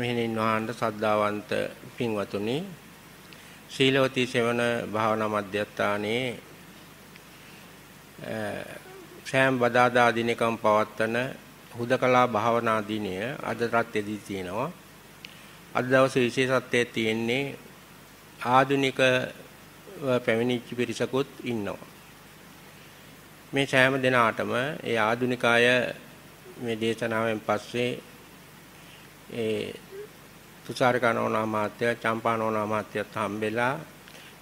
මෙහෙණින් වහන්ට සද්ධාවන්ත පින්වතුනි ශීලවතී සෙවණ භාවනා මධ්‍යස්ථානයේ සෑම බදාදා දිනකම් පවත්වන හුදකලා භාවනා දිනය අදටත් එදී තියෙනවා. අද දවසේ විශේෂත්වයේ තියෙන්නේ ආධුනික පැමිණිච්ච පිරිසකුත් ඉන්නවා. මේ සෑම දිනාටම ඒ ආධුනික අය මේ දේශනාවෙන් පස්සේ ඒ තුෂාරිකා නෝනා මාත්‍ය චම්පා නෝනා මාත්‍යත් හම්බෙලා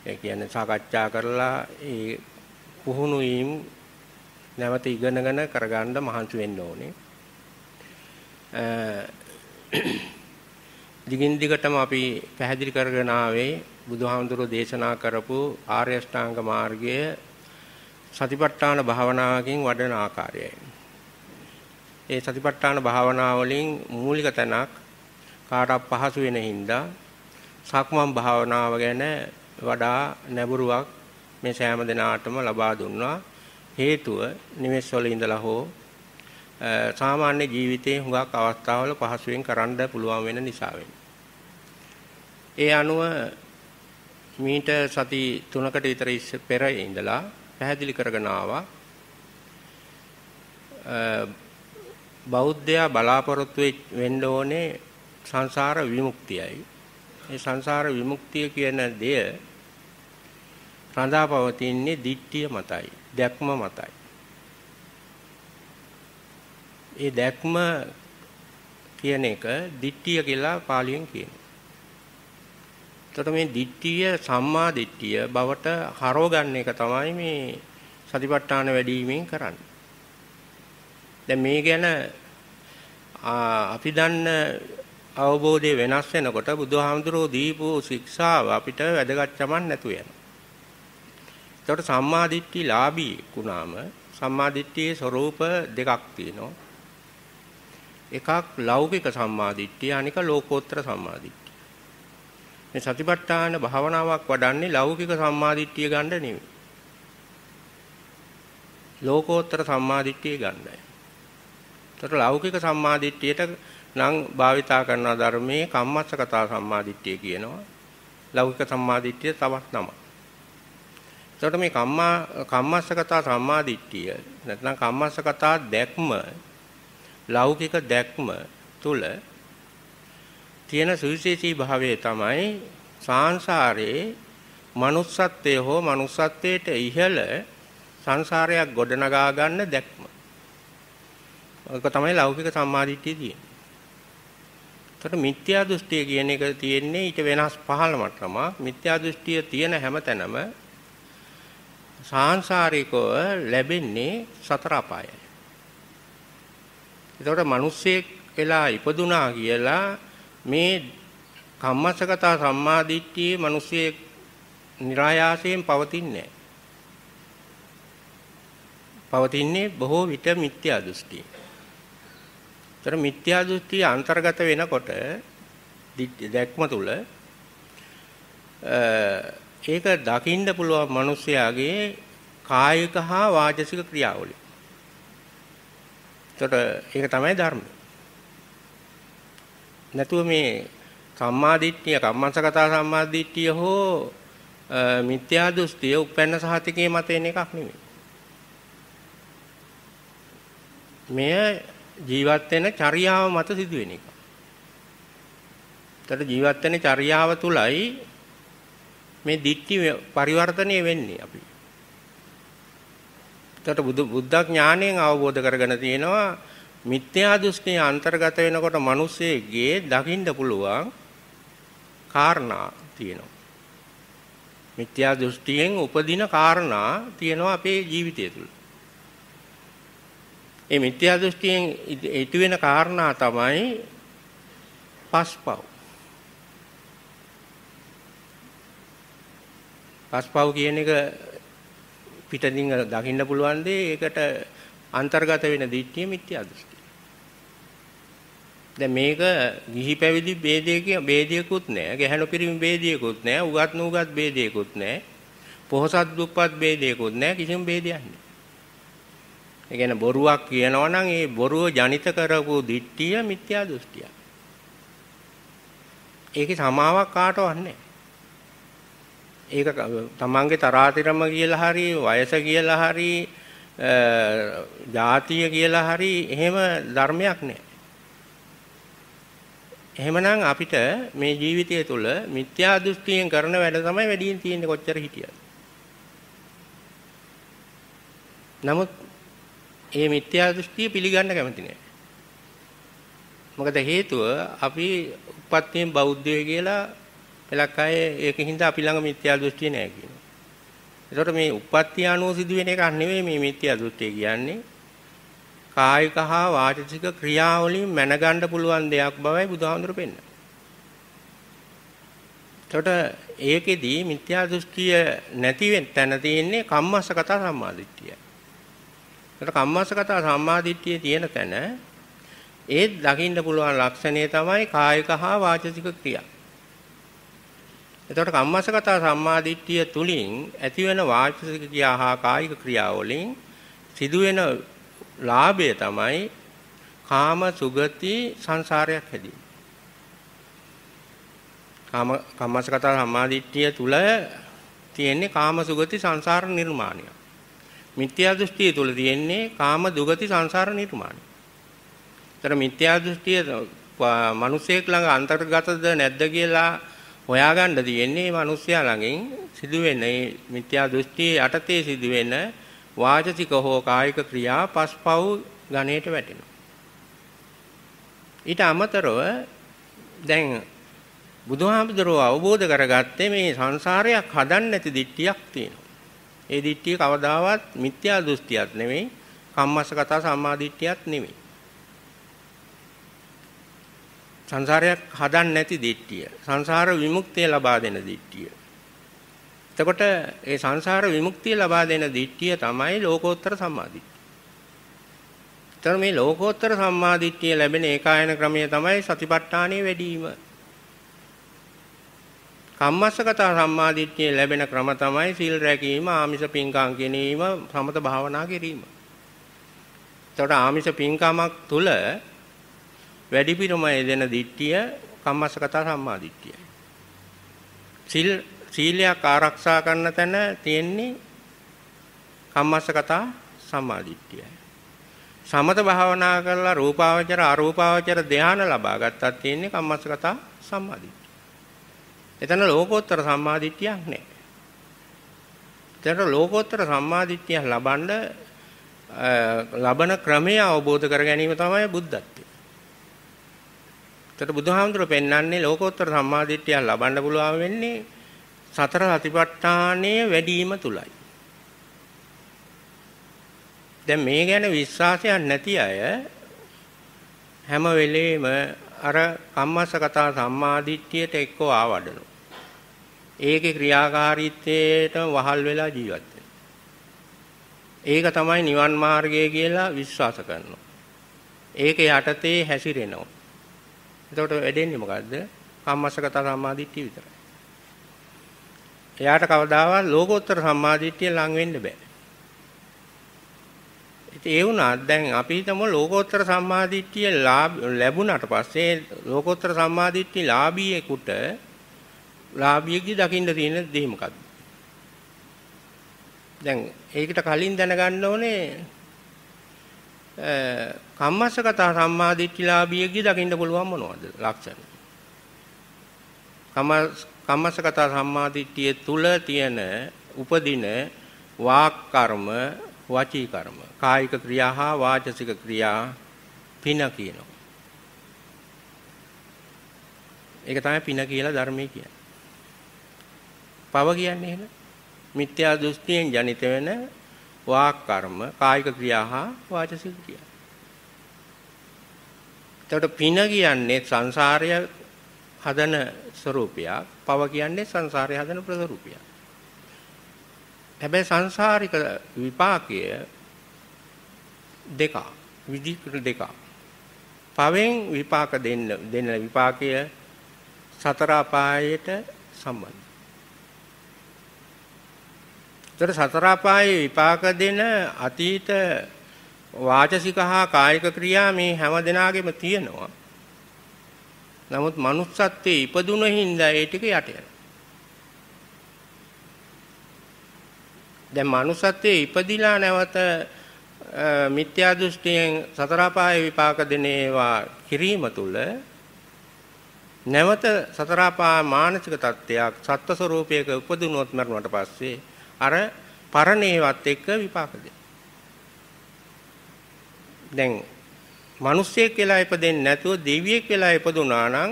ඒ කියන්නේ සාකච්ඡා කරලා ඒ පුහුණු වීම නැවත ඉගෙනගෙන කරගන්න මහන්සි වෙන්න ඕනේ. දිගින් දිගටම අපි පැහැදිලි කරගෙන ආවේ බුදුහාමුදුරෝ දේශනා කරපු ආර්ය අෂ්ටාංග මාර්ගය සතිපට්ඨාන භාවනාවකින් වඩන ආකාරයයි. ඒ සතිපට්ඨාන භාවනාව වලින් මූලික තැනක් කාටත් පහසු වෙන හින්දා සක්මන් භාවනාව ගැන වඩා නැඹුරුවක් මේ සෑම දිනාටම ලබා දුන්නා. හේතුව නිවෙස් වල ඉඳලා හෝ සාමාන්‍ය ජීවිතයේ හුඟක් අවස්ථාවල පහසුවෙන් කරන්න පුළුවන් වෙන නිසා ඒ අනුව මීට සති 3කට විතර පෙර ඉඳලා පැහැදිලි කරගෙන ආවා බෞද්ධයා බලාපොරොත්තු වෙන්න ඕනේ සංසාර විමුක්තියයි. මේ සංසාර විමුක්තිය කියන දෙය රඳාපවතින්නේ දිට්ඨිය මතයි, දැක්ම මතයි. ඒ දැක්ම කියන එක දිට්ඨිය කියලා පාලියෙන් කියනවා. එතකොට මේ දිට්ඨිය සම්මා දිට්ඨිය බවට හරව ගන්න එක තමයි මේ සතිපට්ඨාන වැඩිවීමෙන් කරන්නේ. දැන් මේ ගැන අපි දන්න අවබෝධය වෙනස් වෙනකොට බුදුහාමුදුරෝ දීපු ශික්ෂාව අපිට වැදගත් චමන් නැතු වෙනවා. ඒකට සම්මාදිට්ඨි ලාභී කුණාම සම්මාදිට්ඨියේ ස්වરૂප දෙකක් තියෙනවා. එකක් ලෞකික සම්මාදිට්ඨිය අනික ලෝකෝත්තර සම්මාදිට්ඨිය. මේ සතිපට්ඨාන භාවනාවක් වඩන්නේ ලෞකික සම්මාදිට්ඨිය ගන්න නෙවෙයි. ලෝකෝත්තර සම්මාදිට්ඨිය ගන්නයි. ඒතර ලෞකික සම්මාදිට්ඨියට නම් භාවිතා කරන ධර්මයේ කම්මස්සකතා සම්මාදිට්ඨිය කියනවා. ලෞකික සම්මාදිට්ඨිය තවත් නමක්. එතකොට මේ කම්මා කම්මස්සකතා සම්මාදිට්ඨිය නැත්නම් කම්මස්සකතා දැක්ම ලෞකික දැක්ම තුල තියෙන සුවිශේෂී භාවය තමයි සංසාරේ manussත්වයේ හෝ manussත්වයට ඉහළ සංසාරයක් ගොඩනගා ගන්න දැක්ම. ඒක තමයි ලෞකික සම්මාදිට්ඨිය කියන්නේ. එතකොට මිත්‍යා දෘෂ්ටිය කියන එක තියෙන්නේ ඊට වෙනස් පහළ මට්ටමක්. මිත්‍යා දෘෂ්ටිය තියෙන හැමතැනම සාංශාරිකව ලැබෙන්නේ සතර අපායයි. එතකොට මිනිස්සෙක් වෙලා ඉපදුනා කියලා මේ කම්මසගත සම්මාදිට්ඨියේ මිනිස්සෙක් નિરાයාසයෙන් පවතින්නේ පවතින්නේ බොහෝ විට මිත්‍යා දෘෂ්ටිය. ඒතර මිත්‍යා දෘෂ්ටිය අන්තර්ගත වෙනකොට දැක්ම තුල ඒක දකින්න පුළුවන් මිනිස්යාගේ කායික හා වාචසික ක්‍රියාවලිය. එතකොට ඒක තමයි ධර්ම. නැතුව මේ සම්මාදිට්ඨිය කම්මංසගතා සම්මාදිට්ඨිය හෝ මිත්‍යා දෘෂ්ටිය උපැන්න සහතිකයේ මත එන එකක් නෙමෙයි. මෙය ජීවත් වෙන චර්යාව මත සිදුවෙන එක. ඒතර ජීවත් වෙන චර්යාව තුලයි මේ දිට්ඨි පරිවර්තනය වෙන්නේ අපි. ඒතර බුදු බුද්ධ ඥාණයෙන් අවබෝධ කරගෙන තියෙනවා මිත්‍යා දෘෂ්ටිය අන්තර්ගත වෙනකොට මිනිස්සෙගේ දකින්න පුළුවන් කාරණා තියෙනවා. මිත්‍යා දෘෂ්ටියෙන් උපදින කාරණා තියෙනවා අපේ ජීවිතය තුළ. ඒ මිත්‍යා දෘෂ්ටියෙන් ඉතු වෙන කාරණා තමයි පස්පව්. පස්පව් කියන එක පිටින් දකින්න පුළුවන් දේ ඒකට අන්තර්ගත වෙන දිට්ඨිය මිත්‍යා දෘෂ්ටිය. දැන් මේක ගිහි පැවිදි ભેදයක ભેදයකුත් නැහැ. ගැහණු පිරිමි ભેදයකුත් නැහැ. උගත් නුගත් ભેදයකුත් නැහැ. පොහසත් දුප්පත් ભેදයකුත් නැහැ. කිසිම ભેදයක් නැහැ. ඒ කියන්නේ බොරුවක් කියනවා නම් ඒ බොරුව ජනිත කරපු දිට්ඨිය මිත්‍යා දෘෂ්ටියක්. ඒකේ සමාවක් කාටවත් නැහැ. ඒක තමන්ගේ තරාතිරම කියලා හරි වයස කියලා හරි ජාතිය කියලා හරි එහෙම ධර්මයක් නැහැ. එහෙමනම් අපිට මේ ජීවිතය තුළ මිත්‍යා දෘෂ්ටියෙන් කරන වැඩ තමයි වැඩියෙන් තියෙන්නේ කොච්චර හිටියද. නමුත් මේ මිත්‍යා දෘෂ්ටිය පිළිගන්න කැමති නැහැ. මොකද හේතුව අපි උපත්යෙන් බෞද්ධය කියලා එලක් අය ඒකින්ද අපි ළඟ මිත්‍යා දෘෂ්ටිය නැහැ කියනවා. ඒතකොට මේ උපත්ති අනුව සිදුවෙන එකක් නෙවෙයි මේ මිත්‍යා දෘෂ්ටිය කියන්නේ. කායික හා වාචික ක්‍රියාවලින් මැනගන්න පුළුවන් දෙයක් බවයි බුදුහාමුදුරු පෙන්නන්නේ. එතකොට ඒකෙදී මිත්‍යා දෘෂ්ටිය නැති වෙන තැන තියෙන්නේ කම්මස්සගත සම්මාදිට්ඨිය. එතකොට කම්මස්සගත සම්මාදිට්ඨිය තියෙන තැන ඒ දකින්න පුළුවන් ලක්ෂණය තමයි කායික හා වාචික ක්‍රියා. එතකොට කම්මස්සගත සම්මාදිට්ඨිය තුලින් ඇතිවන වාචික ක්‍රියා හා කායික ක්‍රියා වලින් සිදුවෙන ලාභය තමයි කාම සුගති සංසාරයක් හැදීම. කාම කම්මස්සගත සම්මාදිට්ඨිය තුල තියෙන්නේ කාම සුගති සංසාර නිර්මාණය. මිත්‍යා දෘෂ්ටිය තුල තියෙන්නේ කාම දුගති සංසාර නිර්මාණය. ඒතර මිත්‍යා දෘෂ්ටිය මිනිසෙක් ළඟ අන්තර්ගතද නැද්ද කියලා හොයාගන්න තියෙන්නේ මිනිසයා ළඟින් සිදුවෙන මේ මිත්‍යා දෘෂ්ටියේ යටතේ සිදුවෙන වාචසික හෝ කායික ක්‍රියා පස්පව් ගණයට වැටෙනවා. ඊට අමතරව දැන් බුදුහාමුදුරුවෝ අවබෝධ කරගත්තේ මේ සංසාරයක් හදන්න නැති දිට්ඨියක් තියෙනවා. ඒ දිට්ඨිය කවදාවත් මිත්‍යා දෘෂ්ටියක් නෙමෙයි, කම්මස්සගත සම්මා දිට්ඨියක් නෙමෙයි. සංසාරයක් හදන්න නැති දිට්ඨිය. සංසාර විමුක්තිය ලබා දෙන දිට්ඨිය. එතකොට ඒ සංසාර විමුක්තිය ලබා දෙන දිට්ඨිය තමයි ලෝකෝත්තර සම්මාදිට්ඨිය. එතන මේ ලෝකෝත්තර සම්මාදිට්ඨිය ලැබෙන ඒකායන ක්‍රමය තමයි සතිපට්ඨානෙ වැඩිම. කම්මස්සගත සම්මාදිට්ඨිය ලැබෙන ක්‍රම තමයි සීල් රැකීම, ආමිෂ පින්කම් කිරීම, සමත භාවනා කිරීම. එතකොට ආමිෂ පින්කමක් තුල වැඩිපිරම යෙදෙන දිට්ඨිය කම්මස්සගත සම්මාදිට්ඨියයි. සීල් සීලයක් ආරක්ෂා කරන තැන තියෙන්නේ කම්මස්සගත සම්මාදිට්ඨියයි. සමත භාවනා කරලා රූපාවචර අරූපාවචර ධානය ලබා ගත්තත් තියෙන්නේ කම්මස්සගත සම්මාදිට්ඨිය. එතන ලෝකෝත්තර සම්මාදිට්ඨියක් නැහැ. එතන ලෝකෝත්තර සම්මාදිට්ඨිය ලබන්න ලබන ක්‍රමය අවබෝධ කර ගැනීම තමයි බුද්ධත්වය. එතකොට බුදුහාමුදුරුවෝ පෙන්වන්නේ ලෝකෝත්තර සම්මාදිට්ඨිය ලබන්න පුළුවන් වෙන්නේ සතර සතිපට්ඨානයේ වැඩිම තුලයි. දැන් මේ ගැන විශ්වාසයක් නැති අය හැම වෙලේම අර කම්මස්සගත සම්මාදිට්ඨියට එක්කෝ ආවඩනවා. ඒකේ ක්‍රියාකාරීත්වයට වහල් වෙලා ජීවත් ඒක තමයි නිවන් මාර්ගය කියලා විශ්වාස කරනවා. ඒක යටතේ හැසිරෙනවා. එතකොට වැඩෙන්නේ මොකද්ද? කම්මස්සගත සම්මාදිට්ඨිය විතරයි. එයාට කවදාවත් ලෝකෝත්තර සම්මාදිට්ඨිය ලං වෙන්න බෑ. ඉතින් ඒ වුණාත් දැන් අපි හිතමු ලෝකෝත්තර සම්මාදිට්ඨිය ලැබුණාට පස්සේ ලෝකෝත්තර සම්මාදිට්ඨිය ලාභියෙකුට ලාභියෙක්ගේ දකින්න තියෙන දේ මොකද්ද? දැන් ඒකට කලින් දැනගන්න ඕනේ කම්මස්සගත සම්මාදිට්ඨිලාභියෙක්ගේ දකින්න පුළුවන් මොනවද ලක්ෂණ? කම්මස්සගත සම්මාදිට්ඨිය තුල තියෙන උපදින වාක් කර්ම, වචී කර්ම, කායික ක්‍රියා හා වාචසික ක්‍රියා පින කියනවා. ඒක තමයි පින කියලා ධර්මයේ කියන්නේ. පව කියන්නේ එහෙම මිත්‍යා දෘෂ්ටියෙන් ජනිත වෙන වාක් කර්ම, කායික ක්‍රියා හා වාචසික ක්‍රියා. එතකොට පින කියන්නේ සංසාරය හදන ස්වરૂපයක්, පව කියන්නේ සංසාරය හදන ප්‍රස්වરૂපයක්. හැබැයි සංසාරික විපාකය දෙක, විදිහට දෙක. පවෙන් විපාක දෙන්න දෙන විපාකය සතර අපායට සම්බන්ධයි. ඒතර සතර අපායේ විපාක දෙන අතීත වාචසික හා කායික ක්‍රියා මේ හැම දිනාගෙම තියෙනවා. නමුත් manussත්වයේ ඉපදුන හින්දා ඒ ටික යට යනවා. දැන් manussත්වයේ ඉපදිලා නැවත මිත්‍යා දෘෂ්ටියෙන් සතර පාය විපාක දෙන ඒවා කිරීම තුළ නැවත සතර පාය මානසික තත්ත්වයක් සත්ව ස්වરૂපයක උපදිනොත් මරුණට පස්සේ අර පරණේවත් එක්ක විපාක දැන් මිනිස්සෙක් වෙලා ඉපදෙන්නේ නැතුව දෙවියෙක් වෙලා ඉපදුනා නම්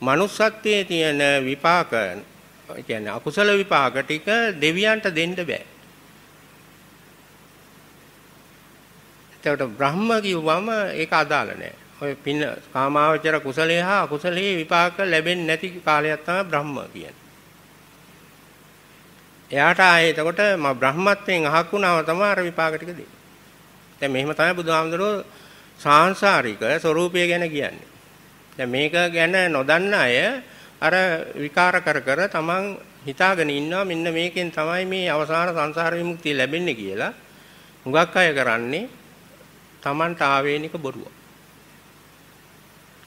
manussත්වයේ තියෙන විපාක කියන්නේ අකුසල විපාක ටික දෙවියන්ට දෙන්න බෑ. එතකොට බ්‍රහ්ම කිව්වම ඒක අදාළ නෑ. ඔය පින කාමාවචර කුසලයේ හා අකුසලයේ විපාක ලැබෙන්නේ නැති කාලයක් තමයි බ්‍රහ්ම කියන්නේ. එයාට ආයේ එතකොට ම බ්‍රහ්මත්වයෙන් අහක් වුණාම තමයි අර විපාක ටික දෙන්නේ. දැන් මෙහෙම තමයි බුදුහාමුදුරුවෝ සාංශාරික ස්වરૂපය ගැන කියන්නේ. දැන් මේක ගැන නොදන්න අය අර විකාර කර කර තමන් හිතාගෙන ඉන්නවා මෙන්න මේකෙන් තමයි මේ අවසාන සංසාර විමුක්තිය ලැබෙන්නේ කියලා. හුඟක් අය කරන්නේ තමන්ට ආවේනික බොරුව.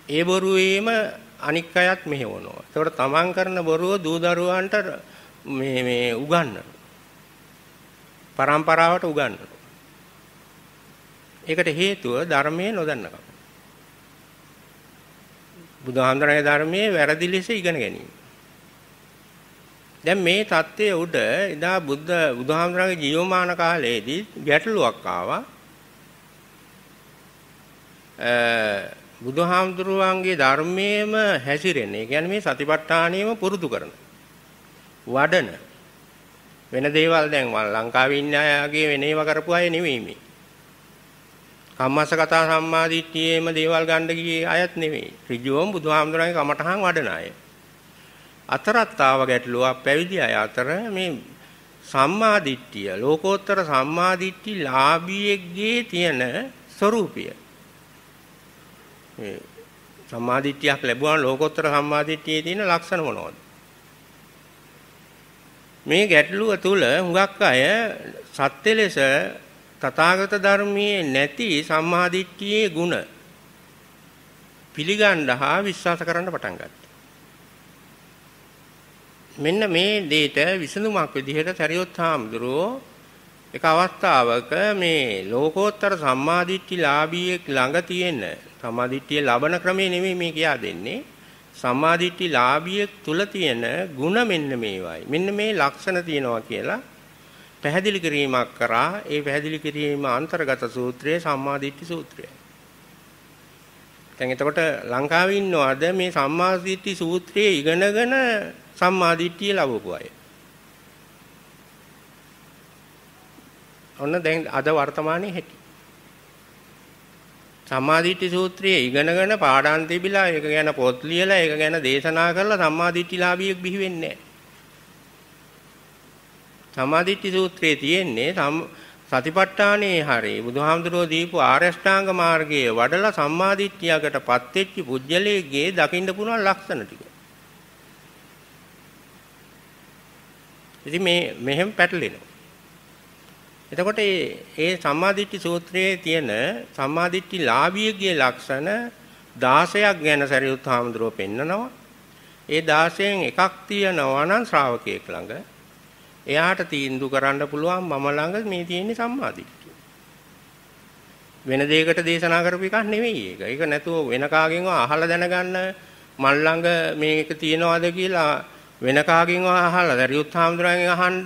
ඒ බොරුවේම අනික් අයත් මෙහෙවනවා. ඒකට තමන් කරන බොරුව දූ දරුවන්ට මේ මේ උගන්වනවා. પરම්පරාවට උගන්වනවා. ඒකට හේතුව ධර්මයේ නොදන්නකම. බුදුහාමුදුරනේ ධර්මයේ වැරදි ලෙස ඉගෙන ගැනීම. දැන් මේ தත්ත්වයේ උඩ එදා බුද්ධ බුදුහාමුදුරගේ ජීවමාන කාලයේදී ගැටලුවක් ආවා. බුදුහාමුදුරුවන්ගේ ධර්මයේම හැසිරෙන. ඒ කියන්නේ මේ සතිපට්ඨානියම පුරුදු කරන. වඩන වෙන දේවල් දැන් ලංකාවේ ඉන්න අයගේ වෙනේව කරපු අය නෙවෙයි මේ. කම්මස්ස කතා සම්මාදිට්ඨියේම දේවල් ගන්න ගියේ අයත් නෙවෙයි. ඍජුවම බුදුහාමුදුරන්ගේ කමඨහන් වඩන අය. අතරත් ආව ගැටලුවක් පැවිදි අය අතර මේ සම්මාදිට්ඨිය ලෝකෝත්තර සම්මාදිට්ඨි ලාභියෙක්ගේ තියෙන ස්වરૂපය. මේ සම්මාදිට්ඨියක් ලැබුවා ලෝකෝත්තර සම්මාදිට්ඨියේ තියෙන ලක්ෂණ මොනවද? මේ ගැටලුව තුල හුඟක් අය සත්‍ය ලෙස තථාගත ධර්මයේ නැති සම්මාදිට්ඨියේ ಗುಣ පිළිගන්න හා විශ්වාස කරන්න පටන් ගත්තා. මෙන්න මේ දෙයට විසඳුමක් විදිහට සරියොත් හාමුදුරුවෝ එක අවස්ථාවක මේ ලෝකෝත්තර සම්මාදිට්ඨි ලාභියෙක් ළඟ තියෙන සම්මාදිට්ඨිය ලබන ක්‍රමේ නෙමෙයි මේ කියා දෙන්නේ සම්මාදිට්ඨි ලාභියෙක් තුල තියෙන ಗುಣ මෙන්න මේවයි මෙන්න මේ ලක්ෂණ තියෙනවා කියලා පැහැදිලි කිරීමක් කරා ඒ පැහැදිලි කිරීම අන්තර්ගත සූත්‍රයේ සම්මාදිට්ඨි සූත්‍රය. දැන් එතකොට ලංකාවේ ඉන්නවද මේ සම්මාදිට්ඨි සූත්‍රයේ ඉගෙනගෙන සම්මාදිට්ඨිය ලැබුපු අය? ඔන්න දැන් අද වර්තමානයේ හැටි. සම්මාදිට්ඨි සූත්‍රයේ ඉගෙනගෙන පාඩම් තිබිලා ඒක ගැන පොත් ලියලා ඒක ගැන දේශනා කරලා සම්මාදිට්ඨිලාභියෙක් බිහි වෙන්නේ නැහැ. සමාධිට්ඨි සූත්‍රයේ තියෙන්නේ සතිපට්ඨානේ හරි බුදුහාමුදුරුවෝ දීපු ආරෂ්ඨාංග මාර්ගයේ වඩලා සම්මාදිට්ඨියකටපත් වෙච්ච පුජ්‍යලයේ දකින්න පුළුවන් ලක්ෂණ ටික. ඉතින් මේ මෙහෙම පැටලෙනවා. එතකොට මේ සම්මාදිට්ඨි සූත්‍රයේ තියෙන සම්මාදිට්ඨි ලාභියගේ ලක්ෂණ 16ක් ගැන සරියුත් හාමුදුරුවෝ පෙන්නනවා. ඒ 16න් එකක් තියනවා නම් ශ්‍රාවකයෙක් ළඟ එයාට තීන්දුව කරන්න පුළුවන් මම ළඟ මේ තියෙන්නේ සම්මාදිට්ඨිය. වෙන දෙයකට දේශනා කරපු එකක් නෙවෙයි ඒක. ඒක නැතුව වෙන කාගෙන්ව අහලා දැනගන්න මල් ළඟ මේක තියනවාද කියලා වෙන කාගෙන්ව අහලා දරියුත් හාමුදුරන්ගෙන් අහන්න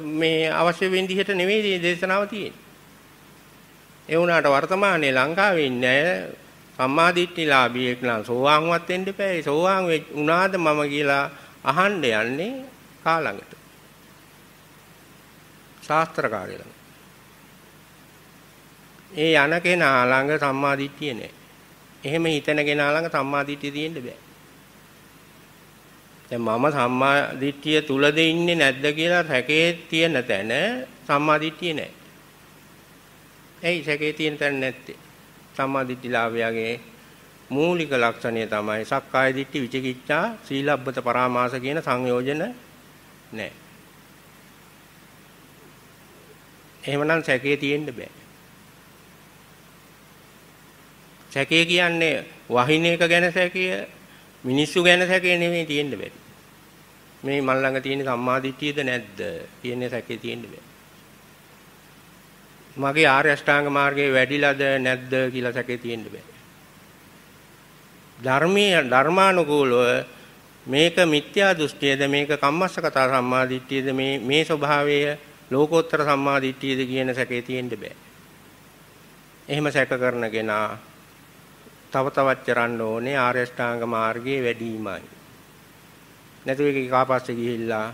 මේ අවශ්‍ය වෙන විදිහට නෙවෙයි දේශනාව තියෙන්නේ. ඒ වුණාට වර්තමානයේ ලංකාවේ ඉන්නේ සම්මාදිට්ඨිලාභියෙක් නම් සෝවාන්වත් වෙන්න එපා. සෝවාන් වුණාද මම කියලා අහන්න යන්නේ කා ළඟට. ශාස්ත්‍රකාරය ළඟ. ඒ යන කෙනා ළඟ සම්මාදිට්ඨිය නැහැ. එහෙම හිතන කෙනා ළඟ සම්මාදිට්ඨිය තියෙන්න බෑ. දැන් මම සම්මාදිට්ඨිය තුලද ඉන්නේ නැද්ද කියලා සැකේ තියෙන තැන සම්මාදිට්ඨිය නැහැ. ඇයි සැකේ තියෙන තැන නැත්තේ? සම්මාදිට්ඨිලාභයගේ මූලික ලක්ෂණය තමයි සක්කාය දිට්ඨි විචිකිච්ඡා සීලබ්බත පරාමාස කියන සංයෝජන නැහැ. එහෙමනම් සැකේ තියෙන්න බෑ. සැකේ කියන්නේ වහින එක ගැන සැකය මිනිස්සු ගැන සැකය නෙමෙයි තියෙන්න බැරි. මේ මල් ළඟ තියෙන සම්මාදිට්ඨියද නැද්ද කියන සැකේ තියෙන්න බෑ. මගේ ආර්ය අෂ්ටාංග මාර්ගයේ වැඩිලාද නැද්ද කියලා සැකේ තියෙන්න බෑ. ධර්මීය ධර්මානුකූලව මේක මිත්‍යා දෘෂ්ටියද මේක කම්මස්සකතා සම්මාදිට්ඨියද මේ මේ ස්වභාවය ලෝකෝත්තර සම්මාදිට්ඨියද කියන සැකේ තියෙන්න බෑ. එහෙම සැක කරන කෙනා තව තවත් කරන්න ඕනේ ආර්ය අෂ්ටාංග මාර්ගයේ වැඩිමයි. නැතු එක කාපස්සේ ගිහිල්ලා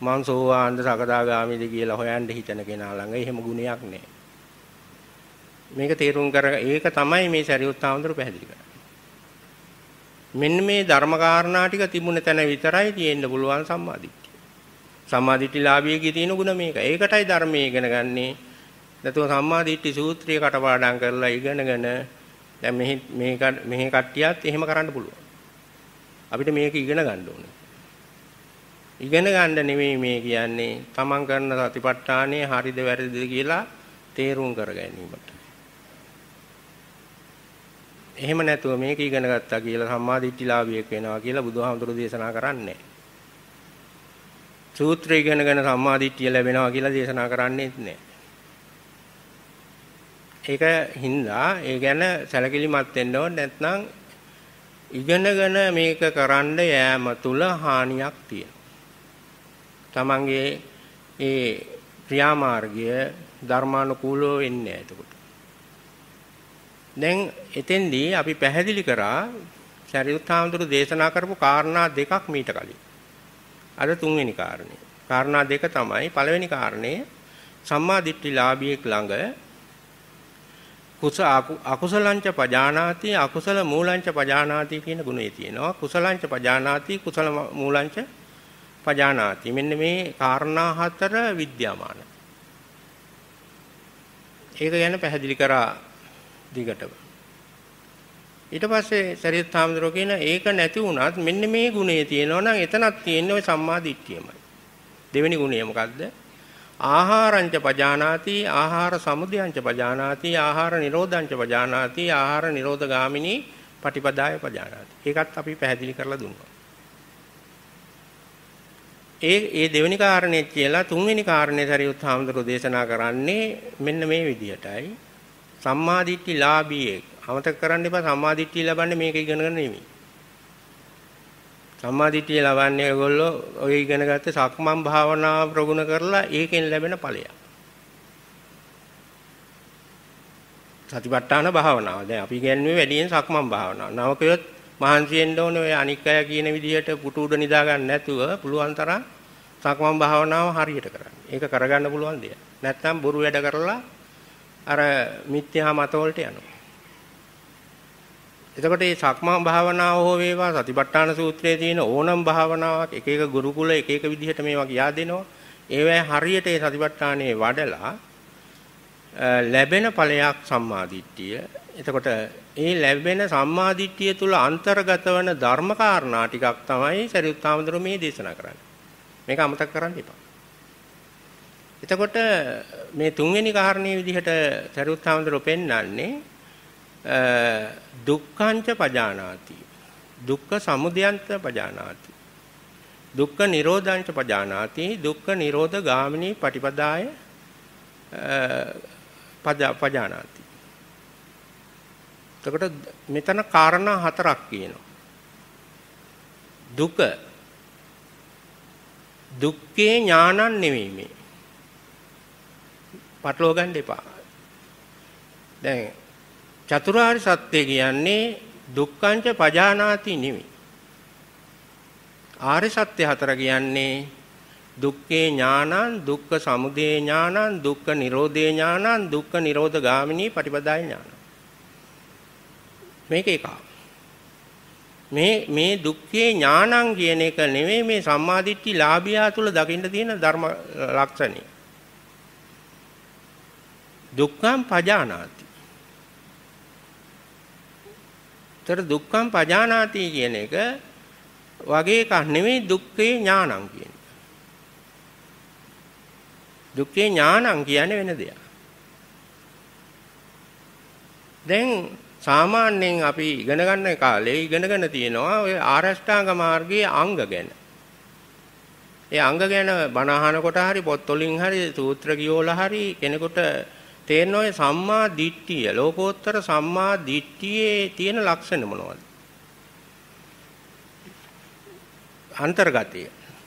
මං සෝවාන්ද සකදාගාමීද කියලා හොයන්න හිතන කෙනා ළඟ එහෙම ගුණයක් නැහැ. මේක තේරුම් කර ඒක තමයි මේ සරියුත් ආමඳුර පැහැදිලි කරන්නේ. මෙන්න මේ ධර්ම කාරණා ටික තිබුණ තැන විතරයි තියෙන්න පුළුවන් සම්මාදිට්ඨිය. සම්මාදිට්ඨිලාභියගේ තියෙන ගුණ මේක. ඒකටයි ධර්මයේ ඉගෙන ගන්නේ. නැතුව සම්මාදිට්ඨි සූත්‍රය කටපාඩම් කරලා ඉගෙනගෙන දැන් මෙහි මේක මෙහි කට්ටියත් එහෙම කරන්න පුළුවන්. අපිට මේක ඉගෙන ගන්න ඕනේ. ඉගෙන ගන්න නෙමෙයි මේ කියන්නේ තමන් කරන සතිපට්ඨානය හරිද වැරදිද කියලා තේරුම් කර ගැනීමට. එහෙම නැතුව මේක ඉගෙන ගත්තා කියලා සම්මාදිට්ඨිලාභියෙක් වෙනවා කියලා බුදුහාමුදුරු දේශනා කරන්නේ සූත්‍රය ඉගෙනගෙන සම්මාදිට්ඨිය ලැබෙනවා කියලා දේශනා කරන්නේත් නැහැ. ඒක හින්දා ඒ ගැන සැලකිලිමත් වෙන්න ඕනේ නැත්නම් ඉගෙනගෙන මේක කරන්න යෑම තුල හානියක් තියෙනවා. තමන්ගේ ඒ ක්‍රියාමාර්ගය ධර්මානුකූලව වෙන්නේ නැහැ එතකොට. දැන් එතෙන්දී අපි පැහැදිලි කරා සරියුත් හාමුදුරු දේශනා කරපු කාරණා දෙකක් මීට කලින්. අද තුන්වෙනි කාරණේ. කාරණා දෙක තමයි පළවෙනි කාරණේ සම්මා දිට්ඨිලාභියෙක් ළඟ කුස අකුසලංච පජානාති අකුසල මූලංච පජානාති කියන ගුණය තියෙනවා. කුසලංච පජානාති කුසල මූලංච පජානාති. මෙන්න මේ කාරණා හතර විද්‍යාමාන. ඒක ගැන පැහැදිලි කරා දිගටම. ඊට පස්සේ සරියත් හාමුදුරුවෝ කියන ඒක නැති වුණත් මෙන්න මේ ගුණය තියෙනවා නම් එතනක් තියෙන්නේ ওই සම්මා දිට්ඨියමයි. දෙවෙනි ගුණය මොකද්ද? ආහාරංච පජානාති ආහාර සමුදයංච පජානාති ආහාර නිරෝධංච පජානාති ආහාර නිරෝධගාමිනී පටිපදාය පජානාති. ඒකත් අපි පැහැදිලි කරලා දුන්නා. ඒ ඒ දෙවෙනි කාරණේ කියලා තුන්වෙනි කාරණේ සරියුත් හාමුදුරුවෝ දේශනා කරන්නේ මෙන්න මේ විදිහටයි. සම්මාදිට්ඨි ලාභියෙක් අමතක කරන්න එපා සම්මාදිට්ඨිය ලබන්නේ මේක ඉගෙනගෙන නෙමෙයි. සම්මාදිට්ඨිය ලබන්නේ ඒගොල්ලෝ ඔය ඉගෙන ගත්තේ සක්මන් භාවනාව ප්‍රගුණ කරලා ඒකෙන් ලැබෙන ඵලයක්. සතිපට්ඨාන භාවනාව. දැන් අපි කියන්නේ වැඩියෙන් සක්මන් භාවනාව. නවකයොත් මහන්සි වෙන්න ඕනේ ඔය අනික් අය කියන විදිහට පුටු උඩ නිදා ගන්න නැතුව පුළුවන් තරම් සක්මන් භාවනාව හරියට කරන්න. ඒක කරගන්න පුළුවන් දෙයක්. නැත්තම් බොරු වැඩ කරලා අර මිත්‍යා මත වලට යනවා. එතකොට මේ සක්මන් භාවනාව හෝ වේවා සතිපට්ඨාන සූත්‍රයේ තියෙන ඕනම් භාවනාවක් එක එක ගුරුකුල එක එක විදිහට මේවා කියා දෙනවා. ඒවැ හරියට ඒ සතිපට්ඨානේ වඩලා ලැබෙන ඵලයක් සම්මාදිට්ඨිය. එතකොට ඒ ලැබෙන සම්මාදිට්ඨිය තුල අන්තර්ගත වන ධර්ම කාරණා ටිකක් තමයි සරියුත් ආමඳුර මේ දේශනා කරන්නේ. මේක අමතක කරන්න එපා. එතකොට මේ තුන්වෙනි කාරණේ විදිහට සරියුත් ආමඳුර පෙන්වන්නේ දුක්ඛංච පජානාති. දුක්ඛ සමුදයන්ත පජානාති. දුක්ඛ නිරෝධංච පජානාති. දුක්ඛ නිරෝධ ගාමිනී පටිපදාය පජානාති. එතකොට මෙතන කාරණා හතරක් කියනවා. දුක දුක්ඛේ ඥානං නෙවෙයි මේ. පටලව ගන්න එපා. දැන් චතුරාර්ය සත්‍ය කියන්නේ දුක්ඛංච පජානාති නෙවෙයි. ආර්ය සත්‍ය හතර කියන්නේ දුක්ඛේ ඥානං දුක්ඛ සමුදය ඥානං දුක්ඛ නිරෝධේ ඥානං දුක්ඛ නිරෝධ ගාමිනී පටිපදාය ඥානං. මේක එකක්. මේ මේ දුක්ඛේ ඥානං කියන එක නෙවෙයි මේ සම්මාදිට්ඨි ලාභියා තුල දකින්න තියෙන ධර්ම ලක්ෂණය දුක්ඛං පජානාති. තර දුක්ඛං පජානාති කියන එක වගේ එකක් නෙවෙයි දුක්ඛේ ඥානං කියන එක. දුක්ඛේ ඥානං කියන්නේ වෙන දෙයක්. දැන් සාමාන්‍යයෙන් අපි ඉගෙන ගන්න කාලේ ඉගෙනගෙන තියෙනවා ඔය ආරෂ්ඨාංග මාර්ගයේ අංග ගැන. ඒ අංග ගැන බණ අහනකොට හරි පොත් වලින් හරි සූත්‍ර කියවලා හරි කෙනෙකුට තේරෙන ඔය සම්මා දිට්ඨිය ලෝකෝත්තර සම්මා දිට්ඨියේ තියෙන ලක්ෂණ මොනවද? අන්තර්ගතය.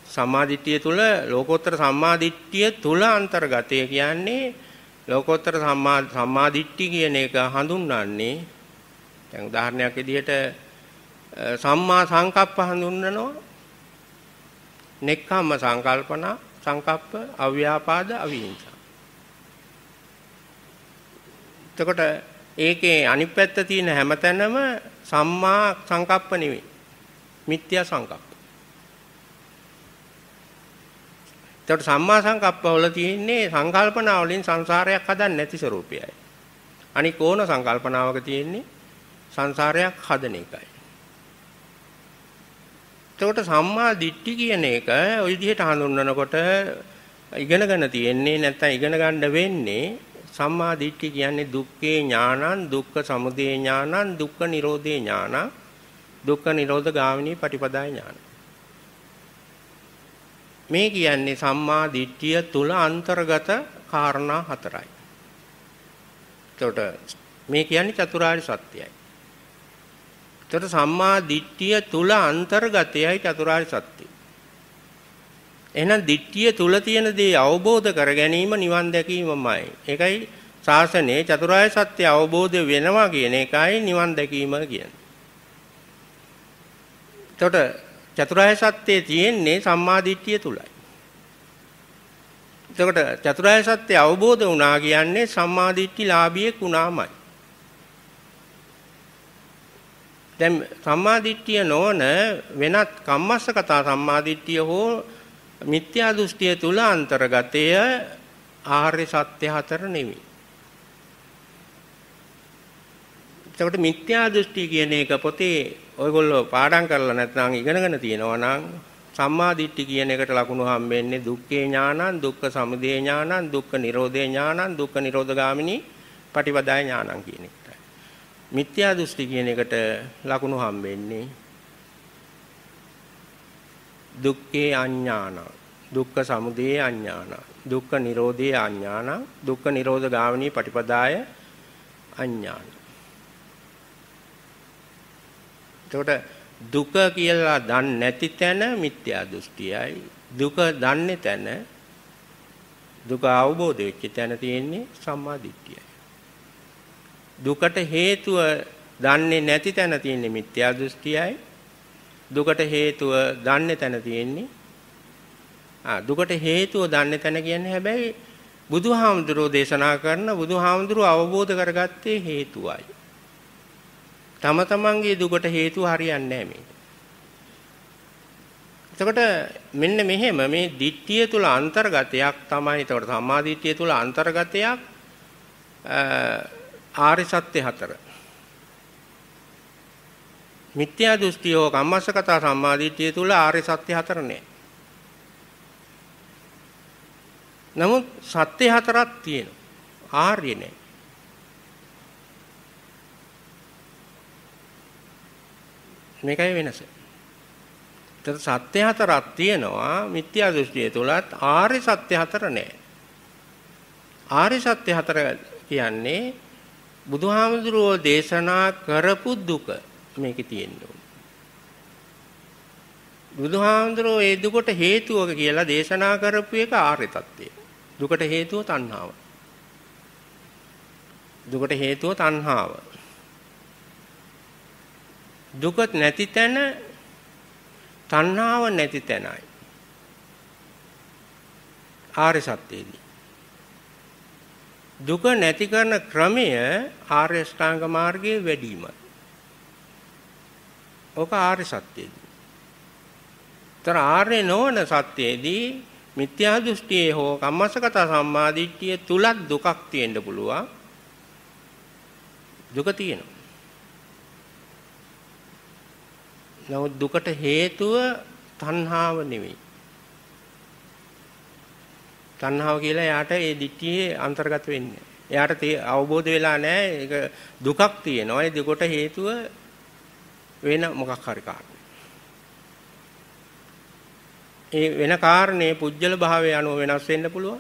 සම්මා දිට්ඨිය තුල ලෝකෝත්තර සම්මා දිට්ඨිය තුල අන්තර්ගතය කියන්නේ ලෝකෝත්තර සම්මා සම්මා දිට්ඨිය කියන එක හඳුන්වන්නේ දැන් උදාහරණයක් විදිහට සම්මා සංකප්ප හඳුන්වනවා නෙක්ඛම්ම සංකල්පන සංකප්ප අව්‍යාපාද අවිහිංසා එතකොට ඒකේ අනිත් පැත්ත තියෙන හැමතැනම සම්මා සංකප්ප නෙවෙයි. මිත්‍යා සංකප්ප. එතකොට සම්මා සංකප්ප වල තියෙන්නේ සංකල්පනා වලින් සංසාරයක් හදන්න නැති ස්වરૂපයයි. අනික ඕන සංකල්පනාවක තියෙන්නේ සංසාරයක් හදන එකයි. එතකොට සම්මා දිට්ඨි කියන එක ওই විදිහට හඳුන්වනකොට ඉගෙනගෙන තියෙන්නේ නැත්නම් ඉගෙන ගන්න වෙන්නේ සම්මා දිට්ඨි කියන්නේ දුක්ඛේ ඥානං දුක්ඛ සමුදය ඥානං දුක්ඛ නිරෝධේ ඥානං දුක්ඛ නිරෝධ ගාමිනී පටිපදාය ඥාන මේ කියන්නේ සම්මා දිට්ඨිය තුල අන්තර්ගත කාරණා හතරයි. එතකොට මේ කියන්නේ චතුරාර්ය සත්‍යයයි. එතකොට සම්මා දිට්ඨිය තුල අන්තර්ගතයයි චතුරාර්ය සත්‍යය. එහෙනම් දිට්ඨිය තුල තියෙන දේ අවබෝධ කර ගැනීම නිවන් දැකීමමයි. ඒකයි ශාසනයේ චතුරාර්ය සත්‍ය අවබෝධ වෙනවා කියන එකයි නිවන් දැකීම කියන්නේ. එතකොට චතුරාර්ය සත්‍යයේ තියෙන්නේ සම්මා දිට්ඨිය තුලයි. එතකොට චතුරාර්ය සත්‍ය අවබෝධ වුණා කියන්නේ සම්මා දිට්ඨි ලාභියෙක් වුණාමයි. දැන් සම්මාදිට්ඨිය නොවන වෙනත් කම්මස්ස කතා සම්මාදිට්ඨිය හෝ මිත්‍යා දෘෂ්ටිය තුල අන්තර්ගතය ආර්ය සත්‍ය හතර නෙවෙයි. එතකොට මිත්‍යා දෘෂ්ටි කියන එක පොතේ ඔයගොල්ලෝ පාඩම් කරලා නැත්නම් ඉගෙනගෙන තියෙනවා නම් සම්මා දිට්ඨි කියන එකට ලකුණු හම්බෙන්නේ දුක්ඛේ ඥානං දුක්ඛ සමුදය ඥානං දුක්ඛ නිරෝධේ ඥානං දුක්ඛ නිරෝධගාමිනී පටිපදාය ඥානං කියන එක. මිත්‍යා දෘෂ්ටි කියන එකට ලකුණු හම්බෙන්නේ දුක්ඛේ අඥාන දුක්ඛ සමුදය අඥාන දුක්ඛ නිරෝධේ අඥාන දුක්ඛ නිරෝධ ගාමිනී පටිපදාය අඥාන. එතකොට දුක කියලා දන්නේ නැති තැන මිත්‍යා දෘෂ්ටියයි. දුක දන්නේ තැන දුක අවබෝධ වෙච්ච තැන තියෙන්නේ සම්මා දිට්ඨියයි. දුකට හේතුව දන්නේ නැති තැන තියෙන්නේ මිත්‍යා දෘෂ්ටියයි. දුකට හේතුව දන්නේ තැන තියෙන්නේ ආ දුකට හේතුව දන්නේ තැන කියන්නේ හැබැයි බුදුහාමුදුරෝ දේශනා කරන බුදුහාමුදුරෝ අවබෝධ කරගත්තේ හේතුවයි. තම තමන්ගේ දුකට හේතුව හරියන්නේ නැහැ මේක. එතකොට මෙන්න මෙහෙම මේ දිට්ඨිය තුල අන්තර්ගතයක් තමයි එතකොට සම්මා දිට්ඨිය තුල අන්තර්ගතයක් ආර්ය සත්‍ය හතර. මිත්‍යා දෘෂ්ටියෝ කම්මස්සකතා සම්මාදිට්ඨිය තුල ආර්ය සත්‍ය හතර නෑ. නමුත් සත්‍ය හතරක් තියෙනවා. ආර්ය නෑ. මේකයි වෙනස. ඒතර සත්‍ය හතරක් තියෙනවා මිත්‍යා දෘෂ්ටිය තුලත් ආර්ය සත්‍ය හතර නෑ. ආර්ය සත්‍ය හතර කියන්නේ බුදුහාමුදුරුවෝ දේශනා කරපු දුක මේකේ තියෙන්නේ. බුදුහාමුදුරුවෝ ඒ දුකට හේතුව කියලා දේශනා කරපු එක ආර්ය తත්වය. දුකට හේතුව තණ්හාව. දුකට හේතුව තණ්හාව. දුක නැති තැන තණ්හාව නැති තැනයි. ආර්ය සත්‍යයේදී දුක නැති කරන ක්‍රමය ආර්ය ශ්‍රාංග මාර්ගයේ වැඩිමයි. ඔක ආර්ය සත්‍යයේදී. ତර ආර්ය නොවන සත්‍යයේදී මිත්‍යා දෘෂ්ටියේ හෝ කම්මසගත සම්මාදිට්ඨිය තුලක් දුකක් තියෙන්න පුළුවන්. දුක තියෙනවා. නමුත් දුකට හේතුව තණ්හාව නෙවෙයි. තණ්හාව කියලා යාට ඒ දිට්ඨියේ අන්තර්ගත වෙන්නේ. එයාට අවබෝධ වෙලා නැහැ ඒක දුකක් තියෙනවා. ඒ දුකට හේතුව වෙන මොකක් හරි කාරණා. ඒ වෙන කාරණේ පුජ්‍යල භාවය අනුව වෙනස් වෙන්න පුළුවන්.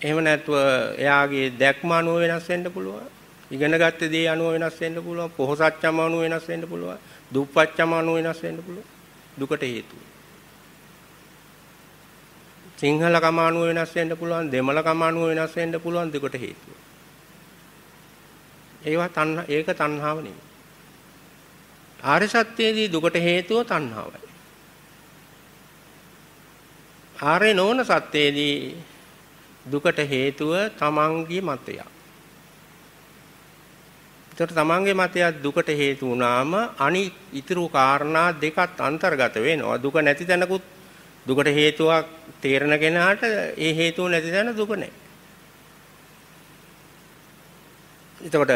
එහෙම නැත්නම් එයාගේ දැක්ම අනුව වෙනස් වෙන්න පුළුවන්. ඉගෙනගත්ත දේ අනුව වෙනස් වෙන්න පුළුවන්. පොහසත්චම අනුව වෙනස් වෙන්න පුළුවන්. දුප්පත්චම අනුව වෙනස් වෙන්න පුළුවන්. දුකට හේතුව. සිංහල කම අනුව වෙනස් වෙන්න පුළුවන්. දෙමළ කම අනුව වෙනස් වෙන්න පුළුවන්. දුකට හේතුව. ඒවා තණ්හා ඒක තණ්හාව නෙමෙයි. ආර්ය සත්‍යයේදී දුකට හේතුව තණ්හාවයි. ආර්ය නොවන සත්‍යයේදී දුකට හේතුව තමන්ගේ මතය. ඒතර තමන්ගේ මතය දුකට හේතු වුණාම අනි ඉතුරු කාරණා දෙකත් අන්තර්ගත වෙනවා. දුක නැති තැනකුත් දුකට හේතුවක් තේරෙන කෙනාට ඒ හේතුව නැති තැන දුක නැහැ. එතකොට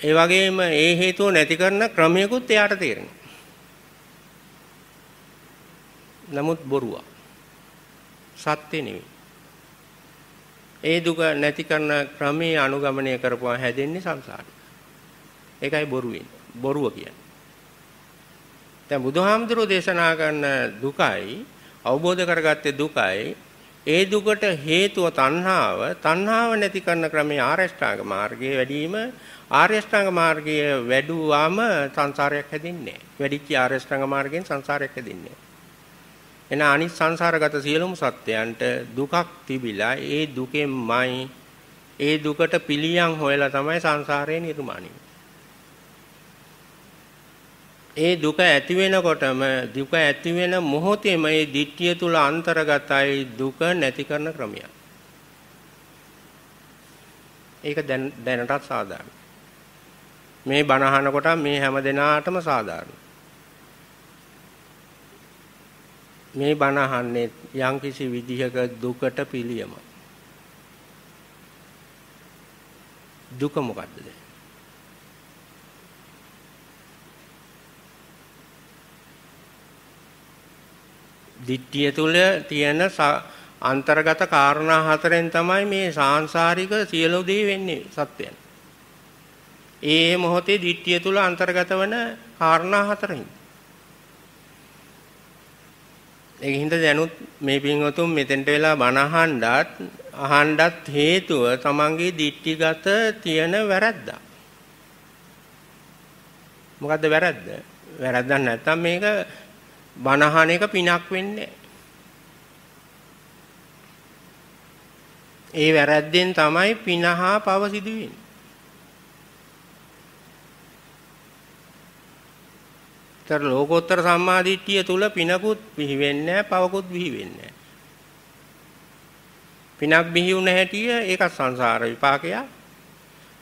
ඒ වගේම ඒ හේතුව නැති කරන ක්‍රමයකුත් එයාට තේරෙනවා. නමුත් බොරුවක්. සත්‍ය නෙවෙයි. ඒ දුක නැති කරන ක්‍රමයේ අනුගමනය කරපුවා හැදෙන්නේ සංසාරේ. ඒකයි බොරුවෙන්. බොරුව කියන්නේ. දැන් බුදුහාමුදුරෝ දේශනා කරන දුකයි අවබෝධ කරගත්තේ දුකයි ඒ දුකට හේතුව තණ්හාව තණ්හාව නැති කරන ක්‍රමයේ ආරෂ්ඨාංග මාර්ගයේ වැඩිම ආර්යෂ්ටාංග මාර්ගය වැඩුවාම සංසාරයක් හැදෙන්නේ නැහැ. වැඩිච්ච ආර්යෂ්ටාංග මාර්ගයෙන් සංසාරයක් හැදෙන්නේ නැහැ. එන අනිත් සංසාරගත සියලුම සත්‍යයන්ට දුකක් තිබිලා ඒ දුකෙන්මයි ඒ දුකට පිළියම් හොයලා තමයි සංසාරේ නිර්මාණය ඒ දුක ඇති වෙනකොටම දුක ඇති වෙන මොහොතේම මේ දිට්ඨිය තුල අන්තර්ගතයි දුක නැති කරන ක්‍රමයක්. ඒක දැනටත් සාධාරණයි. මේ බණ අහනකොට මේ හැම දිනාටම සාධාරණයි. මේ බණ අහන්නේ යම්කිසි විදිහක දුකට පිළියම. දුක මොකද්ද? දිට්ඨිය තුල තියෙන අන්තර්ගත කාරණා හතරෙන් තමයි මේ සාංශාරික සියලු දේ වෙන්නේ සත්‍යයන්. ඒ මොහොතේ දිට්ඨිය තුල අන්තර්ගත වන කාරණා හතරයි. ඒකින්ද දැනුත් මේ පින්වතුන් මෙතෙන්ට වෙලා බණ අහන්නත් අහන්නත් හේතුව තමන්ගේ දිට්ඨිගත තියෙන වැරද්ද. මොකද්ද වැරද්ද? වැරද්දක් නැත්තම් මේක බණ අහන එක පිනක් වෙන්නේ ඒ වැරද්දෙන් තමයි පිනහා පව සිදු වෙන්නේ. තර ලෝකෝත්තර සම්මාදිට්ඨිය තුල පිනකුත් බිහි වෙන්නේ පවකුත් බිහි වෙන්නේ පිනක් බිහි වුණ හැටිය ඒක සංසාර විපාකයක්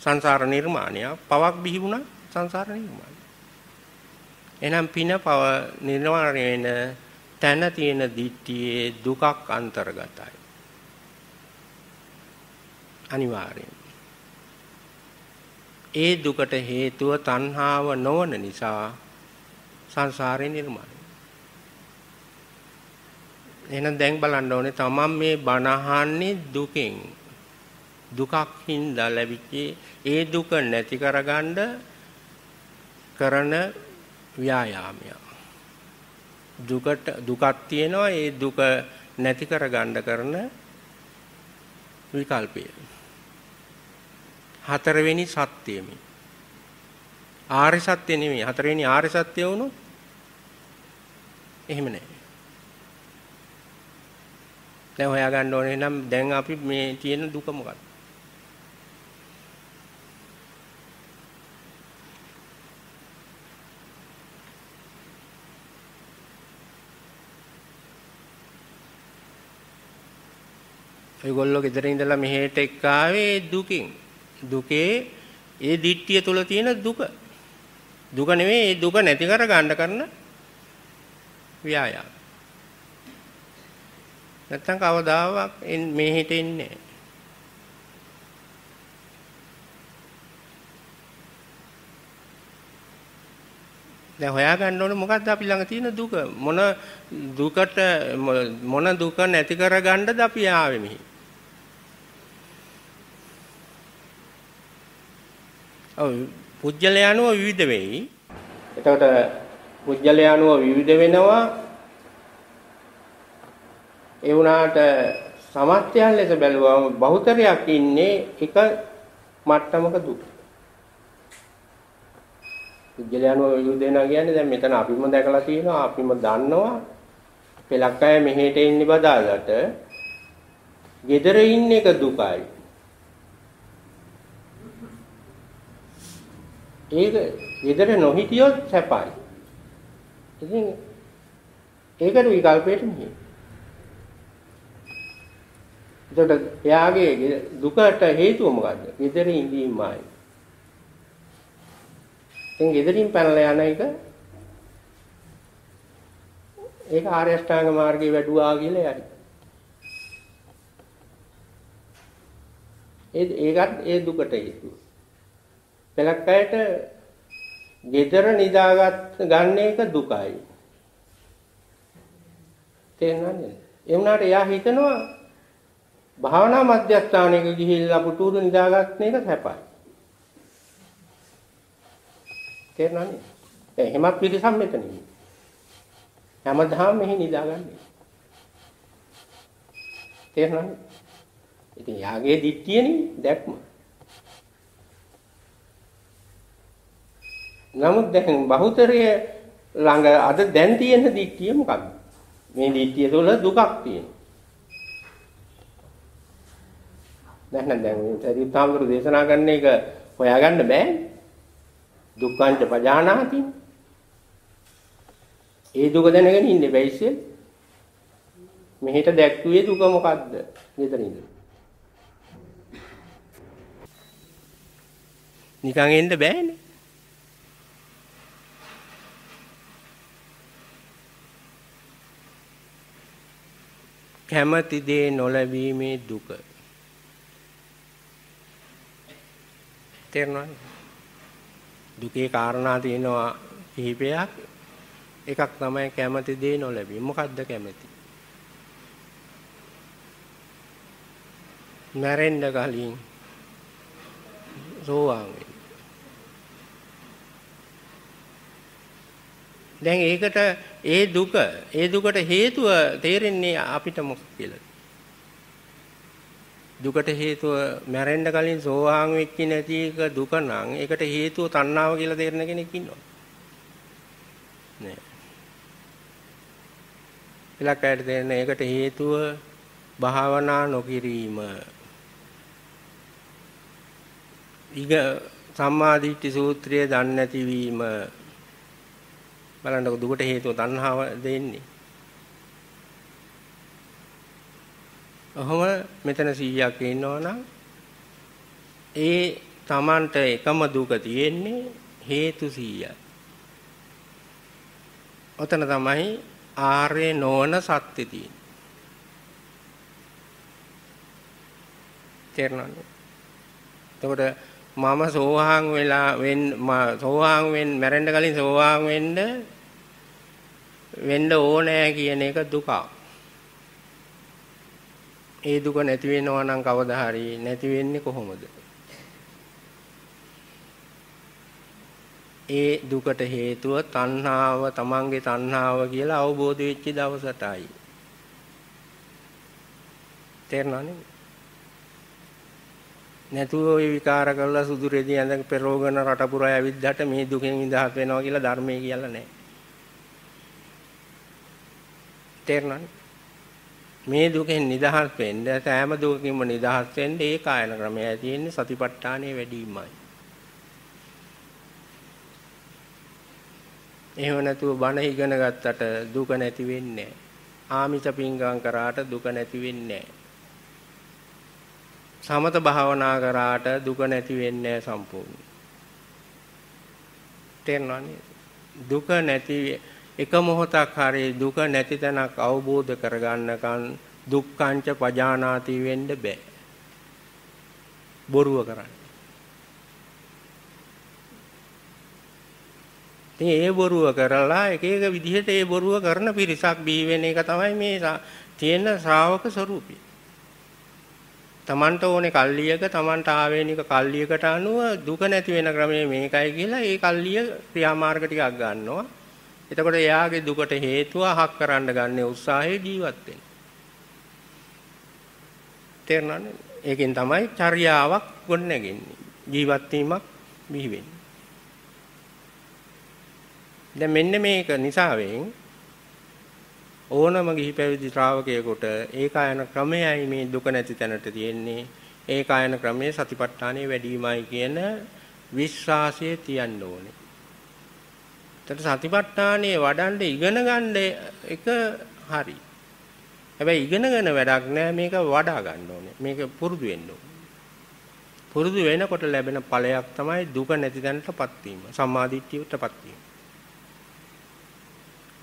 සංසාර නිර්මාණය පවක් බිහි වුණා සංසාර නිර්මාණය එහෙනම් පින පව නිර්මාණය වෙන තැන තියෙන දිට්ඨියේ දුකක් අන්තර්ගතයි අනිවාර්යෙන් ඒ දුකට හේතුව තණ්හාව නොවන නිසා සංසාරේ නිර්මාණය. එහෙනම් දැන් බලන්න ඕනේ තමන් මේ බණ අහන්නේ දුකෙන්. දුකක් හින්දා ලැබිච්ච ඒ දුක නැති කරගන්න කරන ව්‍යායාමය. දුකට දුකක් තියෙනවා ඒ දුක නැති කරගන්න කරන විකල්පය. හතරවෙනි සත්‍යෙමි. ආර්ය සත්‍ය නෙමෙයි හතරවෙනි ආර්ය සත්‍ය වුණොත් එහෙම නැහැ. දැන් හොයා ගන්න ඕනේ නම් දැන් අපි මේ තියෙන දුක මොකක්ද? ඒගොල්ලෝ ගෙදර ඉඳලා මෙහෙට එක්ක ආවේ දුකින්. දුකේ ඒ දිට්ඨිය තුල තියෙන දුක. දුක නෙවෙයි ඒ දුක නැති කර ගන්න කරන ව්‍යායාම. නැත්තම් කවදාවත් මේ හිට එන්නේ දැන් හොයාගන්න ඕනේ මොකද්ද අපි ළඟ තියෙන දුක? මොන දුකට මොන දුක නැති කරගන්නද අපි ආවේ මෙහි? ඔව් පුජ්‍යලයනුව විවිධ වෙයි. එතකොට පුජ්‍යලයනුව විවිධ වෙනවා. ඒ වුණාට සමත්යන් ලෙස බැලුවම බහුතරයක් ඉන්නේ එක මට්ටමක දුක. පුජ්‍යලයන්ව විවිධ වෙනවා කියන්නේ දැන් මෙතන අපිම දැකලා තියෙනවා අපිම දන්නවා පෙලක් අය මෙහෙට ඉන්නේ බදාලට gedare ඉන්න එක දුකයි. ඒක gedare නොහිටියොත් සැපයි. ඉතින් ඒකට විකල්පයට නෙමෙයි. එතකොට එයාගේ දුකට හේතුව මොකද්ද? gedare ඉඳීමයි. ඉතින් gederin පැනලා යන එක ඒක ආර්ය අෂ්ටාංග මාර්ගේ වැඩුවා කියලා යයි. ඒ ඒකත් ඒ දුකට හේතුව. පළක් අයට gedara නිදාගත් ගන්න එක දුකයි. තේරෙනවද? ඒ වුණාට එයා හිතනවා භාවනා මධ්‍යස්ථානයක ගිහිල්ලා පුටුරු නිදාගන්න එක සැපයි. තේරෙනවද? එහෙමත් පිළිසම් මෙතනින්. හැමදාම මෙහි නිදාගන්නේ. තේරෙනවද? ඉතින් යාගේ දිට්ඨියනේ දැක්ම. නමුත් දැන් බහුතරය ළඟ අද දැන් තියෙන දිට්ඨිය මොකක්ද? මේ දිට්ඨිය තුළ දුකක් තියෙනවා. දැන් දැන් මේ සරියුත්තාමතුරු දේශනා කරන එක හොයාගන්න බෑනේ. දුක්ඛංච පජානාති. ඒ දුක දැනගෙන ඉන්නේ බැයිසෙල්. මෙහෙට දැක්කුවේ දුක මොකද්ද? ගෙදරින්ද? නිකන් එන්න බෑනේ. කැමැති දේ නොලැබීමේ දුක. තේරෙනවද? දුකේ කාරණා තියෙනවා කිහිපයක්. එකක් තමයි කැමැති දේ නොලැබීම. මොකද්ද කැමැති? මැරෙන්න කලින් සෝවාන් වෙන්න. දැන් ඒකට ඒ දුක ඒ දුකට හේතුව තේරෙන්නේ අපිට මොකක් කියලාද? දුකට හේතුව මැරෙන්න කලින් සෝවාන් වෙච්ච නැති එක දුක නම් ඒකට හේතුව තණ්හාව කියලා තේරෙන කෙනෙක් ඉන්නවා. නෑ. ඉලක්කයට තේරෙන ඒකට හේතුව භාවනා නොකිරීම. ඊග සම්මාදිට්ඨි සූත්‍රය දන්නේ නැතිවීම බලන්නකො දුකට හේතුව තණ්හාව දෙන්නේ. ඔහොම මෙතන 100ක් ඉන්නවනම් ඒ Tamanට එකම දුක තියෙන්නේ හේතු 100යි. ඔතන තමයි ආර්ය නොවන සත්‍ය තියෙන්නේ. තේරෙනවද? එතකොට මම සෝවාන් වෙලා වෙන්න සෝවාන් වෙන්න මැරෙන්න කලින් සෝවාන් වෙන්න වෙන්න ඕනෑ කියන එක දුකක්. ඒ දුක නැති වෙනවා නම් කවදා හරි නැති වෙන්නේ කොහොමද? ඒ දුකට හේතුව තණ්හාව තමන්ගේ තණ්හාව කියලා අවබෝධ වෙච්ච දවසටයි. තේරෙනවනේ? නැතුව ওই විකාර කරලා සුදු රෙදි ඇඳ පෙරෝගන රට පුරා ඇවිද්දාට මේ දුකෙන් නිදහස් වෙනවා කියලා ධර්මයේ කියලා නැහැ. තේරෙනවනේ? මේ දුකෙන් නිදහස් වෙන්න සෑම දුකකින්ම නිදහස් වෙන්න ඒ කායන ක්‍රමය තියෙන්නේ සතිපට්ඨානයේ වැඩිමයි. එහෙම නැතුව බණ ඉගෙන ගත්තට දුක නැති වෙන්නේ නැහැ. ආමිෂ පිංගම් කරාට දුක නැති වෙන්නේ නැහැ. සමත භාවනා කරාට දුක නැති වෙන්නේ සම්පූර්ණ. තේරෙනවනේ? දුක නැති එක මොහොතක් හරි දුක නැති තැනක් අවබෝධ කරගන්නකන් දුක්ඛංච පජානාති වෙන්න බෑ. බොරුව කරන්නේ. ඉතින් ඒ බොරුව කරලා එක එක විදිහට ඒ බොරුව කරන පිරිසක් බිහි වෙන එක තමයි මේ තියෙන ශ්‍රාවක ස්වરૂපය. තමන්ට ඕනේ කල්ලියක තමන්ට ආවේනික කල්ලියකට අනුව දුක නැති වෙන ක්‍රමය මේකයි කියලා ඒ කල්ලිය ක්‍රියාමාර්ග ටිකක් ගන්නවා. එතකොට එයාගේ දුකට හේතුව හක් කරන්න ගන්න උත්සාහයේ ජීවත් වෙන්න. තේරුණානේ? ඒකෙන් තමයි චර්යාවක් ගොඩනැගෙන්නේ. ජීවත් වීමක් බිහි වෙන්නේ. දැන් මෙන්න මේක නිසාවෙන් ඕනම ගිහි පැවිදි ශ්‍රාවකයෙකුට ඒකායන ක්‍රමයයි මේ දුක නැති තැනට තියෙන්නේ. ඒකායන ක්‍රමයේ සතිපට්ඨානෙ වැඩිමයි කියන විශ්වාසය තියන්න ඕනේ. එතකොට සතිපට්ඨානෙ වඩන්න ඉගෙන ගන්න එක හරි. හැබැයි ඉගෙනගෙන වැඩක් නෑ මේක වඩා ගන්න ඕනේ. මේක පුරුදු වෙන්න ඕනේ. පුරුදු වෙනකොට ලැබෙන ඵලයක් තමයි දුක නැති තැනටපත් වීම. සම්මාදිට්ඨියටපත් වීම.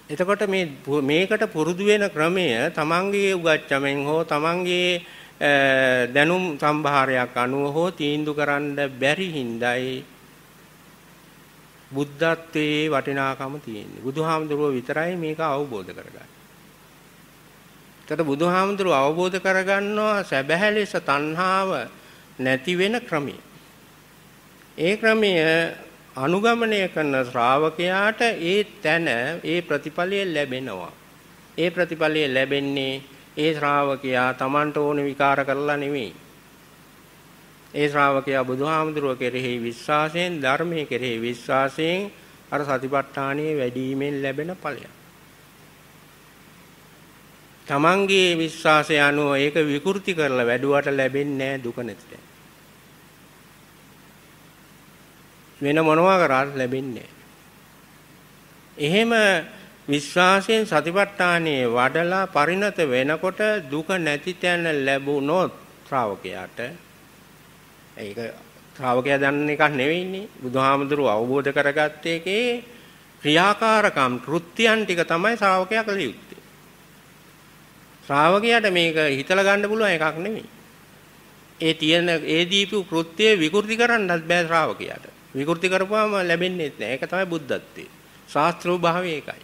එතකොට මේ මේකට පුරුදු වෙන ක්‍රමය තමන්ගේ උගච්චමෙන් හෝ තමන්ගේ දැනුම් සම්භාරයක් අනුව හෝ තීන්දුව කරන්න බැරි හින්දායි බුද්ධත්වයේ වටිනාකම තියෙන්නේ. බුදුහාමුදුරුව විතරයි මේක අවබෝධ කරගන්නේ. එතකොට බුදුහාමුදුරුව අවබෝධ කරගන්නවා සැබෑ ලෙස තණ්හාව නැති වෙන ක්‍රමය. ඒ ක්‍රමය අනුගමනය කරන ශ්‍රාවකයාට ඒ තැන ඒ ප්‍රතිඵලය ලැබෙනවා. ඒ ප්‍රතිඵලය ලැබෙන්නේ ඒ ශ්‍රාවකයා Tamanට ඕන විකාර කරලා නෙවෙයි. ඒ ශ්‍රාවකයා බුදුහාමුදුරුව කෙරෙහි විශ්වාසයෙන් ධර්මයේ කෙරෙහි විශ්වාසයෙන් අර සතිපට්ඨානයේ වැඩිමෙන් ලැබෙන ඵලයක්. තමන්ගේ විශ්වාසය අනුව ඒක විකෘති කරලා වැඩුවට ලැබෙන්නේ නැහැ දුක නැතිද. වෙන මොනවා කරාත් ලැබෙන්නේ එහෙම විශ්වාසයෙන් සතිපට්ඨානයේ වඩලා පරිණත වෙනකොට දුක නැති තැන ලැබුණොත් ශ්‍රාවකයාට ඒක ශ්‍රාවකයා දන්න එකක් නෙවෙයිනේ බුදුහාමුදුරුව අවබෝධ කරගත්ත එකේ ක්‍රියාකාරකම් කෘත්‍යයන් ටික තමයි ශ්‍රාවකයා කළ යුත්තේ ශ්‍රාවකයාට මේක හිතලා ගන්න පුළුවන් එකක් නෙවෙයි ඒ තියෙන ඒ දීපු කෘත්‍යය විකෘති කරන්නත් බෑ ශ්‍රාවකයාට විකෘති කරපුවාම ලැබෙන්නේ නැහැ. ඒක තමයි බුද්ධත්වයේ. ශාස්ත්‍රෝ භාවය ඒකයි.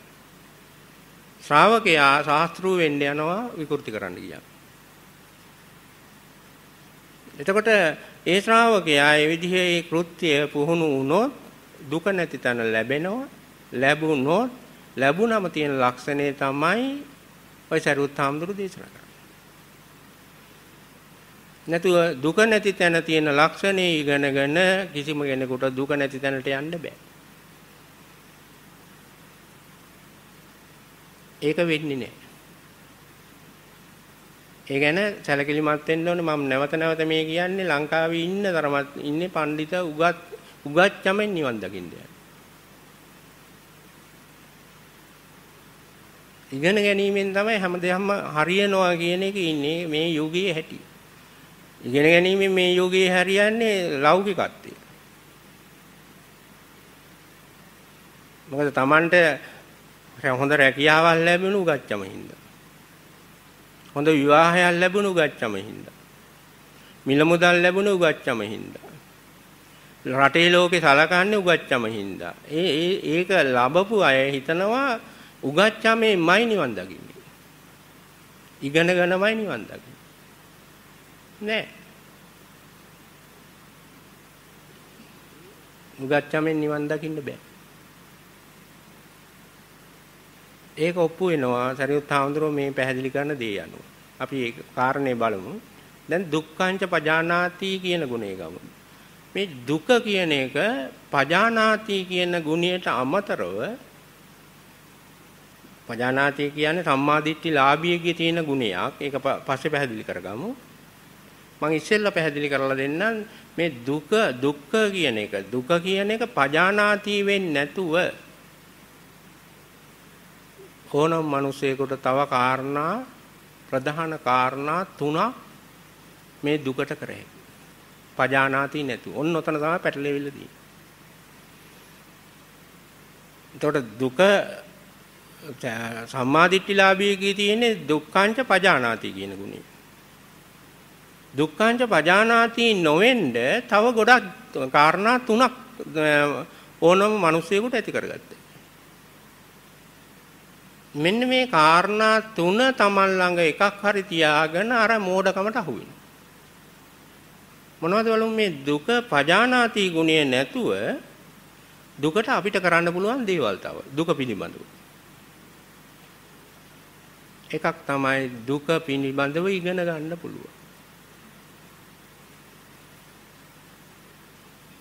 ශ්‍රාවකයා ශාස්ත්‍රූ වෙන්න යනවා විකෘති කරන්න ගියා. එතකොට ඒ ශ්‍රාවකයා ඒ විදිහේ ඒ කෘත්‍ය පුහුණු වුණොත් දුක නැති තැන ලැබෙනවා. ලැබුණොත් ලැබුණම තියෙන ලක්ෂණය තමයි ඔය සරුවත් හාමුදුරු දේශනා නැතුව දුක නැති තැන තියෙන ලක්ෂණේ ඉගෙනගෙන කිසිම කෙනෙකුට දුක නැති තැනට යන්න බෑ. ඒක වෙන්නේ නැහැ. ඒ ගැන සැලකිලිමත් වෙන්න ඕනේ මම නැවත නැවත මේ කියන්නේ ලංකාවේ ඉන්න තරමත් ඉන්නේ පඬිත උගත් උගත් චමෙන් නිවන් දකින්න ඉගෙන ගැනීමෙන් තමයි හැමදේම හරියනවා කියන එක ඉන්නේ මේ යුගයේ හැටි. ඉගෙන ගැනීම මේ යෝගයේ හරියන්නේ ලෞකිකත්වය. මොකද Tamanට හොඳ රැකියාවක් ලැබුණු ගච්ඡම හින්දා. හොඳ විවාහයක් ලැබුණු ගච්ඡම හින්දා. මිල මුදල් ලැබුණු ගච්ඡම හින්දා. රටේ ලෝකේ සලකන්නේ උගච්ඡම හින්දා. ඒ ඒක ලැබපු අය හිතනවා උගච්ඡමෙන්මයි නිවන් දකින්නේ. ඉගෙනගෙනමයි නිවන් දකින්නේ. නෑ. මුගච්ඡමෙන් නිවන් දකින්න බෑ. ඒක ඔප්පු වෙනවා සරියුත් හාමුදුරුවෝ මේ පැහැදිලි කරන දේ අනුව. අපි ඒක කාරණේ බලමු. දැන් දුක්ඛංච පජානාති කියන ගුණය ගමු. මේ දුක කියන එක පජානාති කියන ගුණයට අමතරව පජානාති කියන්නේ සම්මාදිට්ඨි ලාභියගේ තියෙන ගුණයක්. ඒක පස්සේ පැහැදිලි කරගමු. මම ඉස්සෙල්ලා පැහැදිලි කරලා දෙන්නම් මේ දුක දුක්ඛ කියන එක දුක කියන එක පජානාති වෙන්නේ නැතුව ඕනම මිනිසෙකුට තව කාරණා ප්‍රධාන කාරණා තුනක් මේ දුකට කරේ. පජානාති නැතුව. ඔන්න ඔතන තමයි පැටලෙවිල්ල තියෙන්නේ. එතකොට දුක සම්මාදිට්ඨිලාභී තියෙන්නේ දුක්ඛංච පජානාති කියන ගුණය. දුක්ඛංච පජානාති නොවෙන්න තව ගොඩක් කාරණා තුනක් ඕනම මිනිසියෙකුට ඇති කරගත්තා. මෙන්න මේ කාරණා තුන Taman ළඟ එකක් හරි තියාගෙන අර මෝඩකමට අහු වෙනවා. මොනවද බලමු මේ දුක පජානාති ගුණය නැතුව දුකට අපිට කරන්න පුළුවන් දේවල් තව දුක පිළිබඳව. එකක් තමයි දුක පිළිබඳව ඉගෙන ගන්න පුළුවන්.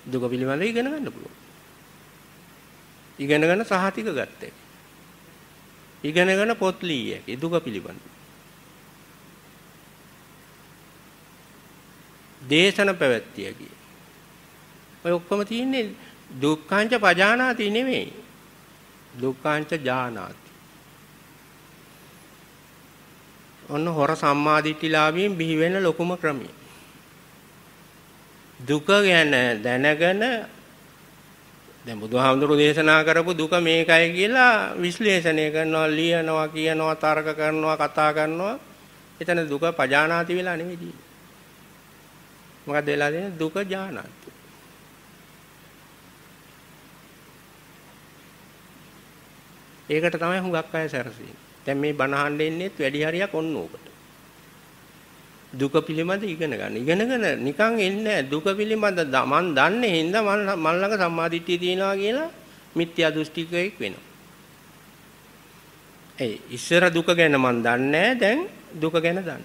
දුක පිළිබඳව ඉගෙන ගන්න පුළුවන්. ඉගෙනගෙන සහතික ගත්තේ. ඉගෙනගෙන පොත් ලීයකේ දුක පිළිබඳව දේශන පැවැත්තියකි ඔය ඔක්කොම තියෙන්නේ දුක්ඛංච පජානාති නෙමෙයි. දුක්ඛංච ජානාති. ඔන්න හොර සම්මාදිට්ඨිලාභයෙන් බිහි වෙන ලොකුම ක්‍රමය. දුක ගැන දැනගෙන දැන් බුදුහාමුදුරු දේශනා කරපු දුක මේකයි කියලා විශ්ලේෂණය කරනවා ලියනවා කියනවා තර්ක කරනවා කතා කරනවා එතන දුක පජානාති වෙලා නෙමෙයි මොකක්ද වෙලා තියෙන්නේ දුක ජානාති ඒකට තමයි හුඟක් අය සැරසෙන්නේ. දැන් මේ බණ අහන්න එන්නේත් වැඩි හරියක් ඔන්න ඕකට. දුක පිළිබඳ ඉගෙන ගන්න. ඉගෙනගෙන නිකන් එන්නේ දුක පිළිබඳ මන් දන්නේ හින්දා මන් මන් ළඟ සම්මාදිට්ඨිය තියෙනවා කියලා මිත්‍යා දෘෂ්ටිකයෙක් වෙනවා. ඒ ඉස්සර දුක ගැන මන් දන්නේ දැන් දුක ගැන දන්න.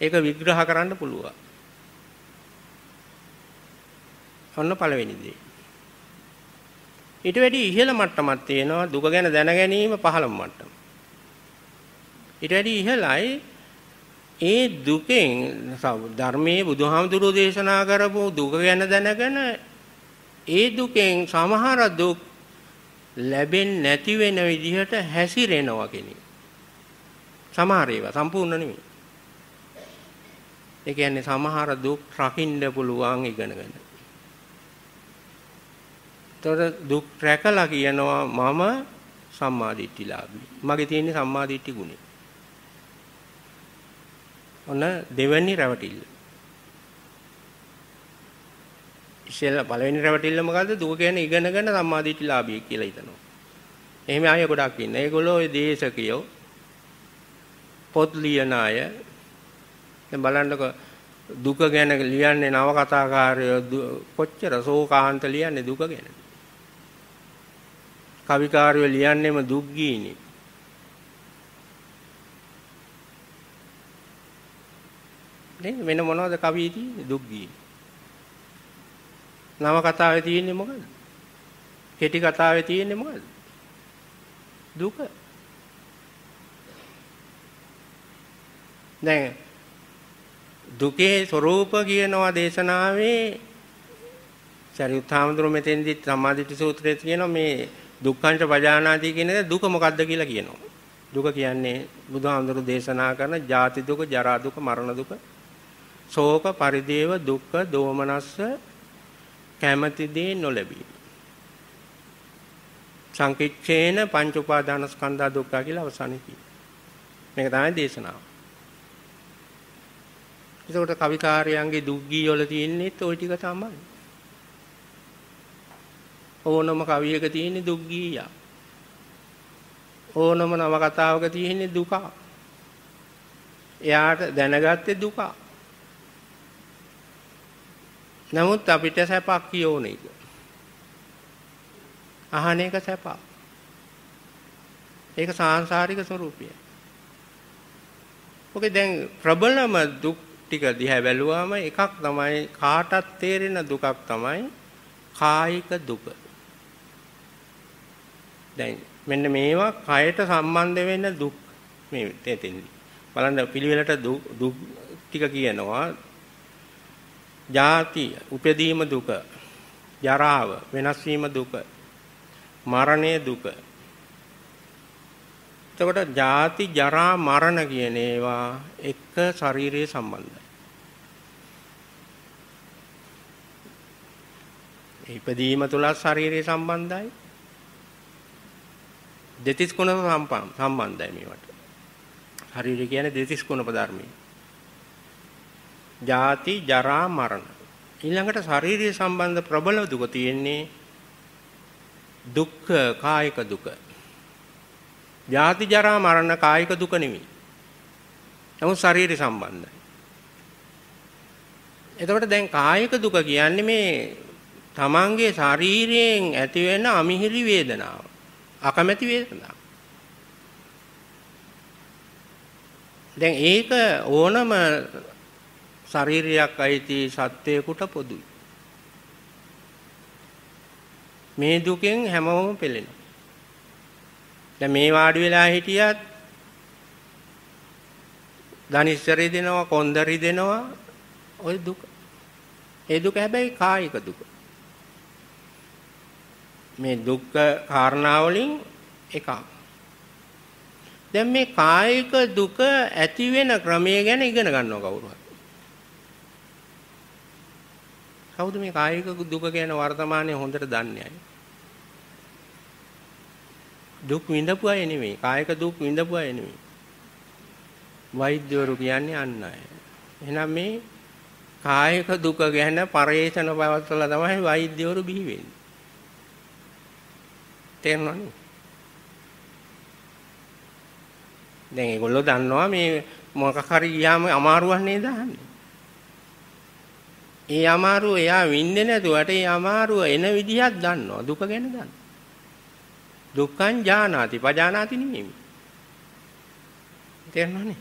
ඒක විග්‍රහ කරන්න පුළුවන්. ඔන්න පළවෙනි දේ. ඊට වැඩි ඉහළ මට්ටමක් තියෙනවා දුක ගැන දැන ගැනීම පහළම මට්ටම. ඊට වැඩි ඉහළයි ඒ දුකෙන් ධර්මයේ බුදුහාමුදුරෝ දේශනා කරපු දුක ගැන දැනගෙන ඒ දුකෙන් සමහර දුක් ලැබෙන්නේ නැති වෙන විදිහට හැසිරෙනවා කෙනෙක්. සමහර ඒවා සම්පූර්ණ නෙමෙයි. ඒ කියන්නේ සමහර දුක් රකින්න පුළුවන් ඉගෙනගෙන. එතකොට දුක් රැකලා කියනවා මම සම්මාදිට්ඨිලාභී. මගේ තියෙන සම්මාදිට්ඨි ගුණය. ඔන්න දෙවැනි රැවටිල්ල. ඉතින් පළවෙනි රැවටිල්ල මොකද්ද? දුක ගැන ඉගෙනගෙන සම්මාදිට්ඨිලාභී කියලා හිතනවා. එහෙම අය ගොඩක් ඉන්නේ. ඒගොල්ලෝ ওই දේශකයෝ පොත් ලියන අය දැන් බලන්නකො දුක ගැන ලියන්නේ නව කතාකාරයෝ කොච්චර ශෝකාන්ත ලියන්නේ දුක ගැන. කවිකාරයෝ ලියන්නේම දුක් ගීනේ. නේද වෙන මොනවද කවියේ තියෙන්නේ දුක් ගීනේ. නව කතාවේ තියෙන්නේ මොකද? කෙටි කතාවේ තියෙන්නේ මොකද? දුක. දැන් දුකේ ස්වરૂප කියනවා දේශනාවේ සරියුත් හාමුදුරුවෝ මෙතෙන්දි සම්මාදිට්ඨි සූත්‍රයේ කියනවා මේ දුක්ඛංච පජානාති කියන එක දුක මොකද්ද කියලා කියනවා. දුක කියන්නේ බුදුහාමුදුරු දේශනා කරන ජාති දුක, ජරා දුක, මරණ දුක, ශෝක, පරිදේව, දුක්ඛ, දෝමනස්ස කැමැති දේ නොලැබීම. සංකිච්ඡේන පංච උපාදානස්කන්ධා දුක්ඛ කියලා අවසානයේ කියනවා. මේක තමයි දේශනාව. ඒකට කවිකාරයන්ගේ දුක් ගී වල තියෙන්නේ ওই ටික තමයි. ඕනම කවියක තියෙන දුක් ගීය. ඕනම නව කතාවක තියෙන දුක. එයාට දැනගත්තේ දුක. නමුත් අපිට සැපක් කියෝන එක. අහන එක සැපක්. ඒක සාංශාරික ස්වરૂපය. ඔකේ දැන් ප්‍රබලම දුක් ටික දිහා බැලුවාම එකක් තමයි කාටත් තේරෙන දුකක් තමයි කායික දුක. දැන් මෙන්න මේවා කයට සම්බන්ධ වෙන දුක් මේ තෙතෙන්දි. බලන්න පිළිවෙලට දුක් ටික කියනවා. ජාති, උපදීම දුක, ජරාව, වෙනස් වීම දුක, මරණය දුක. එතකොට ජාති, ජරා, මරණ කියන ඒවා එක ශරීරයේ සම්බන්ධයි. ඉපදීම තුල ශරීරයේ සම්බන්ධයි. දෙතිස් කුණප සම්බන්ධයි මේවට. ශරීරය කියන්නේ දෙතිස් කුණප ධර්මයි. ජාති ජරා මරණ. ඊළඟට ශාරීරික සම්බන්ධ ප්‍රබල දුක තියෙන්නේ දුක්ඛ කායික දුක. ජාති ජරා මරණ කායික දුක නෙමෙයි. නමුත් ශරීර සම්බන්ධයි. එතකොට දැන් කායික දුක කියන්නේ මේ තමන්ගේ ශරීරයෙන් ඇති වෙන අමිහිරි වේදනාව. අකමැති වේදනාව. දැන් ඒක ඕනම ශරීරයක් අයිති සත්වයකට පොදුයි. මේ දුකෙන් හැමෝම පෙළෙනවා. දැන් මේ වාඩි වෙලා හිටියත් ධනිස්සරි දෙනවා කොන්දරි දෙනවා ওই දුක. ඒ දුක හැබැයි කායික දුක. මේ දුක්ඛ කාරණා වලින් එකක්. දැන් මේ කායික දුක ඇති වෙන ක්‍රමය ගැන ඉගෙන ගන්නව කවුරුහරි. කවුද මේ කායික දුක ගැන වර්තමානයේ හොඳට දන්නේ අය? දුක් විඳපු අය නෙමෙයි. කායික දුක් විඳපු අය නෙමෙයි. වෛද්‍යවරු කියන්නේ අන්න අය. එහෙනම් මේ කායික දුක ගැන පරේෂණ පවත්වලා තමයි වෛද්‍යවරු බිහි වෙන්නේ. තේරෙනවනේ? දැන් ඒගොල්ලෝ දන්නවා මේ මොකක් හරි ගියාම අමාරුවක් නේද අහන්නේ. ඒ අමාරුව එයා විඳින්නේ නැතුවට ඒ අමාරුව එන විදිහක් දන්නවා. දුක ගැන දන්නවා. දුක්ඛං ජානාති පජානාති නෙමෙයි. තේරෙනවනේ?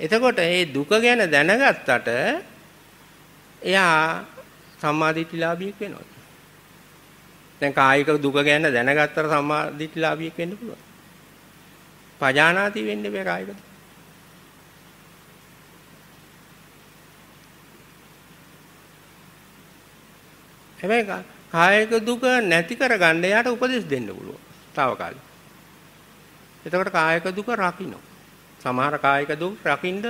එතකොට මේ දුක ගැන දැනගත්තට එයා සම්මාදිට්ඨිලාභියෙක් වෙනවා. දැන් කායික දුක ගැන දැනගත්තට සම්මාදිට්ඨිලාභියෙක් වෙන්න පුළුවන්. පජානාති වෙන්න බෑ කායික හැබැයි කායික දුක නැති කරගන්න යාට උපදෙස් දෙන්න පුළුවන්. తాවකාලික. එතකොට කායික දුක රකින්න. සමහර කායික දුක් රකින්න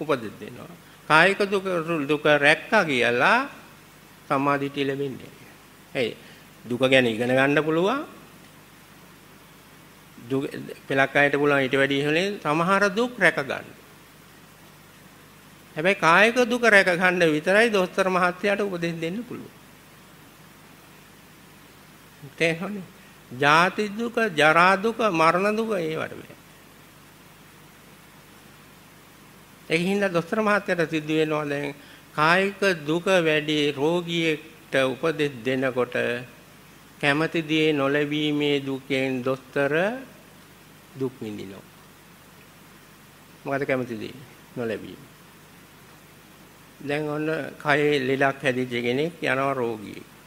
උපදෙස් දෙනවා. කායික දුක දුක රැක්කා කියලා සමාධිය ලැබෙන්නේ. ඇයි? දුක ගැන ඉගෙන ගන්න පුළුවන්. දුක පෙලක් අයට පුළුවන් ඊට වැඩි ඉහළින් සමහර දුක් රැක ගන්න. හැබැයි කායික දුක රැක ගන්න විතරයි දොස්තර මහත්තයාට උපදෙස් දෙන්න පුළුවන්. තේරෙනවනේ? ජාති දුක, ජරා දුක, මරණ දුක ඒවට බෑ. ඒකින්ද දොස්තර මහත්තයාට සිද්ධ වෙනවා දැන් කායික දුක වැඩි රෝගියෙක්ට උපදෙස් දෙනකොට කැමැති දේ නොලැබීමේ දුකෙන් දොස්තර දුක් විඳිනවා. මොකද කැමැති දේ නොලැබීම. දැන් ඔන්න කයේ ලෙඩක් හැදිච්ච කෙනෙක් යනවා රෝගියෙක්.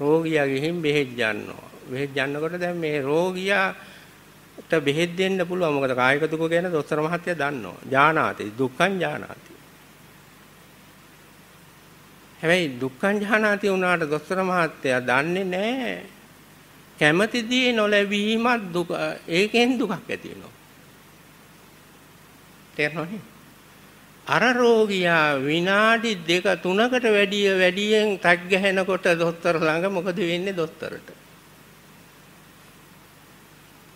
රෝගියා ගිහින් බෙහෙත් ගන්නවා. බෙහෙත් ගන්නකොට දැන් මේ රෝගියාට බෙහෙත් දෙන්න පුළුවන්. මොකද කායික දුක ගැන දොස්තර මහත්තයා දන්නවා. ඥානාති දුක්ඛං ඥානාති. හැබැයි දුක්ඛං ඥානාති වුණාට දොස්තර මහත්තයා දන්නේ නැහැ. කැමැතිදී නොලැබීමත් දුක ඒකෙන් දුකක් ඇති වෙනවා. තේරෙනවද? අර රෝගියා විනාඩි දෙක තුනකට වැඩිය වැඩියෙන් තක් ගැහෙනකොට දොස්තර ළඟ මොකද වෙන්නේ දොස්තරට?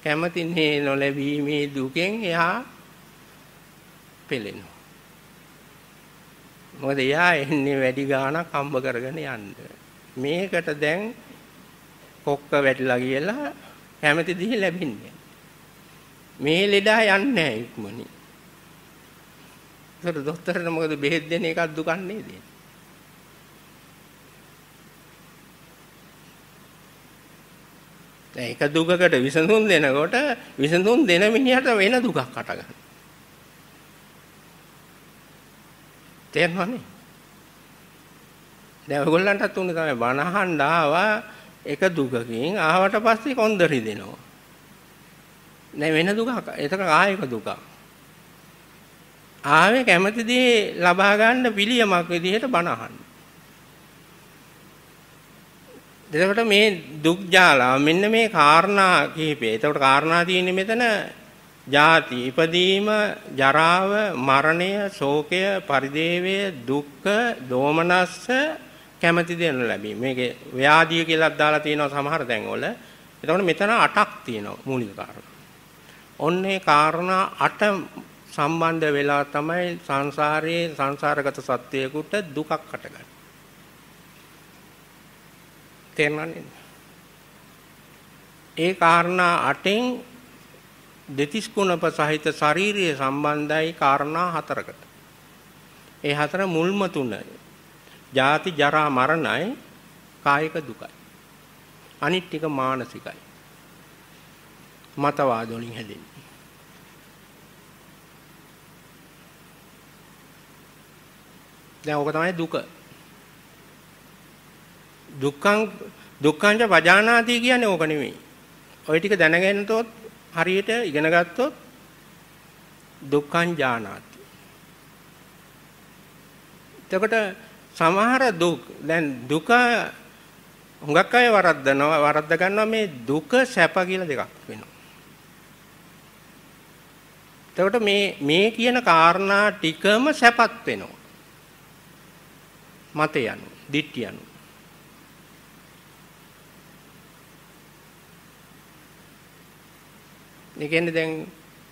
කැමතිනේ නොලැබීමේ දුකෙන් එහා පෙළෙනවා. මොකද එයා එන්නේ වැඩි ගාණක් හම්බ කරගෙන යන්න. මේකට දැන් කොක්ක වැටිලා කියලා කැමති දිහි ලැබින්නේ. මේ ලෙඩා යන්නේ නැහැ ඉක්මනින්. ඒතර දොස්තරට මොකද බෙහෙත් දෙන එකක් දුකක් නේද? දැන් එක දුකකට විසඳුම් දෙනකොට විසඳුම් දෙන මිනිහට වෙන දුකක් අට ගන්න. තේරෙනවනේ? දැන් ඔයගොල්ලන්ටත් උනේ තමයි බනහන් ආවා එක දුකකින් ආවට පස්සේ කොන්දරි දෙනවා. නෑ වෙන දුකක්. ඒක කායික දුකක්. ආවේ කැමති දේ ලබා ගන්න පිළියමක් විදිහට බණ අහන්න. එතකොට මේ දුක් ජාලා මෙන්න මේ කාරණා කිහිපය. එතකොට කාරණා තියෙන්නේ මෙතන ජාති, ඉපදීම, ජරාව, මරණය, ශෝකය, පරිදේවය, දුක්ඛ, දෝමනස්ස කැමැති දේ නොලැබීම. මේකේ ව්‍යාධිය කියලා දාලා තියෙනවා සමහර තැන්වල. එතකොට මෙතන 8ක් තියෙනවා මූලික කාරණා. ඔන්නේ කාරණා 8 සම්බන්ධ වෙලා තමයි සංසාරයේ සංසාරගත සත්වයකට දුකක් හටගන්නේ. තේරුණානේ? ඒ කාරණා අටෙන් දෙතිස් කුණප සහිත ශාරීරිය සම්බන්ධයි කාරණා හතරකට. ඒ හතර මුල්ම තුන. ජාති ජරා මරණයි කායික දුකයි. අනිත් ටික මානසිකයි. මතවාද වලින් හැදෙන්නේ. දැන් ඕක තමයි දුක. දුක්ඛං දුක්ඛංච වජානාති කියන්නේ ඕක නෙමෙයි. ওই ටික දැනගෙනතොත් හරියට ඉගෙන ගත්තොත් දුක්ඛං ජානාති. එතකොට සමහර දුක් දැන් දුක හුඟක් අය වරද්දනවා වරද්ද ගන්නවා මේ දුක සැප කියලා දෙකක් වෙනවා. එතකොට මේ මේ කියන කාරණා ටිකම සැපත් වෙනවා. මතය යනු, දිට්ඨිය යනු. ඒ කියන්නේ දැන්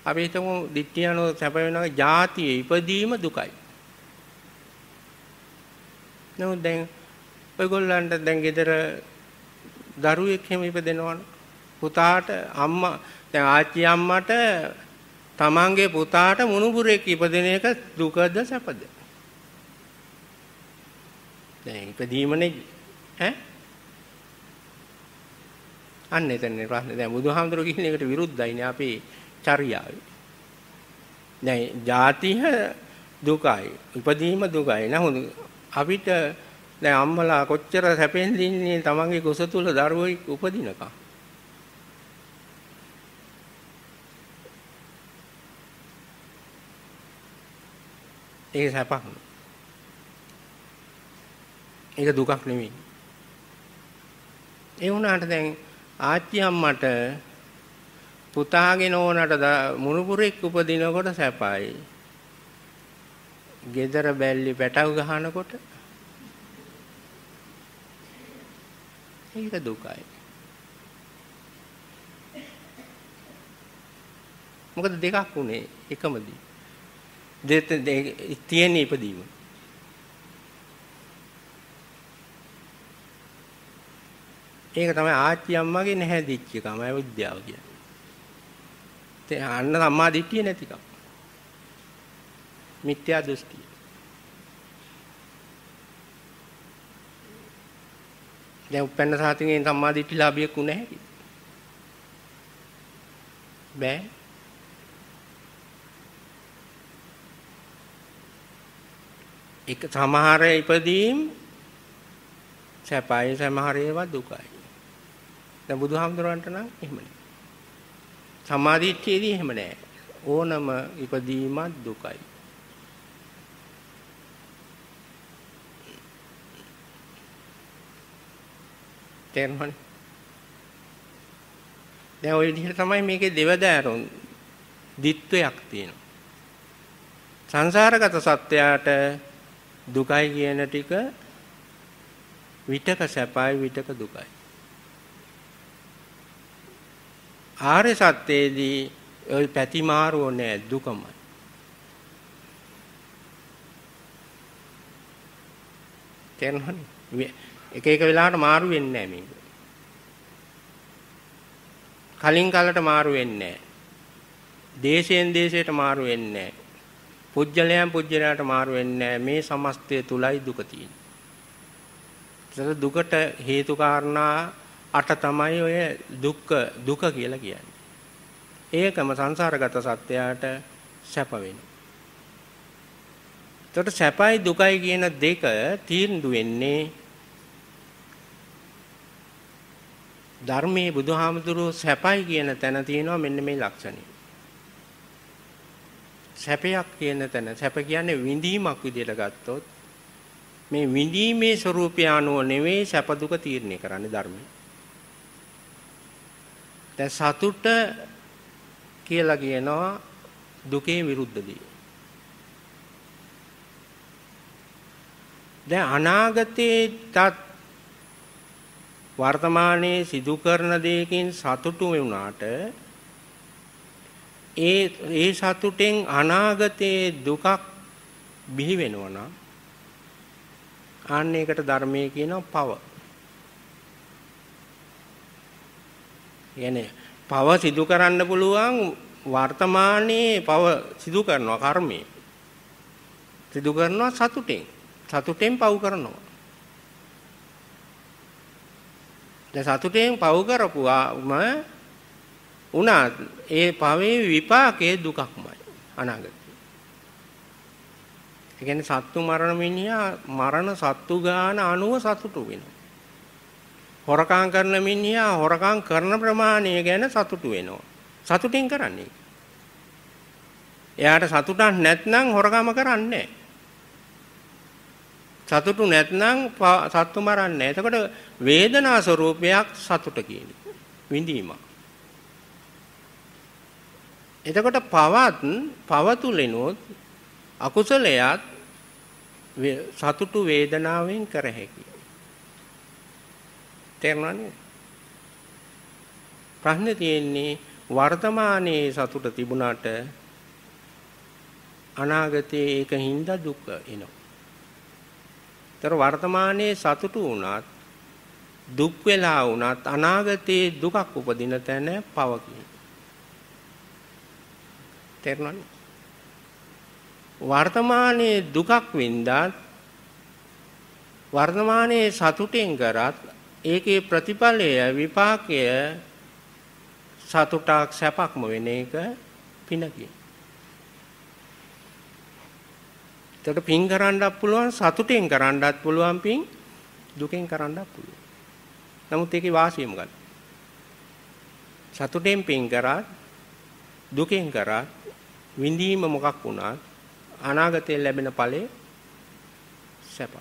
අපි හිතමු දිට්ඨිය යනු සැප වෙනවා ජාතියේ ඉපදීම දුකයි. නමුත් දැන් ඔයගොල්ලන්ට දැන් ගෙදර දරුවෙක් හැම ඉපදෙනවනේ. පුතාට අම්මා දැන් ආච්චි අම්මට තමන්ගේ පුතාට මුණුබුරෙක් ඉපදෙන එක දුකද සැපද? දැන් ඉපදීමනේ ඈ අන්න එතනනේ ප්‍රශ්නේ. දැන් බුදුහාමුදුරුවෝ කියන එකට විරුද්ධයිනේ අපේ චර්යාවේ. දැන් ජාතිය දුකයි. ඉපදීම දුකයි. නහොඳ අපිට දැන් අම්මලා කොච්චර සැපෙන් දින්නේ තමන්ගේ කුස තුල දරුවෙක් උපදිනකම්. ඒක සැපක් ඒක දුකක් නෙමෙයි. ඒ වුණාට දැන් ආච්චි අම්මට පුතාගෙන ඕනට මුණුපුරෙක් උපදිනකොට සැපයි. gedara බැල්ලි පැටව ගහනකොට ඒක දුකයි. මොකද දෙකක් උනේ එකමදී. දෙත තියෙන ඉපදීම. ඒක තමයි ආච්චි අම්මගේ නැහැදිච්ච එකම විද්‍යාව කියන්නේ. ඒ අන්න සම්මා දිට්ඨිය නැතිකම. මිත්‍යා දෘෂ්ටිය. දැන් උපැන්න සාතිගෙන් සම්මා දිට්ඨි ලාභියෙක් උනේ නැහැ. බෑ. එක සමහර ඉපදීම් සැපයි සමහර ඒවා දුකයි. දැන් බුදුහාමුදුරන්ට නම් එහෙම නෑ. සමාධිච්ඡේදී එහෙම නෑ. ඕනම ඉපදීමත් දුකයි. තේරුණානේ? දැන් ওই විදිහට තමයි මේකේ දෙවදාරුන් දිත්වයක් තියෙනවා. සංසාරගත සත්‍යයට දුකයි කියන ටික විතක සැපයි විතක දුකයි. ආර්ය සත්‍යයේදී ওই පැතිමාරුව නෑ දුකමයි. තේරෙනවනේ? එක එක වෙලාවට මාරු වෙන්නේ නෑ මේක. කලින් කාලට මාරු වෙන්නේ නෑ. දේශයෙන් දේශයට මාරු වෙන්නේ නෑ. පුජ්‍යලයන් පුජ්‍යලයට මාරු වෙන්නේ මේ සමස්තය තුලයි දුක තියෙන්නේ. දුකට හේතු කාරණා අට තමයි ඔය දුක්ඛ දුක කියලා කියන්නේ. ඒකම සංසාරගත සත්‍යයට සැප වෙනවා. එතකොට සැපයි දුකයි කියන දෙක තීන්දුව වෙන්නේ ධර්මයේ බුදුහාමුදුරුවෝ සැපයි කියන තැන තියෙනවා මෙන්න මේ ලක්ෂණය. සැපයක් කියන තැන සැප කියන්නේ විඳීමක් විදිහට ගත්තොත් මේ විඳීමේ ස්වરૂපය අනුව නෙවෙයි සැප දුක තීරණය කරන්නේ ධර්මය. දැන් සතුට කියලා කියනවා දුකේ විරුද්ධ දේ. දැන් අනාගතේටත් වර්තමානයේ සිදු කරන දෙයකින් සතුටු වුණාට ඒ ඒ සතුටෙන් අනාගතයේ දුකක් බිහි වෙනවා නම් අන්න ඒකට ධර්මයේ කියනවා පව. කියන්නේ පව සිදු කරන්න පුළුවන් වර්තමානයේ පව සිදු කරනවා කර්මය. සිදු කරනවා සතුටෙන්. සතුටෙන් පව් කරනවා. දැන් සතුටෙන් පව් කරපුවාම උනා ඒ පවේ විපාකයේ දුකක්මයි අනාගතේ. ඒ කියන්නේ සත්තු මරණ මිනිහා මරණ සත්තු ගාන අනුව සතුටු වෙනවා. හොරකම් කරන මිනිහා හොරකම් කරන ප්‍රමාණය ගැන සතුටු වෙනවා. සතුටින් කරන්නේ. එයාට සතුටක් නැත්නම් හොරකම කරන්නේ සතුටු නැත්නම් සත්තු මරන්නේ එතකොට වේදනා ස්වરૂපයක් සතුට කියන්නේ. විඳීමක්. එතකොට පවත් පවතුලිනුත් අකුසලයක් සතුටු වේදනාවෙන් කර හැකියි. තේරුණානේ? ප්‍රශ්නේ තියෙන්නේ වර්තමානයේ සතුට තිබුණාට අනාගතයේ ඒකින්ද දුක එනවා. ତର වර්තමානයේ සතුටු වුණත් දුක් වෙලා වුණත් අනාගතයේ දුකක් උපදින තැන පවකි. තේරුණානේ? වර්තමානයේ දුකක් වින්දාත් වර්තමානයේ සතුටෙන් කරත් ඒකේ ප්‍රතිඵලය විපාකය සතුටක් සැපක්ම වෙන එක පිනකිය. එතකොට පින් කරන්නත් පුළුවන් සතුටෙන් කරන්නත් පුළුවන් පින් දුකෙන් කරන්නත් පුළුවන්. නමුත් ඒකේ වාසිය මොකක්ද? සතුටෙන් පින් කරා දුකෙන් කරා විඳීම මොකක් වුණත් අනාගතයේ ලැබෙන ඵලය සැප.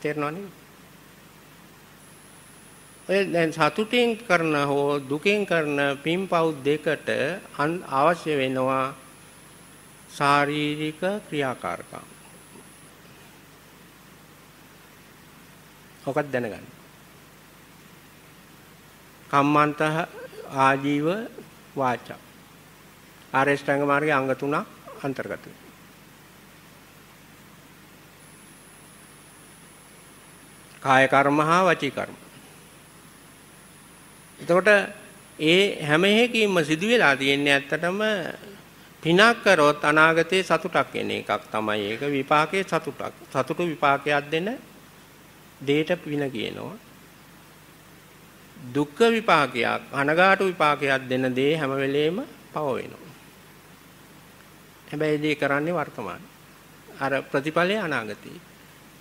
තේරෙනවනේ? ඔය දැන් සතුටින් කරන හෝ දුකෙන් කරන පින්පව් දෙකට අවශ්‍ය වෙනවා ශාරීරික ක්‍රියාකාරකම්. ඔකත් දැනගන්න. කම්මන්ත ආජීව වාචා. ආරේෂ්ඨාංග මාර්ගයේ අංග තුනක් අන්තර්ගත වෙනවා. කාය කර්ම හා වචී කර්ම. එතකොට ඒ හැම එකකින්ම සිදු වෙලා තියෙන්නේ ඇත්තටම පිනක් කරොත් අනාගතේ සතුටක් එන එකක් තමයි ඒක විපාකයේ සතුටක්. සතුටු විපාකයක් දෙන දෙයට පින කියනවා. දුක්ඛ විපාකයක් අනගාටු විපාකයක් දෙන දේ හැම වෙලෙම පව වෙනවා. හැබැයි දේ කරන්නේ වර්තමාන. අර ප්‍රතිඵලය අනාගතේ.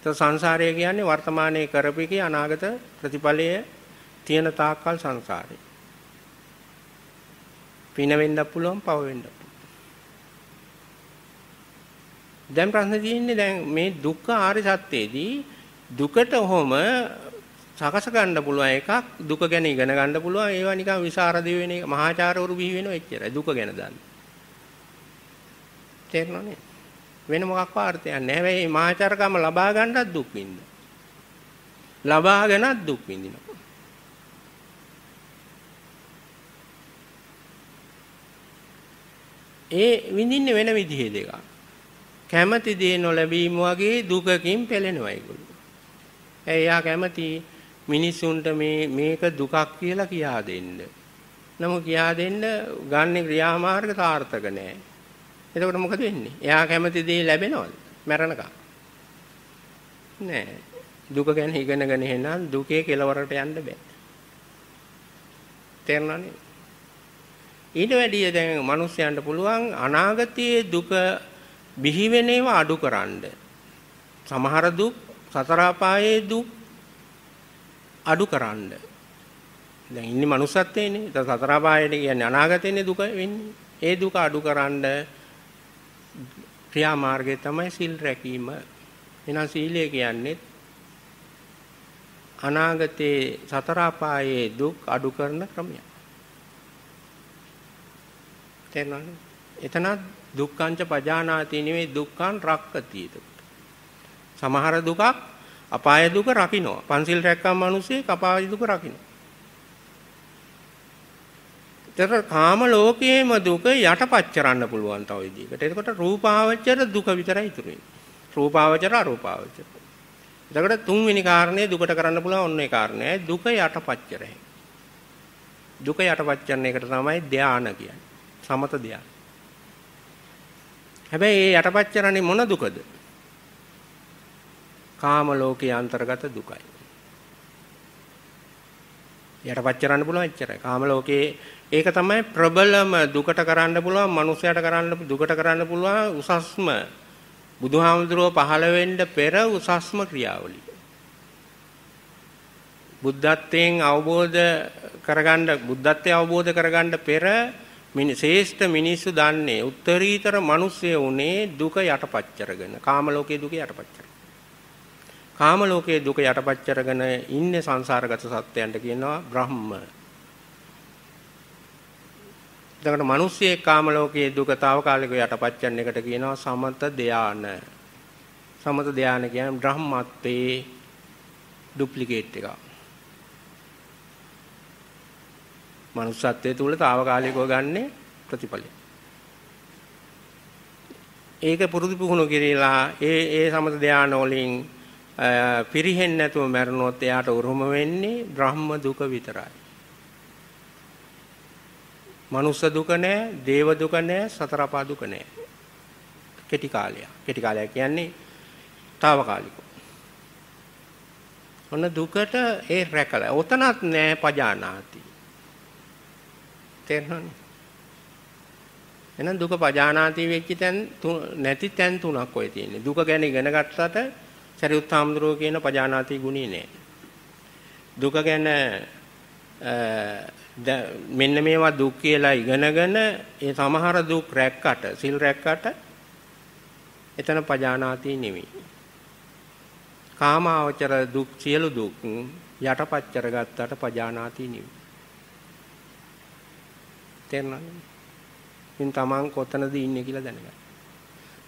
તો සංසාරය කියන්නේ වර්තමානයේ කරපිකේ අනාගත ප්‍රතිඵලය තියෙන තාක්කල් සංසාරේ. පින වෙන්නත් පුළුවන් පව වෙන්නත් දැන් ප්‍රශ්න තියෙන්නේ දැන් මේ දුක්ඛ ආර්ය සත්‍යයේදී දුකට ඔහොම සකස ගන්න පුළුවන් එකක් දුක ගැන ඉගෙන ගන්න පුළුවන් ඒවා නිකන් විසරද වෙන එක මහාචාර්යවරු බිහි වෙනවා එච්චරයි දුක ගැන දන්න. තේරෙනවනේ? වෙන මොකක් වාර්තයක් නැහැ. හැබැයි මහාචාරකම ලබා ගන්නත් දුක් විඳින්න. ලබාගෙනත් දුක් විඳිනවා. ඒ විඳින්නේ වෙන විදිහේ දෙකක්. කැමැති දේ නොලැබීම වගේ දුකකින් පෙළෙනවා ඒගොල්ලෝ. එයා කැමැති මිනිසුන්ට මේ මේක දුකක් කියලා කියා දෙන්න. නමුත් කියා දෙන්න ගන්න ක්‍රියාමාර්ග සාර්ථක නැහැ. එතකොට මොකද වෙන්නේ? එයා කැමති දේ ලැබෙනවද? මැරණකම්. නෑ. දුක ගැන ඉගෙනගෙන එහෙනම් දුකේ කෙලවරට යන්න බෑ. තේරුණානේ? ඊට වැඩිය දැන් මිනිස්යන්ට පුළුවන් අනාගතයේ දුක බිහි වෙන ඒවා අඩු කරන්න. සමහර දුක් සතර අපායේ දුක් අඩු කරන්න. දැන් ඉන්නේ manussත්වයේනේ. සතර අපායේ කියන්නේ අනාගතේනේ දුක වෙන්නේ. ඒ දුක අඩු කරන්න ක්‍රියාමාර්ගය තමයි සිල් රැකීම. එහෙනම් සීලය කියන්නේ අනාගතේ සතර අපායේ දුක් අඩු කරන ක්‍රමයක්. තේරුණාද? එතන දුක්ඛංච පජානාති නෙවෙයි දුක්ඛං රක්කති එතකොට. සමහර දුකක් අපාය දුක රකින්නවා. පන්සිල් රැක්කම මිනිස්සේ අපාය දුක රකින්නවා. එතකොට කාම ලෝකයේම දුක යටපත් කරන්න පුළුවන් තව විදිහකට. එතකොට රූපාවචර දුක විතරයි ඉතුරු වෙන්නේ. රූපාවචර අරූපාවචර. එතකොට තුන්වෙනි කාරණේ දුකට කරන්න පුළුවන් ඔන්න ඒ කාරණේ දුක යටපත් කරයි. දුක යටපත් කරන එකට තමයි ධාන කියන්නේ. සමත ධාන. හැබැයි ඒ යටපත් කරන්නේ මොන දුකද? කාම ලෝකයේ අන්තර්ගත දුකයි. යටපත් කරන්න පුළුවන් එච්චරයි. කාම ලෝකයේ ඒක තමයි ප්‍රබලම දුකට කරන්න පුළුවන්, මනුස්සයට කරන්න දුකට කරන්න පුළුවන් උසස්ම බුදුහාමුදුරුව පහළ වෙන්න පෙර උසස්ම ක්‍රියාවලිය. බුද්ධත්වයෙන් අවබෝධ කරගන්න බුද්ධත්වය අවබෝධ කරගන්න පෙර ශ්‍රේෂ්ඨ මිනිස්සු දන්නේ උත්තරීතර මිනිස්සය උනේ දුක යටපත් කරගෙන කාම ලෝකයේ දුක යටපත් කරගෙන කාම ලෝකයේ දුක යටපත් කරගෙන ඉන්නේ සංසාරගත සත්‍යයන්ට කියනවා බ්‍රහ්ම. එතකොට මිනිස්සේ කාම ලෝකයේ දුක తాවකාලිකව යටපත් කරන එකට කියනවා සමත ධාන. සමත ධාන කියන්නේ බ්‍රහ්මත්වේ ඩුප්ලිකේට් එකක්. මනුස්සත්වයේ තුල తాවකාලිකව ගන්නෙ ප්‍රතිඵලය. ඒක පුරුදු පුහුණු කිරීලා ඒ ඒ සමත ධාන වලින් පිරිහෙන්නේ නැතුව මැරුණොත් එයාට උරුම වෙන්නේ බ්‍රහ්ම දුක විතරයි. මනුස්ස දුක නැහැ, දේව දුක නැහැ, සතර අපා දුක නැහැ. කෙටි කාලයක්. කෙටි කාලයක් කියන්නේ తాවකාලිකව. ඔන්න දුකට ඒ රැකලා. ඔතනත් නෑ පජානාති. තේරෙනවනේ. එහෙනම් දුක පජානාති වෙච්ච තැන් නැති තැන් තුනක් ඔය තියෙන්නේ. දුක ගැන ඉගෙන ගත්තට සරියුත් හාමුදුරුවෝ කියන පජානාති ගුණේ නෑ. දුක ගැන මෙන්න මේවා දුක් කියලා ඉගෙනගෙන ඒ සමහර දුක් රැක්කට සිල් රැක්කට එතන පජානාති නෙමෙයි. කාමාවචර දුක් සියලු දුක් යටපත් කරගත්තට පජානාති නෙමෙයි. තේරුණාද? ඉතින් තමන් කොතනද ඉන්නේ කියලා දැනගන්න.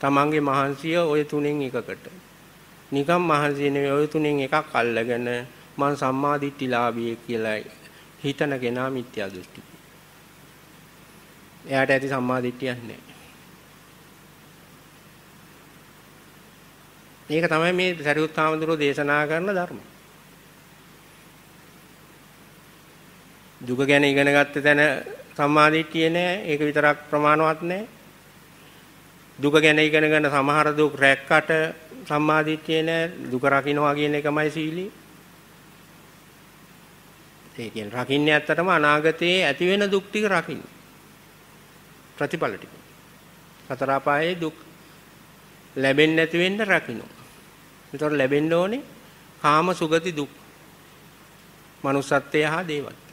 තමන්ගේ මහන්සිය ওই තුනෙන් එකකට. නිකම් මහන්සි නෙවෙයි ඔය තුනෙන් එකක් අල්ලගෙන මං සම්මාදිට්ඨිලාභියෙ කියලා හිතන කෙනා මිත්‍යා දෘෂ්ටි. එයාට ඇති සම්මාදිට්ඨියක් නැහැ. මේක තමයි මේ සරියුත් හාමුදුරුවෝ දේශනා කරන ධර්ම. දුක ගැන ඉගෙන ගත්ත තැන සම්මාදිට්ඨිය නෑ. ඒක විතරක් ප්‍රමාණවත් නෑ. දුක ගැන ඉගෙනගෙන සමහර දුක් රැක්කට සම්මාදිට්ඨිය නෑ දුක රකින්නවා කියන එකමයි සීලී. ඒ කියන්නේ රකින්නේ ඇත්තටම අනාගතයේ ඇති වෙන දුක් ටික රකින්න. ප්‍රතිඵල ටික. සතර අපායේ දුක් ලැබෙන්නේ නැති වෙන්න රකින්න. ඒතකොට ලැබෙන්න ඕනේ කාම සුගති දුක්. manussත්වය හා දේවත්.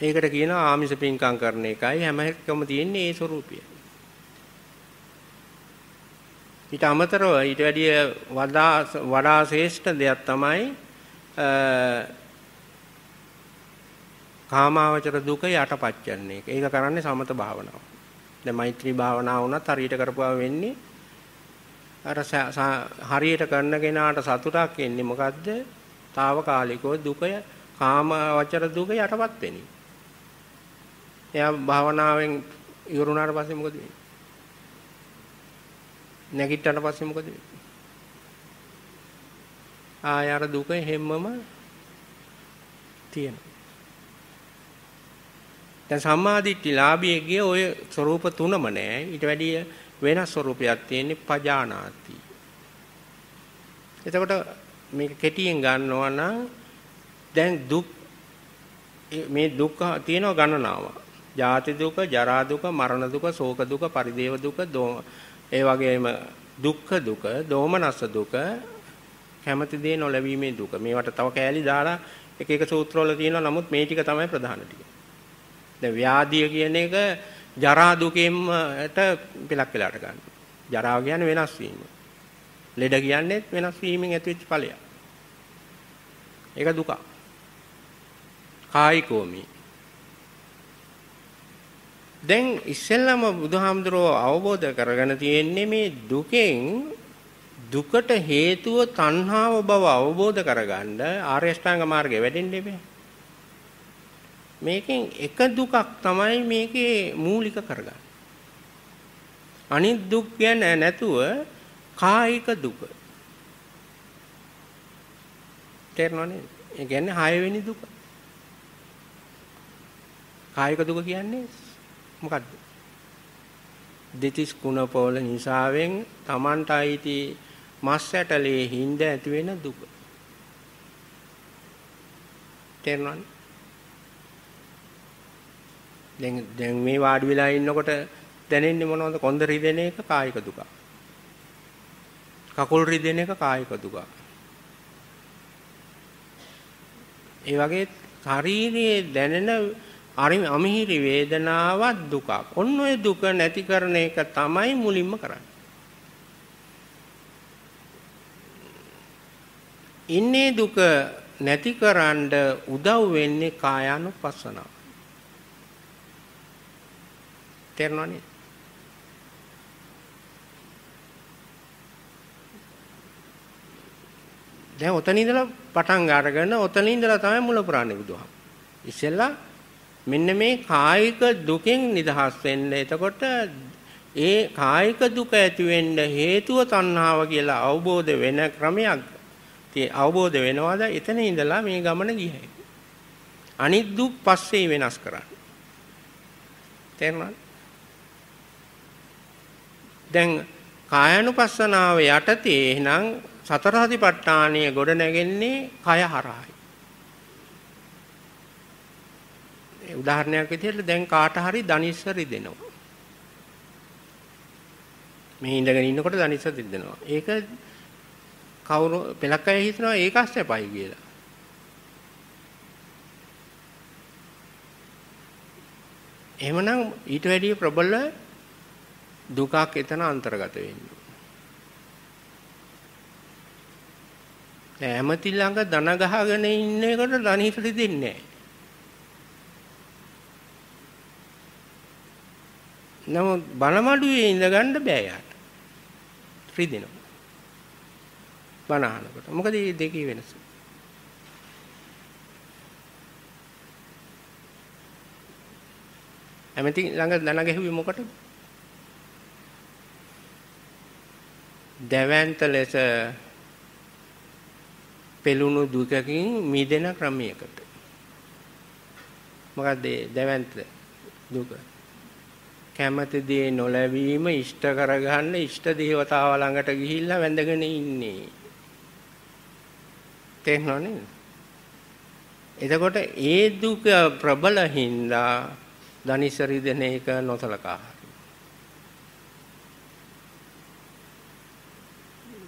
ඒකට කියනවා ආමිෂ පින්කම් කරන එකයි හැම එකම තියෙන්නේ ඒ ස්වરૂපය. ඊට අමතරව ඊට වැඩිය වඩා වඩා ශ්‍රේෂ්ඨ දෙයක් තමයි කාමාවචර දුක යටපත් කරන එක. ඒක කරන්නේ සමත භාවනාව. දැන් මෛත්‍රී භාවනාව වුණත් හරියට කරපුවා වෙන්නේ අර හරියට කරන කෙනාට සතුටක් එන්නේ මොකද්ද? తాවකාලිකව දුකය කාමාවචර දුක යටපත් වෙන්නේ. එයා භාවනාවෙන් ඉවරුණාට පස්සේ මොකද වෙන්නේ? නැගිට්ටට පස්සේ මොකද වෙන්නේ? ආය අර දුක හැමම තියෙනවා. දැන් සම්මාදිට්ඨි ලාභියගේ ඔය ස්වરૂප තුනම නෑ. ඊට වැඩිය වෙනස් ස්වરૂපයක් තියෙන්නේ පජානාති. එතකොට මේක කෙටියෙන් ගන්නවා නම් දැන් දුක් මේ දුක් තියෙනවා ගණනාවක්. ජාති දුක, ජරා දුක, මරණ දුක, ශෝක දුක, පරිදේව දුක, ඒ වගේම දුක්ඛ දුක, දෝමනස්ස දුක, කැමති දේ නොලැබීමේ දුක. මේවට තව කෑලි දාලා එක එක සූත්‍රවල තියෙනවා. නමුත් මේ ටික තමයි ප්‍රධාන ටික. දැන් ව්‍යාධිය කියන එක ජරා දුකෙන්මට පිලක් වෙලාට ගන්න. ජරාව කියන්නේ වෙනස් වීම. ලෙඩ කියන්නේ වෙනස් වීමෙන් ඇතිවෙච්ච ඵලයක්. ඒක දුක. කායිකෝමී දැන් ඉස්සෙල්ලම බුදුහාමුදුරුවෝ අවබෝධ කරගෙන තියෙන්නේ මේ දුකෙන් දුකට හේතුව තණ්හාව බව අවබෝධ කරගන්න ආර්ය අෂ්ටාංග මාර්ගය වැඩෙන්න එපේ. මේකෙන් එක දුකක් තමයි මේකේ මූලික කරගන්න. අනිත් දුක් ගැන නැතුව කායික දුක. තේරෙනව නේද? ඒ කියන්නේ හයවෙනි දුක. කායික දුක කියන්නේ මොකද්ද? දෙතිස් කුණපෝල නිසාවෙන් Tamanට අයිති මස් ඇටලේ හිඳ ඇති වෙන දුක. තේරුණානේ? දැන් දැන් මේ වාඩි වෙලා ඉන්නකොට දැනෙන්නේ මොනවද? කොන්ද රිදෙන එක කායික දුක. කකුල් රිදෙන එක කායික දුක. ඒ වගේ ශාරීරියේ දැනෙන අමිහිරි වේදනාවක් දුකක්. ඔන්න ඔය දුක නැති කරන එක තමයි මුලින්ම කරන්නේ. ඉන්නේ දුක නැතිකරන්න උදව් වෙන්නේ කායානුපස්සනාව. තේරෙනවනේ? දැන් ඔතන ඉඳලා පටන් අරගෙන ඔතන ඉඳලා තමයි මුල පුරන්නේ බුදුහාම. ඉස්සෙල්ලා මෙන්න මේ කායික දුකෙන් නිදහස් වෙන්න. එතකොට ඒ කායික දුක ඇති වෙන්න හේතුව තණ්හාව කියලා අවබෝධ වෙන ක්‍රමයක්. tie අවබෝධ වෙනවාද එතන ඉඳලා මේ ගමන ගියයි. අනිත් දුක් පස්සේ වෙනස් කරන්න. තේරුණාද? දැන් කායानुපස්සනාව යටතේ එහෙනම් සතර සතිපට්ඨානය ගොඩ නැගෙන්නේ කය හරහායි. ඒ උදාහරණයක් විදිහට දැන් කාට හරි දනිස්සරි දෙනවා. මේ ඉඳගෙන ඉන්නකොට දනිස්සරි දෙනවා. ඒක කවුරු පෙලක් අය හිතනවා ඒක අස්සපයි කියලා. එහෙමනම් ඊට වැඩිය ප්‍රබල දුකක් එතන අන්තර්ගත වෙන්නේ. ඇමති ළඟ දන ගහගෙන ඉන්න එකට ධනිසට දෙන්නේ නැහැ. නමුත් බනමඩුවේ ඉඳ ගන්න බෑ යාට. රිදෙනවා. බන අහනකොට. මොකද මේ දෙකේ වෙනස? ඇමති ළඟ දන ගැහුවේ මොකටද? දැවැන්ත ලෙස පෙළුණු දුකකින් මිදෙන ක්‍රමයකට. මොකද දැවැන්ත දුක. කැමති දේ නොලැබීම ඉෂ්ට කරගන්න ඉෂ්ට දේවතාව ළඟට ගිහිල්ලා වැඳගෙන ඉන්නේ. තේරෙනවනේ? එතකොට ඒ දුක ප්‍රබල හින්දා දනිසරි දෙන එක නොසලකා.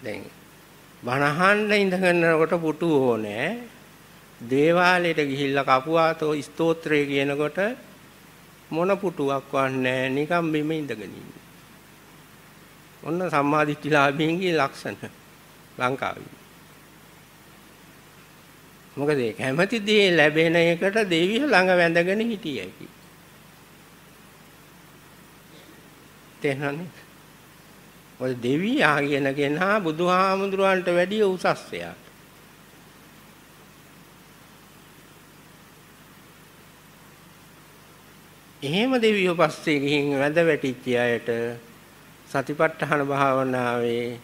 දැන් බණහන්න ඉඳගෙනකොට පුටු ඕනේ. දේවාලයට ගිහිල්ලා කපුවාතෝ ස්තෝත්‍රය කියනකොට මොන පුටුවක් වන්නේ නිකම් බිම ඉඳගෙන ඉන්නේ. ඔන්න සම්මාදිට්ඨිලාභීන්ගේ ලක්ෂණ ලංකාවේ. මොකද ඒ කැමැති දේ ලැබෙන එකට දෙවිය ළඟ වැඳගෙන හිටියයි. තේරෙනවද? ඔය දෙවියා කියන කෙනා බුදුහාමුදුරන්ට වැඩිය උසස් එයා. එහෙම දෙවියෝ පස්සේ ගිහින් වැඳ වැටිච්ච අයට සතිපට්ඨාන භාවනාවේ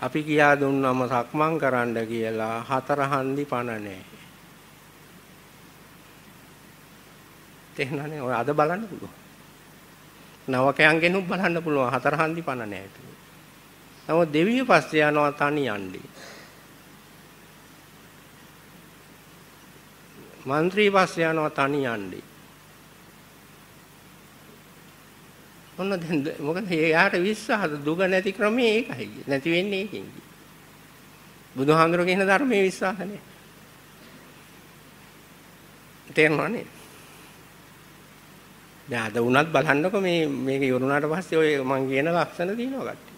අපි කියා දුන්නම සක්මන් කරන්න කියලා හතර හන්දි පණ නැහැ. තේරෙනවනේ ඔය අද බලන්න පුළුවන්. නවකයන්ගෙනුත් බලන්න පුළුවන් හතර හන්දි පණ නැහැ. නමුත් දෙවිය පස්සේ යනවා තනි යන්නේ. മന്ത്രി පස්සේ යනවා තනි මොන දැන් මොකද එයාට විශ්වාස දුක නැති ක්‍රමේ ඒකයි. නැති වෙන්නේ ඒකෙන්. බුදුහාඳුර කියන ධර්මයේ විශ්වාස නැහැ. තේරෙනවනේ? දැන් අද වුණත් බලන්නකො මේ මේක ඉවරුණාට පස්සේ ඔය මං කියන ලක්ෂණ තියෙනවා කට්ටිය.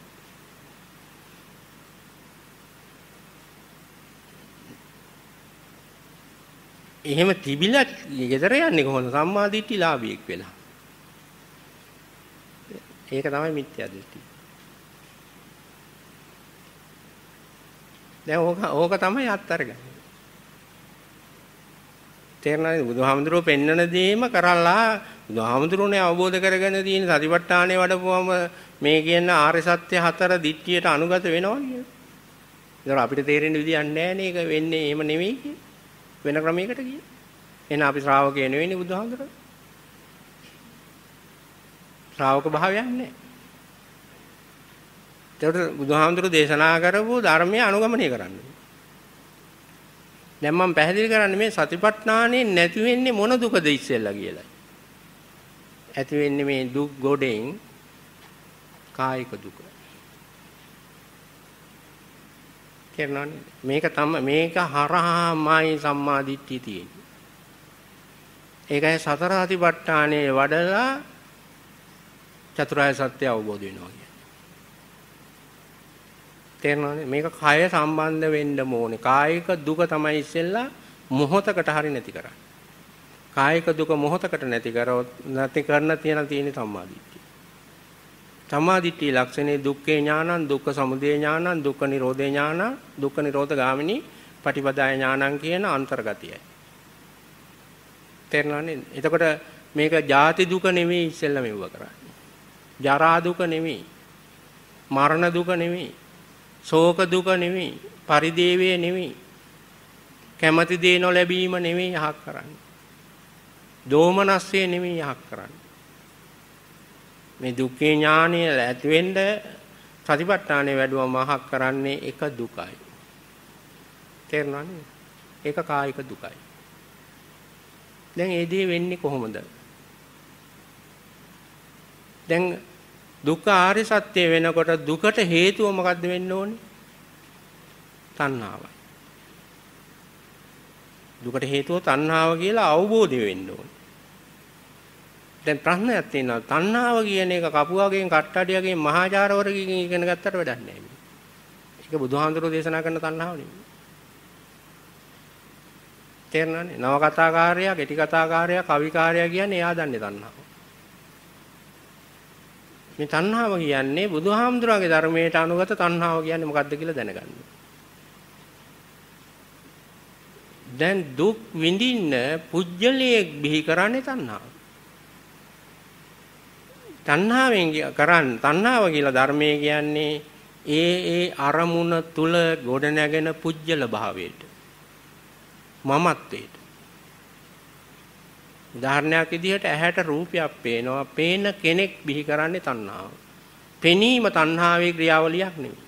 එහෙම තිබිලා ගෙදර යන්නේ කොහොමද සම්මා දිට්ඨි ලාභියෙක් වෙලා. ඒක තමයි මිත්‍යා දෘෂ්ටි. දැන් ඕක ඕක තමයි අත්තරගන්නේ. තේරෙනවද බුදුහාමුදුරුවෝ පෙන්වන දේම කරලා බුදුහාමුදුරුවෝනේ අවබෝධ කරගෙන තියෙන සතිපට්ඨානේ වඩපුවම මේ කියන ආර්ය සත්‍ය හතර දිට්ඨියට අනුගත වෙනවා කියන්නේ. ඒක අපිට තේරෙන්න විදියක් නැහැ නේ ඒක වෙන්නේ එහෙම නෙවෙයි වෙන ක්‍රමයකට ගියේ. එහෙනම් අපි ශ්‍රාවකය නෙවෙයිනේ බුදුහාමුදුරුවෝ. ශ්‍රාවක භාවයක් නැහැ. ඒකට බුදුහාමුදුරුවෝ දේශනා කරපු ධර්මය අනුගමනය කරන්න. දැන් මම පැහැදිලි කරන්නේ මේ සතිපට්ඨානෙ නැති වෙන්නේ මොන දුකද ඉස්සෙල්ලා කියලා. ඇති වෙන්නේ මේ දුක් ගොඩෙන් කායික දුක. තේරෙනවනේ මේක තම මේක හරහාමයි සම්මා දිට්ඨිය තියෙන්නේ. ඒකයි සතර අතිපට්ඨානේ වඩලා චතුරාර්ය සත්‍ය අවබෝධ වෙනවා කියන්නේ. තේරෙනවනේ මේක කය සම්බන්ධ වෙන්න ඕනේ. කායික දුක තමයි ඉස්සෙල්ලා මොහොතකට හරි නැති කරන්නේ. කායික දුක මොහොතකට නැති කරොත් නැති කරන්න තියෙන තියෙන සම්මාදිට්ඨිය. සම්මාදිට්ඨිය ලක්ෂණේ දුක්ඛේ ඥානං දුක්ඛ සමුදය ඥානං දුක්ඛ නිරෝධේ ඥානං දුක්ඛ නිරෝධ ගාමිනී පටිපදාය ඥානං කියන අන්තර්ගතයයි. තේරෙනවනේ? එතකොට මේක ජාති දුක නෙවෙයි ඉස්සෙල්ලා මෙව්ව කරන්නේ. ජරා දුක නෙවෙයි. මරණ දුක නෙවෙයි. ශෝක දුක නෙවෙයි. පරිදේවය නෙවෙයි. කැමැති දේ නොලැබීම නෙවෙයි යහක් කරන්නේ. දෝමනස්සේ නෙවෙයි යහක් කරන්නේ. මේ දුක්ඛේ ඥානය ඇති වෙන්න සතිපට්ඨානෙ වැඩුවම අහක් කරන්නේ එක දුකයි. තේරුණානේ? ඒක කායික දුකයි. දැන් ඒ දේ වෙන්නේ කොහොමද? දැන් දුක්ඛ ආර්ය සත්‍ය වෙනකොට දුකට හේතුව මොකද්ද වෙන්න ඕනේ? තණ්හාවයි. දුකට හේතුව තණ්හාව කියලා අවබෝධය වෙන්න ඕනේ. දැන් ප්‍රශ්නයක් තියෙනවා. තණ්හාව කියන එක කපුවගෙන් කට්ටඩියගෙන් මහාචාරවරගෙන් ඉගෙන ගත්තට වැඩක් නැහැ. ඒක බුදුහාඳුරෝ දේශනා කරන තණ්හාව නෙමෙයි. තේරෙනවනේ? නව කතාකාරයා, කෙටි කතාකාරයා, කවිකාරයා කියන්නේ එයා දන්නේ තණ්හාව. මේ තණ්හාව කියන්නේ බුදුහාමුදුරන්ගේ ධර්මයට අනුගත තණ්හාව කියන්නේ මොකක්ද කියලා දැනගන්න. දැන් දුක් විඳින්න පුජ්‍යලයේ බිහි කරන්නේ තණ්හාව. තණ්හාවෙන් කරන් තණ්හාව කියලා ධර්මයේ කියන්නේ ඒ ඒ අරමුණ තුල ගොඩනැගෙන පුජ්‍යල භාවයට මමත්වයට උදාහරණයක් විදිහට ඇහැට රූපයක් පේනවා පේන කෙනෙක් බිහි කරන්නේ තණ්හාව. පෙනීම තණ්හාවේ ක්‍රියාවලියක් නෙමෙයි.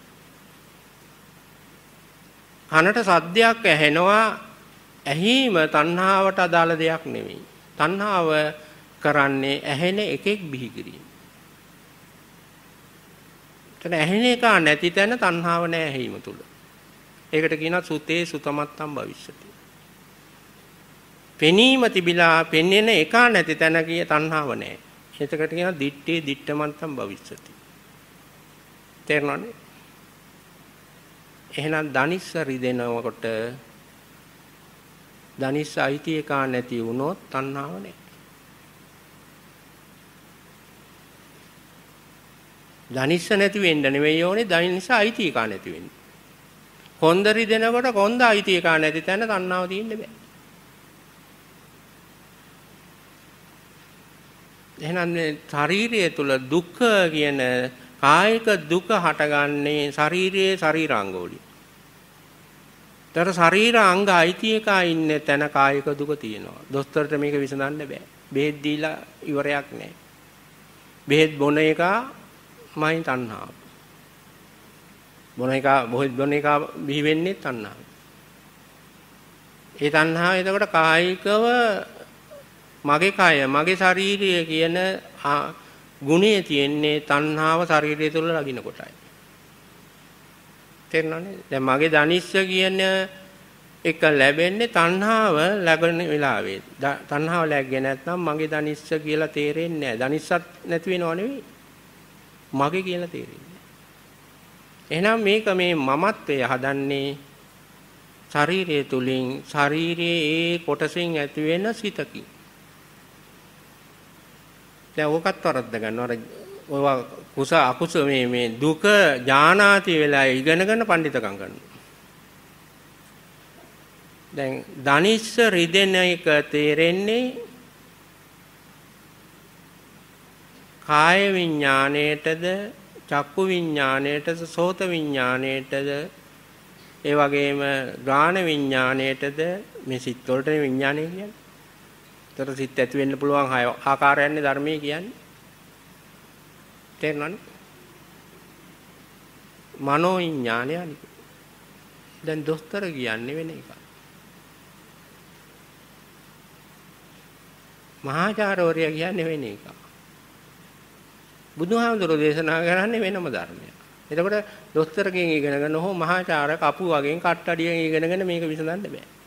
කනට සද්දයක් ඇහෙනවා ඇහිම තණ්හාවට අදාළ දෙයක් නෙමෙයි. තණ්හාව කරන්නේ ඇහෙන එකෙක් බිහි කිරීම. එතන ඇහෙන එක නැති තැන තණ්හාව නැහැ ඇහිම තුල. ඒකට කියනවා සුතේ සුතමත්තම් භවිෂ්‍යති. පෙනීම තිබිලා පෙන්වෙන එක නැති තැන කිය තණ්හාව නැහැ. එතකට කියනවා දිත්තේ දිත්තමත්තම් භවිෂ්‍යති. තේරෙනවනේ? එහෙනම් දනිස්ස රිදෙනකොට දනිස්ස අයිති එක නැති වුණොත් තණ්හාව නැහැ. ධනිස්ස නැති වෙන්න නෙවෙයි ඕනේ ධනිස්ස අයිති එක නැති වෙන්න. කොන්දරි දෙනකොට කොන්ද අයිති එක නැති තැන තණ්හාව තියෙන්න බෑ. එහෙනම් මේ ශාරීරිය තුල දුක්ඛ කියන කායික දුක හටගන්නේ ශාරීරියේ ශරීරාංග වලින්. තර ශරීර අංග අයිති එක ඉන්න තැන කායික දුක තියෙනවා. දොස්තරට මේක විසඳන්න බෑ. බෙහෙත් දීලා ඉවරයක් නෑ. බෙහෙත් බොන එක මයි තණ්හාව. බොන එක බොහොත් බොන එක බිහි වෙන්නේ තණ්හාව. ඒ තණ්හාව එතකොට කායිකව මගේ කය මගේ ශාරීරිය කියන ගුණය තියෙන්නේ තණ්හාව ශරීරය තුළ ලගින කොටයි. තේරෙනවනේ? දැන් මගේ දනිස්ස කියන එක ලැබෙන්නේ තණ්හාව ලැබෙන වෙලාවේ. තණ්හාව ලැබගෙන නැත්නම් මගේ දනිස්ස කියලා තේරෙන්නේ නැහැ. දනිස්සත් නැති වෙනව නෙවෙයි. මගේ කියලා තේරෙන්නේ. එහෙනම් මේක මේ මමත්වය හදන්නේ ශරීරය තුලින් ශරීරයේ ඒ කොටසින් ඇති වෙන සිතකින්. දැන් ඕකත් වරද්ද ගන්නවා. ඔය කුස අකුස මේ මේ දුක ඥානාති වෙලා ඉගෙනගෙන පඬිතකම් කරනවා. දැන් දනිස්ස රිදෙන එක තේරෙන්නේ කාය විඥාණයටද චක්කු විඥාණයටද සෝත විඥාණයටද ඒ වගේම ගාන විඥාණයටද මේ සිත් වලට විඥානය කියන්නේ. ඒතර සිත් ඇති වෙන්න පුළුවන් ආකාරයන්නේ ධර්මයේ කියන්නේ. තේරෙනවනේ? මනෝ විඥානය අනික. දැන් දොස්තර කියන්නේ වෙන එකක්. මහාචාර්යවරයා කියන්නේ වෙන එකක්. බුදුහාමුදුරෝ දේශනා කරන්නේ වෙනම ධර්මයක්. එතකොට දොස්තරගෙන් ඉගෙනගෙන හෝ මහාචාර්ය කපු වගේ කට්ටඩියෙන් ඉගෙනගෙන මේක විසඳන්න බෑ.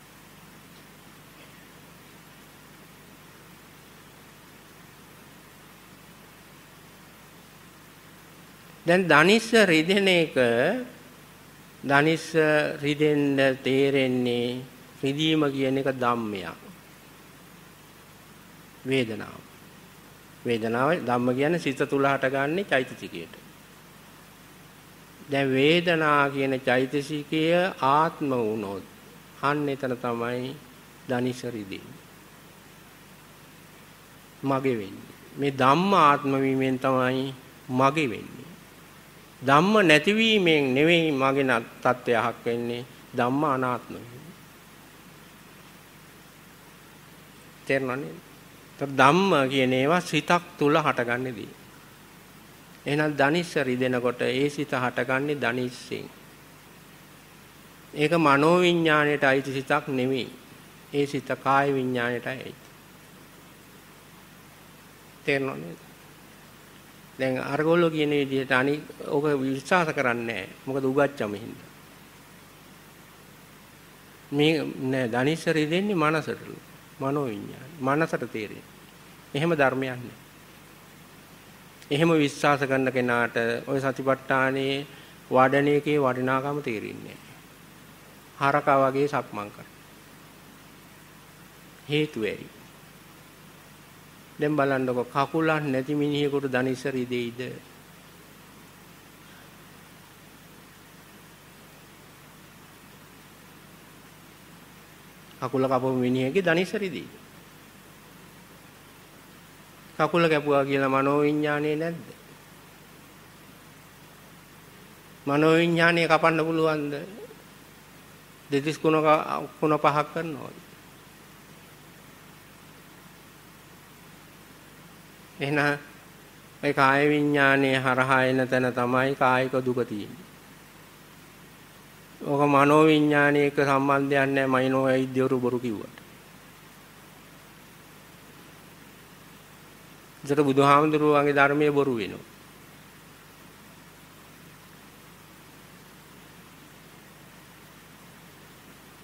දැන් ධනිස්ස රිදෙන එක ධනිස්ස රිදෙන්න තේරෙන්නේ රිදීම කියන එක ධම්මයක්. වේදනාව. වේදනාව ධම්ම කියන්නේ සිත තුල හටගන්නේ චෛතසිකයට. දැන් වේදනා කියන චෛතසිකය ආත්ම වුණොත් අන්න එතන තමයි ධනිස රිදෙන්නේ. මගේ වෙන්නේ. මේ ධම්ම ආත්ම වීමෙන් තමයි මගේ වෙන්නේ. ධම්ම නැතිවීමෙන් නෙවෙයි මගේ තත්ත්වයක් වෙන්නේ ධම්ම අනාත්ම වෙන්නේ. තේරෙනවනේ? ධම්ම කියන ඒවා සිතක් තුල හටගන්නේ දී. එහෙනම් ධනිස්ස රිදෙනකොට ඒ සිත හටගන්නේ ධනිස්සෙන්. ඒක මනෝ විඥාණයට අයිති සිතක් නෙවෙයි. ඒ සිත කාය විඥාණයට අයිති. තේරෙනවද? දැන් අරගොල්ලෝ කියන විදිහට අනි ඔක විශ්වාස කරන්නේ නැහැ. මොකද උගච්චම හින්දා. මේ නෑ ධනිස්ස රිදෙන්නේ මනසට. මනෝ විඥාන. මනසට තේරෙන්නේ. එහෙම ධර්මයක් නෑ. එහෙම විශ්වාස කරන කෙනාට ওই සතිපට්ඨානයේ වඩන එකේ වටිනාකම තේරෙන්නේ නැහැ. හරකා වගේ සක්මන් කර. හේතු ඇයි? දැන් බලන්නකො කකුලක් නැති මිනිහෙකුට ධනිසරි දෙයිද? කකුල කපපු මිනිහෙගේ ධනිසරි දෙයිද? කකුල කැපුවා කියලා මනෝවිඤ්ඤාණේ නැද්ද? මනෝවිඤ්ඤාණය කපන්න පුළුවන්ද? දෙතිස් කුණ කුණ පහක් කරනවද? එහෙනම් ඒ කාය විඤ්ඤාණය හරහා එන තැන තමයි කායික දුක තියෙන්නේ. ඕක මනෝ විඤ්ඤාණයක සම්බන්ධයක් නැහැ මයිනෝ වෛද්‍යවරු බොරු කිව්වට. ඒකට බුදුහාමුදුරුවන්ගේ ධර්මයේ බොරු වෙනවා.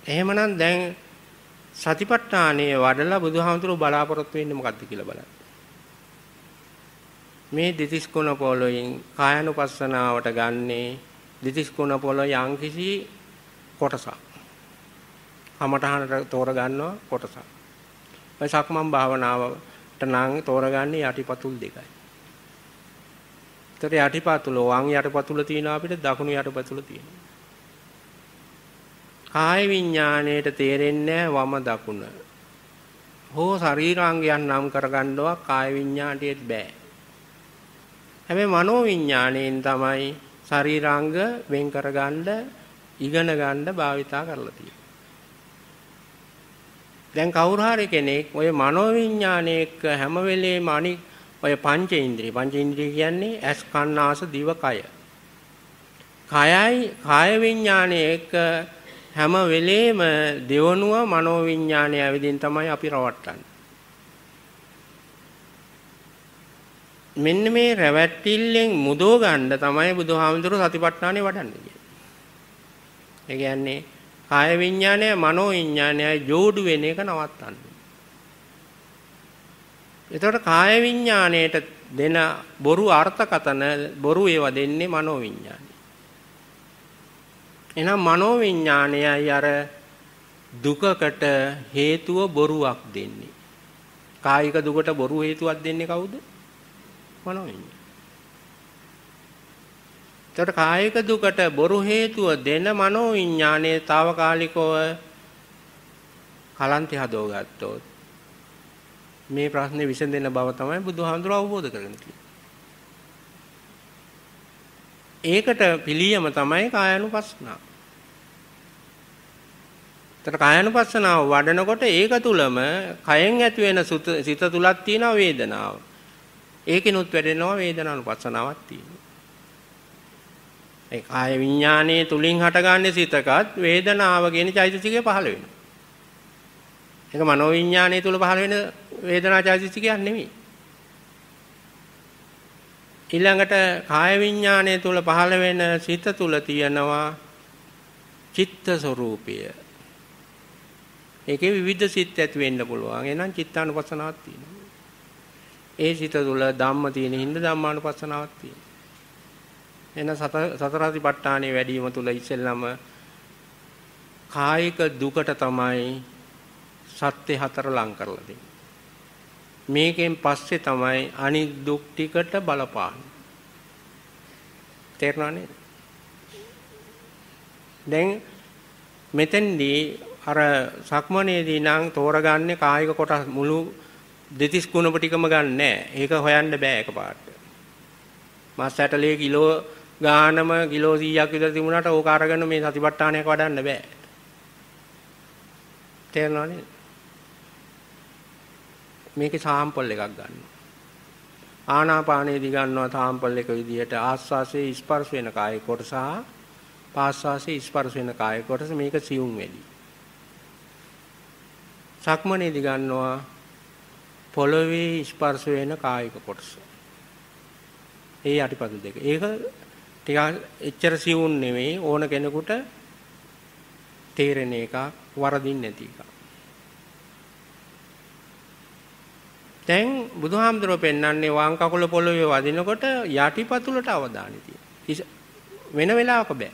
එහෙමනම් දැන් සතිපට්ඨානයේ වඩලා බුදුහාමුදුරුවෝ බලාපොරොත්තු වෙන්නේ මොකද්ද කියලා බලන්න. මේ දෙතිස් කුණ පොළොයින් කායනුපස්සනාවට ගන්නේ දෙතිස් කුණ පොළොය යම්කිසි කොටසක්. කමඨහනට තෝර ගන්නවා කොටසක්. ඔය සක්මන් භාවනාව නම් තෝරගන්නේ යටිපතුල් දෙකයි. ඒතර යටිපතුල වම් යටිපතුල තියෙනවා අපිට දකුණු යටිපතුල තියෙනවා. කාය විඥාණයට තේරෙන්නේ වම දකුණ. හෝ ශරීරාංගයන් නම් කරගන්නවා කාය විඥාණයට බෑ. හැබැයි මනෝ විඥාණයෙන් තමයි ශරීරාංග වෙන් කරගන්න ඉගෙන ගන්න භාවිතා කරලා තියෙන්නේ. දැන් කවුරු හරි කෙනෙක් ඔය මනෝවිඤ්ඤාණයක හැම වෙලේම අනික් ඔය පංචේන්ද්‍රිය පංචේන්ද්‍රිය කියන්නේ ඇස් කන් නාස දිව කය. කයයි කාය විඤ්ඤාණයක හැම වෙලේම දෙවනුව මනෝවිඤ්ඤාණය ඇවිදින් තමයි අපි රවට්ටන්නේ. මෙන්න මේ රැවැට්ටිල්ලෙන් මුදව ගන්න තමයි බුදුහාමුදුරුවෝ සතිපට්ඨානෙ වඩන්නේ. ඒ කියන්නේ කාය විඥානය මනෝ විඥානය ජෝඩු වෙන එක නවත්තන්න. එතකොට කාය විඥාණයට දෙන බොරු අර්ථකතන බොරු ඒවා දෙන්නේ මනෝ විඥානය. එහෙනම් මනෝ විඥානයයි අර දුකකට හේතුව බොරුවක් දෙන්නේ. කායික දුකට බොරු හේතුවක් දෙන්නේ කවුද? මනෝවිඤ්ඤාණය. එතකොට කායික දුකට බොරු හේතුව දෙන මනෝවිඤ්ඤාණය తాවකාලිකව කලන්ති හදව ගත්තොත් මේ ප්‍රශ්නේ විසඳෙන බව තමයි බුදුහාමුදුරුව අවබෝධ කරගෙන ඒකට පිළියම තමයි කායानुපස්සනාව. එතන කායानुපස්සනාව වඩනකොට ඒක තුලම කයෙන් ඇති වෙන සිත තුලක් තියෙන වේදනාව. ඒකිනුත් වැඩෙනවා වේදනානුපස්සනාවක් තියෙනවා. ඒ කාය විඥානයේ තුලින් හටගන්නේ සිතකත් වේදනාව කියන චෛතසිකය පහළ වෙනවා. ඒක මනෝ විඥානයේ තුල පහළ වෙන වේදනා චෛතසිකයක් නෙමෙයි. ඊළඟට කාය විඥානයේ තුල පහළ වෙන සිත තුල තියෙනවා චිත්ත ස්වરૂපය. ඒකේ විවිධ සිත් ඇති වෙන්න පුළුවන්. එහෙනම් චිත්තානුපස්සනාවක් තියෙනවා. ඒ සිත තුල ධම්ම තියෙන හින්දා ධම්මානුපස්සනාවක් තියෙනවා. එන සතර සතිපට්ඨානෙ වැඩිම තුල ඉස්සෙල්ලම කායික දුකට තමයි සත්‍ය හතර ලං කරලා දෙන්නේ. මේකෙන් පස්සේ තමයි අනිත් දුක් ටිකට බලපාන්නේ. තේරුණා නේද? දැන් මෙතෙන්දී අර සක්මනේදී නම් තෝරගන්නේ කායික කොටස් මුළු දෙතිස් කුණප ටිකම ගන්නෑ. ඒක හොයන්න බෑ එකපාරට. මාස් 60 කිලෝ ගානම කිලෝ 100ක් විතර තිබුණාට ඕක අරගෙන මේ සතිපට්ඨානයක් වඩන්න බෑ. තේරෙනවනේ? මේකේ සාම්පල් එකක් ගන්නවා. ආනාපානයේදී ගන්නවා සාම්පල් එක විදිහට ආස්වාසේ ස්පර්ශ වෙන කාය කොටස පාස්වාසේ ස්පර්ශ වෙන කාය කොටස මේක සියුම් වෙලි. සක්මනේදී ගන්නවා පොළවේ ස්පර්ශ වෙන කායික කොටස. ඒ යටිපතුල් දෙක. ඒක ටිකක් එච්චර සියුම් නෙමෙයි ඕන කෙනෙකුට තේරෙන එකක් වරදින් නැති එකක්. දැන් බුදුහාමුදුරුවෝ පෙන්වන්නේ වම් කකුල පොළවේ වදිනකොට යටිපතුලට අවධානය තියෙනවා. වෙන වෙලාවක බෑ.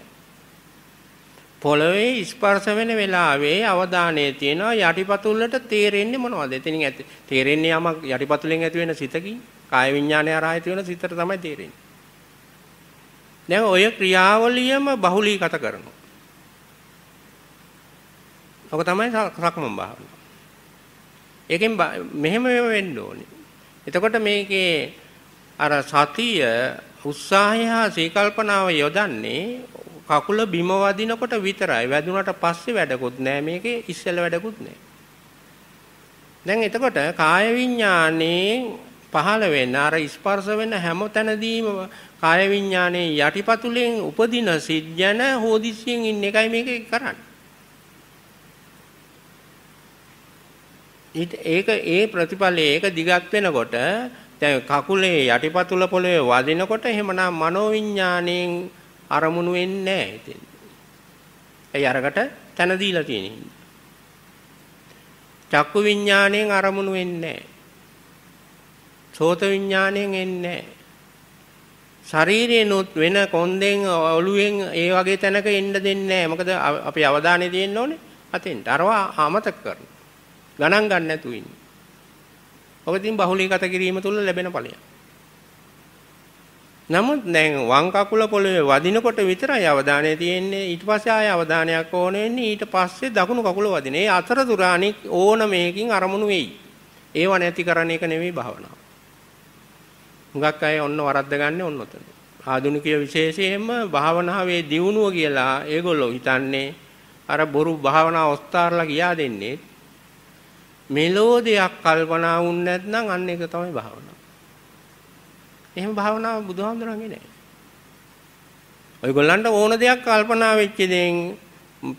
පොළවේ ස්පර්ශ වෙන වෙලාවේ අවධානය තියෙනවා යටිපතුලට තේරෙන්නේ මොනවද? එතනින් ඇති තේරෙන්නේ යමක් යටිපතුලෙන් ඇති වෙන සිතකින් කාය විඥානය හරහා ඇති වෙන සිතට තමයි තේරෙන්නේ. දැන් ඔය ක්‍රියාවලියම බහුලීගත කරනවා. ඔක තමයි සක්මන් භාවනාව. ඒකෙන් මෙහෙම වෙන්න ඕනේ. එතකොට මේකේ අර සතිය උත්සාහය හා සීකල්පනාව යොදන්නේ කකුල බිම වදිනකොට විතරයි. වැදුනට පස්සේ වැඩකුත් නෑ මේකේ ඉස්සෙල්ල වැඩකුත් නෑ. දැන් එතකොට කාය විඥානේ පහළ වෙන අර ස්පර්ශ වෙන හැම තැනදීම කාය විඥානේ යටිපතුලෙන් උපදින සිද්ධන හෝදිසියෙන් ඉන්න එකයි මේක කරන්නේ. ඒක ඒ ප්‍රතිඵලයේ ඒක දිගක් වෙනකොට දැන් කකුලේ යටිපතුල පොළවේ වදිනකොට එහෙමනම් මනෝවිඤ්ඤාණයෙන් අරමුණු වෙන්නේ නැහැ ඉතින්. ඒ අරකට තන දීලා තියෙන හින්දා. චක්කු විඤ්ඤාණයෙන් අරමුණු වෙන්නේ නැහැ. සෝත විඤ්ඤාණයෙන් එන්නේ නැහැ. ශරීරේනොත් වෙන කොන්දෙන් ඔළුවෙන් ඒ වගේ තැනක එන්න දෙන්නේ නැහැ. මොකද අපි අවධානය දෙන්න ඕනේ අතෙන්ට. අරවා අමතක කරනවා. ගණන් ගන්න නැතුව ඉන්නේ. ඔක ඉතින් බහුලීගත කිරීම තුළ ලැබෙන ඵලයක්. නමුත් දැන් වම් කකුල පොළවේ වදිනකොට විතරයි අවධානය තියෙන්නේ ඊට පස්සේ ආය අවධානයක් ඕන වෙන්නේ ඊට පස්සේ දකුණු කකුල වදින. ඒ අතරතුර අනික් ඕන මේකින් අරමුණු වෙයි. ඒව නැති කරන එක නෙවෙයි භාවනාව. හුඟක් අය ඔන්න වරද්ද ගන්න ඔන්න ඔතන. ආධුනිකය විශේෂයෙන්ම භාවනාවේ දියුණුව කියලා ඒගොල්ලෝ හිතන්නේ අර බොරු භාවනා ඔස්තාරලා කියා දෙන්නේ මෙලෝ දෙයක් කල්පනා වුනේ නැත්නම් අන්න ඒක තමයි භාවනාව. එහෙම භාවනාව බුදුහාමුදුරන්ගේ නෑ. ඔයගොල්ලන්ට ඕන දෙයක් කල්පනා වෙච්ච දෙයින්,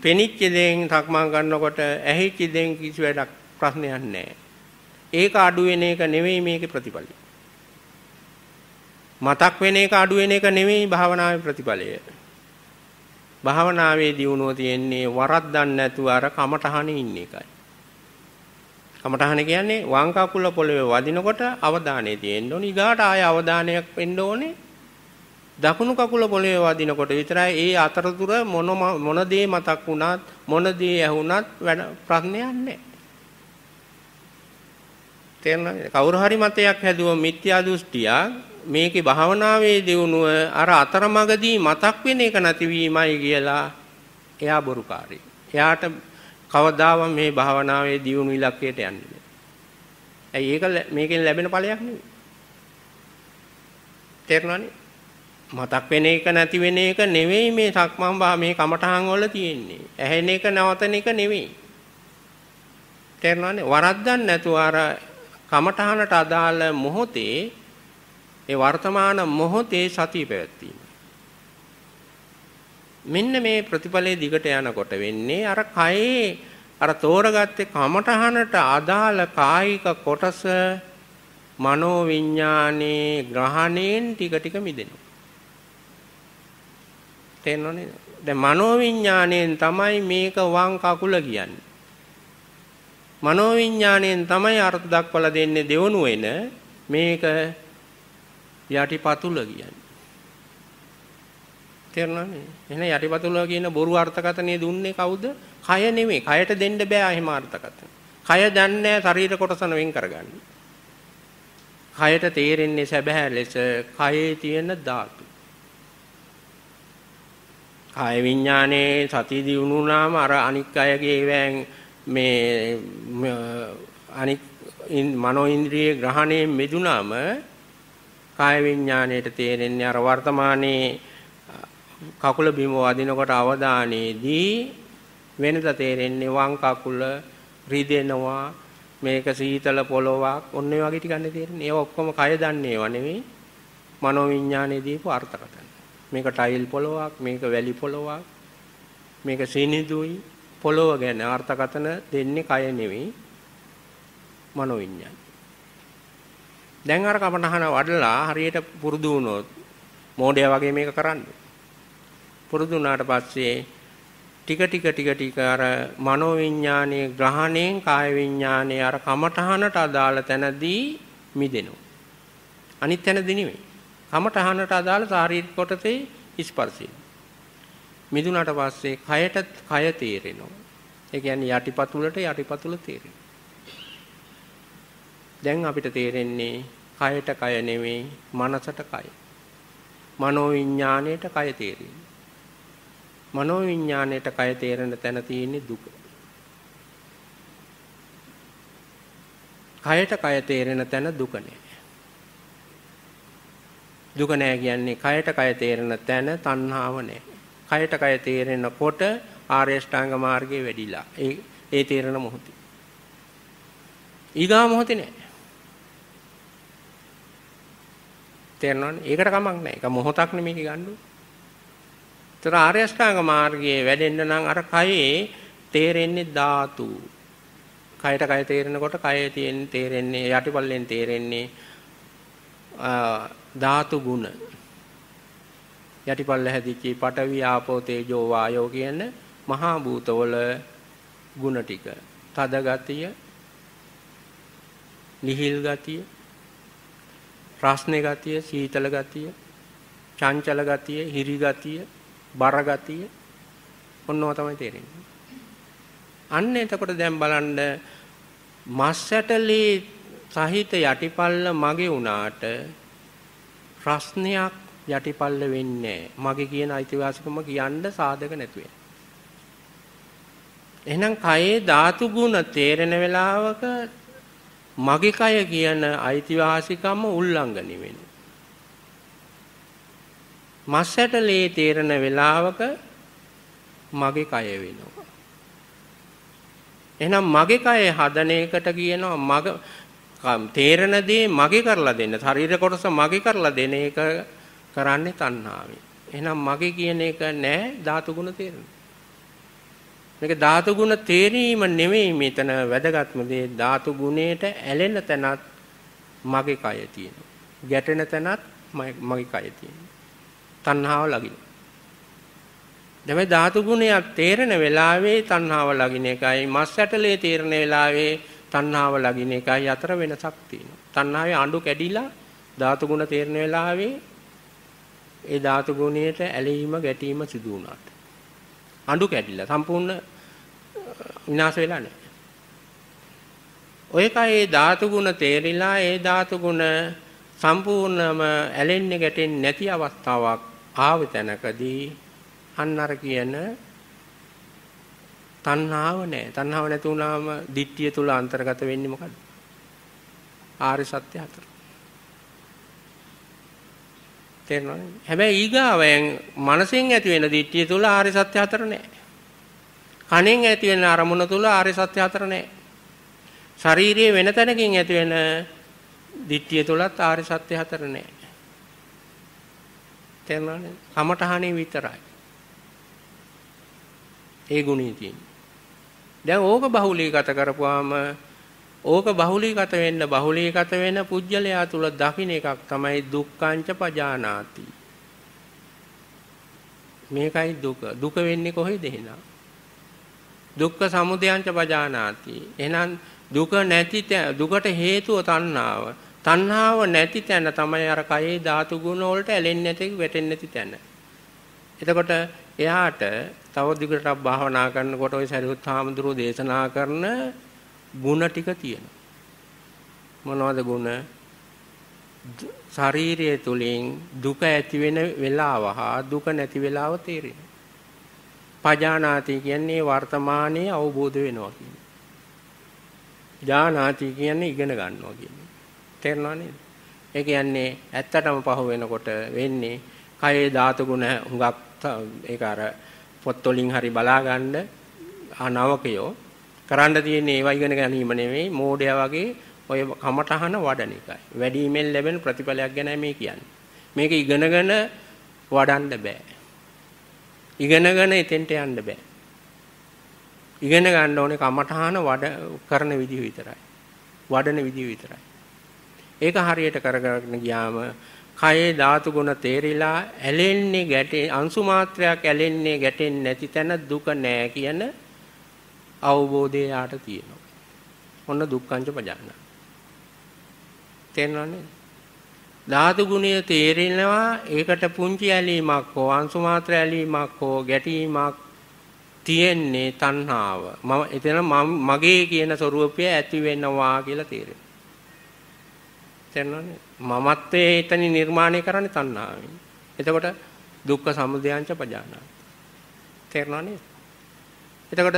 පෙනිච්ච දෙයින් තක්මන් කරනකොට ඇහිච්ච දෙයින් කිසි වැඩක් ප්‍රශ්නයක් නෑ. ඒක අඩු වෙන එක නෙවෙයි මේකේ ප්‍රතිඵලය. මතක් වෙන එක අඩු වෙන එක නෙවෙයි භාවනාවේ ප්‍රතිඵලය. භාවනාවේ දියුණුව තියෙන්නේ වරද්දන්න නැතුව අර කමටහනේ ඉන්න එකයි. කමඨහන කියන්නේ වම් කකුල පොළවේ වදිනකොට අවධානය තියෙන්න ඕනි. ඊගාට ආය අවධානයක් වෙන්න ඕනේ. දකුණු කකුල පොළවේ වදිනකොට විතරයි ඒ අතරතුර මොන මොන දේ මතක් වුණත් මොන දේ ඇහුණත් වැඩ ප්‍රශ්නයක් නැහැ. තේරෙනවද? කවුරු හරි මතයක් හැදුව මිත්‍යා දෘෂ්ටියක් මේකේ භාවනාවේ දියුණුව අර අතරමඟදී මතක් වෙන එක නැතිවීමයි කියලා එයා බොරුකාරී. එයාට කවදාවත් මේ භාවනාවේ දියුණු ඉලක්කයට යන්නේ නැහැ. ඇයි ඒක මේකෙන් ලැබෙන ඵලයක් නෙවෙයි. තේරුණානේ? මතක් වෙන එක නැති වෙන එක නෙවෙයි මේ සක්මන් බා මේ කමඨහන් වල තියෙන්නේ. ඇහෙන එක නවතන එක නෙවෙයි. තේරෙනවනේ වරද්දක් නැතුව අර කමඨහනට අදාළ මොහොතේ ඒ වර්තමාන මොහොතේ සතිය පැවැත්වීම. මෙන්න මේ ප්‍රතිඵලයේ දිගට යනකොට වෙන්නේ අර කයේ අර තෝරගත්තේ කමඨහනට අදාළ කායික කොටස මනෝ විඥානේ ග්‍රහණයෙන් ටික ටික මිදෙනවා. තේරෙනවනේ? දැන් මනෝ විඥාණයෙන් තමයි මේක වම් කකුල කියන්නේ. මනෝ විඥාණයෙන් තමයි අර්ථ දක්වලා දෙන්නේ දෙවනු වෙන මේක යටිපතුල කියන්නේ. තේරුණානේ? එහෙනම් යටිපතුල කියන බොරු අර්ථකථනය දුන්නේ කවුද? කය නෙමෙයි. කයට දෙන්න බෑ එහෙම අර්ථකථන. කය දන්නේ ශරීර කොටසන වෙන් කරගන්න. කයට තේරෙන්නේ සැබෑ ලෙස කයේ තියෙන ධාතු. කාය විඥානයේ සතිය දිනුනාම අර අනික් අයගේ වෑන් මේ අනික් මනෝ ඉන්ද්‍රිය ග්‍රහණයෙන් මිදුනාම කාය විඥාණයට තේරෙන්නේ අර වර්තමානයේ කකුල බිම වදිනකොට අවධානයේදී වෙනද තේරෙන්නේ වම් කකුල රිදෙනවා මේක සීතල පොළොවක් ඔන්න ඒ වගේ ටිකන්නේ තේරෙන්නේ. ඒවා ඔක්කොම කය දන්නේ ඒවා නෙවෙයි මනෝ විඥානයේ දීපු අර්ථකථන. මේක ටයිල් පොළොවක් මේක වැලි පොළොවක් මේක සීනිදුයි පොළොව ගැන අර්ථකථන දෙන්නේ කය නෙවෙයි මනෝ විඥාන දැන් අර කමඨහන වඩලා හරියට පුරුදු වුණොත් මෝඩයා වගේ මේක කරන්න. පුරුදු වුණාට පස්සේ ටික ටික ටික ටික අර මනෝ විඥානයේ ග්‍රහණයෙන් කාය විඥානයේ අර කමඨහනට අදාළ තැනදී මිදෙනවා. අනිත් තැනදී නෙමෙයි. කමඨහනට අදාළ ශාරීරික කොටසේ ස්පර්ශය. මිදුණාට පස්සේ කයට කය තේරෙනවා. ඒ කියන්නේ යටිපතුලට යටිපතුල තේරෙනවා. දැන් අපිට තේරෙන්නේ කයට කය නෙමෙයි මනසට කය. මනෝ විඥාණයට කය තේරෙන්නේ. මනෝ විඥාණයට කය තේරෙන තැන තියෙන්නේ දුක. කයට කය තේරෙන තැන දුක නෑ. දුක නෑ කියන්නේ කයට කය තේරෙන තැන තණ්හාව නෑ. කයට කය තේරෙනකොට ආර්ය ශ්‍රාංග මාර්ගයේ වැඩිලා. ඒ ඒ තේරෙන මොහොතේ. ඊගා මොහොතේ නෑ. තේරෙනවනේ. ඒකට කමක් නැහැ. ඒක මොහොතක් නෙමෙයි ගන්න. ඒතර ආර්ය අෂ්ටාංග මාර්ගයේ වැඩෙන්න නම් අර කයේ තේරෙන්නේ ධාතු. කයට කය තේරෙනකොට කයේ තියෙන තේරෙන්නේ යටිපල්ලෙන් තේරෙන්නේ ධාතු ගුණ. යටිපල්ල හැදිච්ච පඨවි ආපෝ තේජෝ වායෝ කියන මහා භූතවල ගුණ ටික. තද ගතිය, නිහිල් ගතිය, රස්නේ ගතිය, සීතල ගතිය, චංචල ගතිය, හිරි ගතිය, බර ගතිය ඔන්නෝ තමයි තේරෙන්නේ. අන්න එතකොට දැන් බලන්න මස් ඇටලේ සහිත යටිපල්ල මගේ වුණාට ප්‍රශ්නයක් යටිපල්ල වෙන්නේ මගේ කියන අයිතිවාසිකම කියන්න සාධක නැතුව. එහෙනම් කයේ ධාතු ගුණ තේරෙන වෙලාවක මගේ කය කියන අයිතිවාසිකම උල්ලංඝනය වෙනවා. මස්සට ලේ තේරෙන වෙලාවක මගේ කය වෙනවා. එහෙනම් මගේ කය හදන එකට කියනවා මග තේරෙන දේ මගේ කරලා දෙන්න. ශරීර කොටස මගේ කරලා දෙන එක කරන්නේ තණ්හාවෙන්. එහෙනම් මගේ කියන එක නෑ ධාතු ගුණ තේරෙනවා. මේක ධාතු ගුණ තේරීම නෙමෙයි මෙතන වැදගත්ම දේ ධාතු ගුණයට ඇලෙන තැනත් මගේ කය තියෙනවා. ගැටෙන තැනත් මගේ කය තියෙනවා. තණ්හාව ලගින. දැන් ධාතු ගුණයක් තේරෙන වෙලාවේ තණ්හාව ලගින එකයි මස් ඇටලේ තේරෙන වෙලාවේ තණ්හාව ලගින එකයි අතර වෙනසක් තියෙනවා. තණ්හාවේ අඬු කැඩිලා ධාතු ගුණ තේරෙන වෙලාවේ ඒ ධාතු ගුණයට ඇලීම ගැටීම සිදු වුණාට අඬු කැඩිලා සම්පූර්ණ විනාශ වෙලා නැහැ. ඔය කයේ ධාතු ගුණ තේරිලා ඒ ධාතු ගුණ සම්පූර්ණම ඇලෙන්නේ ගැටෙන්නේ නැති අවස්ථාවක් ආව තැනකදී අන්න අර කියන තණ්හාව නැහැ. තණ්හාව නැති වුණාම දිට්ඨිය තුල අන්තර්ගත වෙන්නේ මොකද්ද? ආර්ය සත්‍ය හතර. තේරෙනවද? හැබැයි ඊගාවෙන් මනසෙන් ඇති වෙන දිට්ඨිය තුල ආර්ය සත්‍ය හතර නැහැ. කණෙන් ඇති වෙන අරමුණ තුල ආර්ය සත්‍ය හතර නැහැ. ශාරීරියේ වෙන තැනකින් ඇති වෙන දිට්ඨිය තුලත් ආර්ය සත්‍ය හතර නැහැ. තේරෙනවද? කමඨහණේ විතරයි. ඒ ගුණී තියෙන්නේ. දැන් ඕක බහුලීගත කරපුවාම ඕක බහුලීගත වෙන්න බහුලීගත වෙන පුජ්‍යලයා තුල දකින්න එකක් තමයි දුක්ඛංච පජානාති. මේකයි දුක. දුක වෙන්නේ කොහෙද එහෙනම්? දුක්ඛ සමුදයංච පජානාති. එහෙනම් දුක නැති දුකට හේතුව තණ්හාව. තණ්හාව නැති තැන තමයි අර කයේ ධාතු ගුණ වලට ඇලෙන්නේ නැති වැටෙන්නේ නැති තැන. එතකොට එයාට තව දිගටත් භාවනා කරනකොට ওই සරියුත් හාමුදුරුව දේශනා කරන ගුණ ටික තියෙනවා. මොනවද ගුණ? ශාරීරිය තුලින් දුක ඇති වෙන වෙලාව හා දුක නැති වෙලාව තේරෙන. පජානාති කියන්නේ වර්තමානයේ අවබෝධ වෙනවා කියන්නේ. ඥානාති කියන්නේ ඉගෙන ගන්නවා කියන්නේ. තේරෙනව නේද? ඒ කියන්නේ ඇත්තටම පහ වෙනකොට වෙන්නේ කයේ ධාතු ගුණ හුඟක් ඒක අර පොත් වලින් හරි බලා ගන්න නවකයෝ කරන්න තියෙන්නේ ඒවා ඉගෙන ගැනීම නෙවෙයි මෝඩයා වගේ ඔය කමටහන වඩන එකයි. වැඩිමෙන් ලැබෙන ප්‍රතිඵලයක් ගැන මේ කියන්නේ. මේක ඉගෙනගෙන වඩන්න බෑ. ඉගෙනගෙන එතෙන්ට යන්න බෑ. ඉගෙන ගන්න ඕනේ කමටහන වඩ කරන විදිහ විතරයි. වඩන විදිහ විතරයි. ඒක හරියට කරගෙන ගියාම කයේ ධාතු ගුණ තේරිලා ඇලෙන්නේ ගැටේ අංශු මාත්‍රයක් ඇලෙන්නේ ගැටෙන්නේ නැති තැන දුක නෑ කියන අවබෝධය යාට තියෙනවා. ඔන්න දුක්ඛංච පජාන. තේරෙනවනේ? ධාතු ගුණය තේරෙනවා ඒකට පුංචි ඇලීමක් හෝ අංශු මාත්‍ර ඇලීමක් හෝ ගැටීමක් තියෙන්නේ තණ්හාව. මම එතන මගේ කියන ස්වરૂපය ඇති වෙනවා කියලා තේරෙනවා. තේරෙනවනේ? මමත්වයේ එතන නිර්මාණය කරන්නේ තණ්හාවෙන්. එතකොට දුක්ඛ සමුදයංච පජානාති. තේරෙනව නේද? එතකොට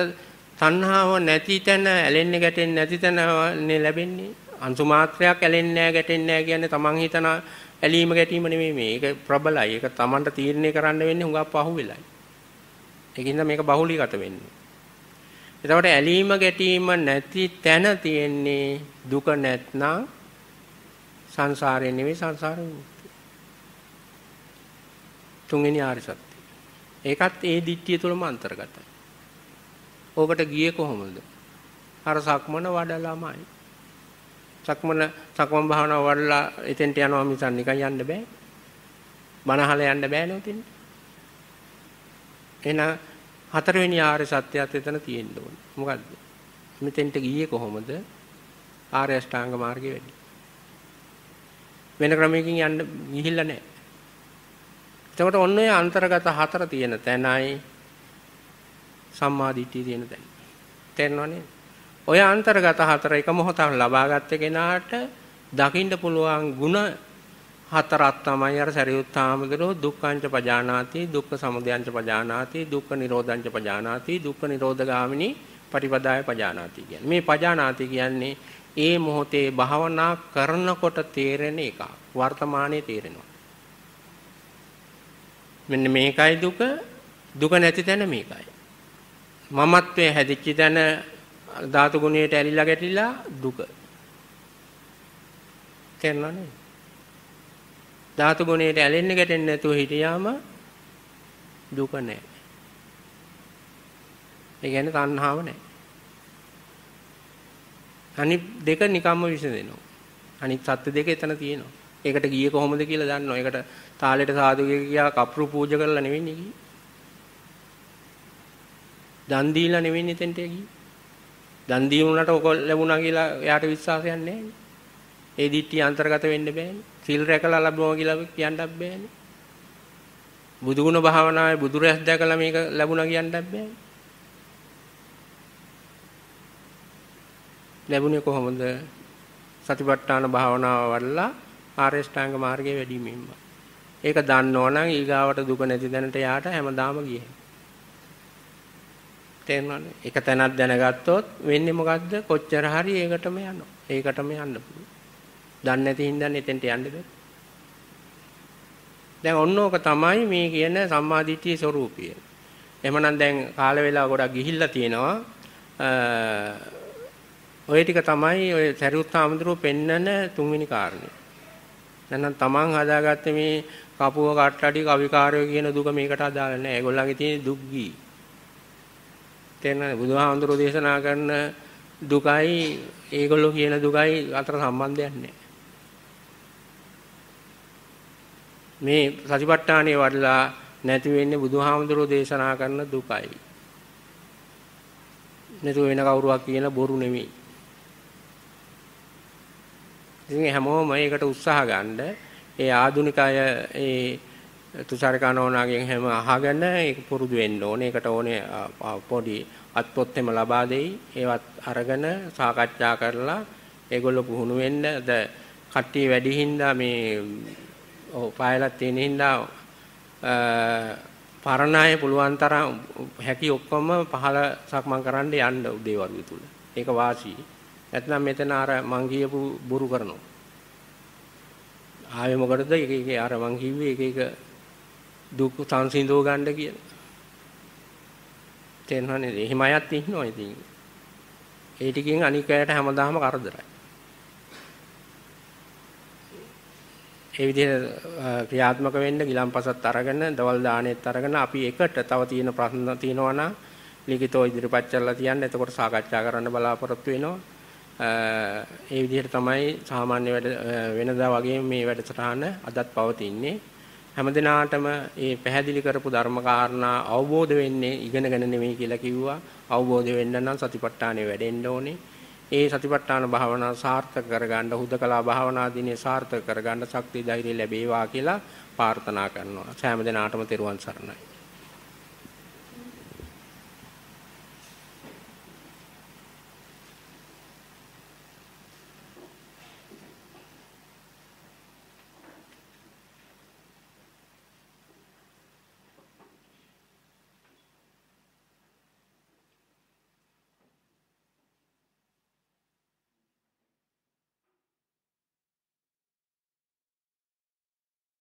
තණ්හාව නැති තැන ඇලෙන්නේ ගැටෙන්නේ නැති තැන නේ ලැබෙන්නේ. අංශු මාත්‍රයක් ඇලෙන්නේ නැහැ ගැටෙන්නේ නැහැ කියන්නේ තමන් හිතන ඇලීම ගැටීම නෙමෙයි මේ. ඒක ප්‍රබලයි. ඒක තමන්ට තීරණය කරන්න වෙන්නේ හුඟක් පහු වෙලයි. ඒකින්ද මේක බහුලීගත වෙන්නේ. එතකොට ඇලීම ගැටීම නැති තැන තියෙන්නේ දුක නැත්නම් සංසාරේ නෙවෙයි සංසාර විමුක්තිය. තුන්වෙනි ආර්ය සත්‍ය. ඒකත් ඒ දිට්ඨිය තුළම අන්තර්ගතයි. ඕකට ගියේ කොහොමද? අර සක්මන වඩලාමයි. සක්මන සක්මන් භාවනාව වඩලා එතෙන්ට යනවා මිසක් නිකන් යන්න බෑ. බනහල යන්න බෑ නෝතින්. එහෙනම් හතරවෙනි ආර්ය සත්‍යයත් එතන තියෙන්න ඕනේ. මොකද්ද? මෙතෙන්ට ගියේ කොහොමද? ආර්ය අෂ්ටාංග මාර්ගය වැඩි. වෙන ක්‍රමයකින් යන්න ගිහිල්ලා නැහැ. එතකොට ඔන්න ඔය අන්තර්ගත හතර තියෙන තැනයි සම්මාදිට්ඨිය තියෙන තැන. තේරෙනවනේ? ඔය අන්තර්ගත හතර එක මොහොතක් ලබාගත්ත කෙනාට දකින්න පුළුවන් ಗುಣ හතරක් තමයි අර සරියුත් ආමදරෝ දුක්ඛංච පජානාති දුක්ඛ සමුදයංච පජානාති දුක්ඛ නිරෝධංච පජානාති දුක්ඛ නිරෝධගාමිනී පටිපදාය පජානාති කියන්නේ. මේ පජානාති කියන්නේ ඒ මොහොතේ භාවනා කරනකොට තේරෙන එක වර්තමානයේ තේරෙනවා. මෙන්න මේකයි දුක දුක නැති තැන මේකයි. මමත්වයේ හැදිච්ච තැන ධාතු ගුණයට ඇලිලා ගැටිලා දුක. තේරෙනවනේ. ධාතු ගුණයට ඇලෙන්න ගැටෙන්නේ නැතුව හිටියාම දුක නැහැ. ඒ කියන්නේ තණ්හාව නැහැ. අනිත් දෙක නිකම්ම විසඳෙනවා. අනිත් සත්‍ය දෙක එතන තියෙනවා. ඒකට ගියේ කොහොමද කියලා දන්නවා. ඒකට තාලෙට සාදු කියා කප්රු පූජා කරලා නෙවෙන්නේ ගියේ. දන් දීලා නෙවෙන්නේ එතෙන්ට ගියේ. දන් දීුණාට ඔක ලැබුණා කියලා එයාට විශ්වාසයක් නැහැ. ඒ දිට්ඨිය අන්තර්ගත වෙන්න බෑනේ. සිල් රැකලා ලැබුණා කියලා කියන්නත් බෑනේ. බුදුගුණ භාවනාවේ බුදුරැස් දැකලා මේක ලැබුණා කියන්නත් බෑනේ. ලැබුණේ කොහොමද? සතිපට්ඨාන භාවනාව වඩලා ආර්ය ශ්‍රාංග මාර්ගයේ වැඩිමීම. ඒක දන්නවනම් ඊගාවට දුක නැති දැනට යාට හැමදාම ගියේ. තේරෙනවනේ? එක තැනක් දැනගත්තොත් වෙන්නේ මොකද්ද? කොච්චර හරි ඒකටම යනවා. ඒකටම යන්න පුළුවන්. දන්නේ නැති හින්දා එතෙන්ට යන්න බෑ. දැන් ඔන්නෝක තමයි මේ කියන සම්මාදිට්ඨිය ස්වરૂපය. එහෙමනම් දැන් කාල වේලාව ගොඩක් ගිහිල්ලා තියෙනවා. ඔය ටික තමයි ඔය සරියුත් ආමඳුරෝ පෙන්නන තුන්වෙනි කාරණේ. නැත්නම් තමන් හදාගත්තේ මේ කපුව කට්ටඩි කවිකාරයෝ කියන දුක මේකට අදාළ නැහැ. ඒගොල්ලන්ගේ තියෙන දුක් ගී. තේරෙනවද? බුදුහාමුදුරෝ දේශනා කරන දුකයි ඒගොල්ලෝ කියන දුකයි අතර සම්බන්ධයක් නැහැ. මේ සතිපට්ඨානයේ වඩලා නැති වෙන්නේ බුදුහාමුදුරෝ දේශනා කරන දුකයි. නැතු වෙන කවුරුවක් කියන බොරු නෙමෙයි. ඉතින් හැමෝම ඒකට උත්සාහ ගන්න ඒ ආදුනික අය ඒ තුෂාරකනෝනාගෙන් හැම අහගෙන ඒක පුරුදු වෙන්න ඕනේ. ඒකට ඕනේ පොඩි අත්පොත් එම ලබා දෙයි. ඒවත් අරගෙන සාකච්ඡා කරලා ඒගොල්ලෝ පුහුණු වෙන්න ද කට්ටිය වැඩි හින්දා මේ ඔව් පායලා තියෙන හින්දා පරණාය පුළුවන් තරම් හැකි ඔක්කොම පහල සක්මන් කරන්න යන්න උදේ වරුවේ තුල. ඒක වාසි. නැත්නම් මෙතන අර මං කියපු බොරු කරනවා. ආවේ මොකටද? එක එක අර මං කිව්වේ එක එක දුක් සංසිඳව ගන්න කියලා. තේරෙනවනේ. එහෙම අයත් ඉන්නවා ඉතින්. ඒ ටිකෙන් අනික් අයට හැමදාම කරදරයි. ඒ විදිහට ක්‍රියාත්මක වෙන්න ගිලම්පසත් අරගෙන දවල් දාණයත් අරගෙන අපි එකට තව තියෙන ප්‍රශ්න තියෙනවා නම් ලිඛිතව ඉදිරිපත් කරලා තියන්න. එතකොට සාකච්ඡා කරන්න බලාපොරොත්තු වෙනවා. ඒ විදිහට තමයි සාමාන්‍ය වැඩ වෙනදා වගේ මේ වැඩසටහන අදත් පවතින්නේ. හැමදිනාටම මේ පැහැදිලි කරපු ධර්ම කාරණා අවබෝධ වෙන්නේ ඉගෙනගෙන නෙමෙයි කියලා කිව්වා. අවබෝධ වෙන්න නම් සතිපට්ඨානෙ වැඩෙන්න ඕනේ. ඒ සතිපට්ඨාන භාවනාව සාර්ථක කරගන්න හුදකලා භාවනා දිනේ සාර්ථක කරගන්න ශක්තිය ධෛර්යය ලැබේවා කියලා ප්‍රාර්ථනා කරනවා. සෑම දිනාටම තෙරුවන් සරණයි.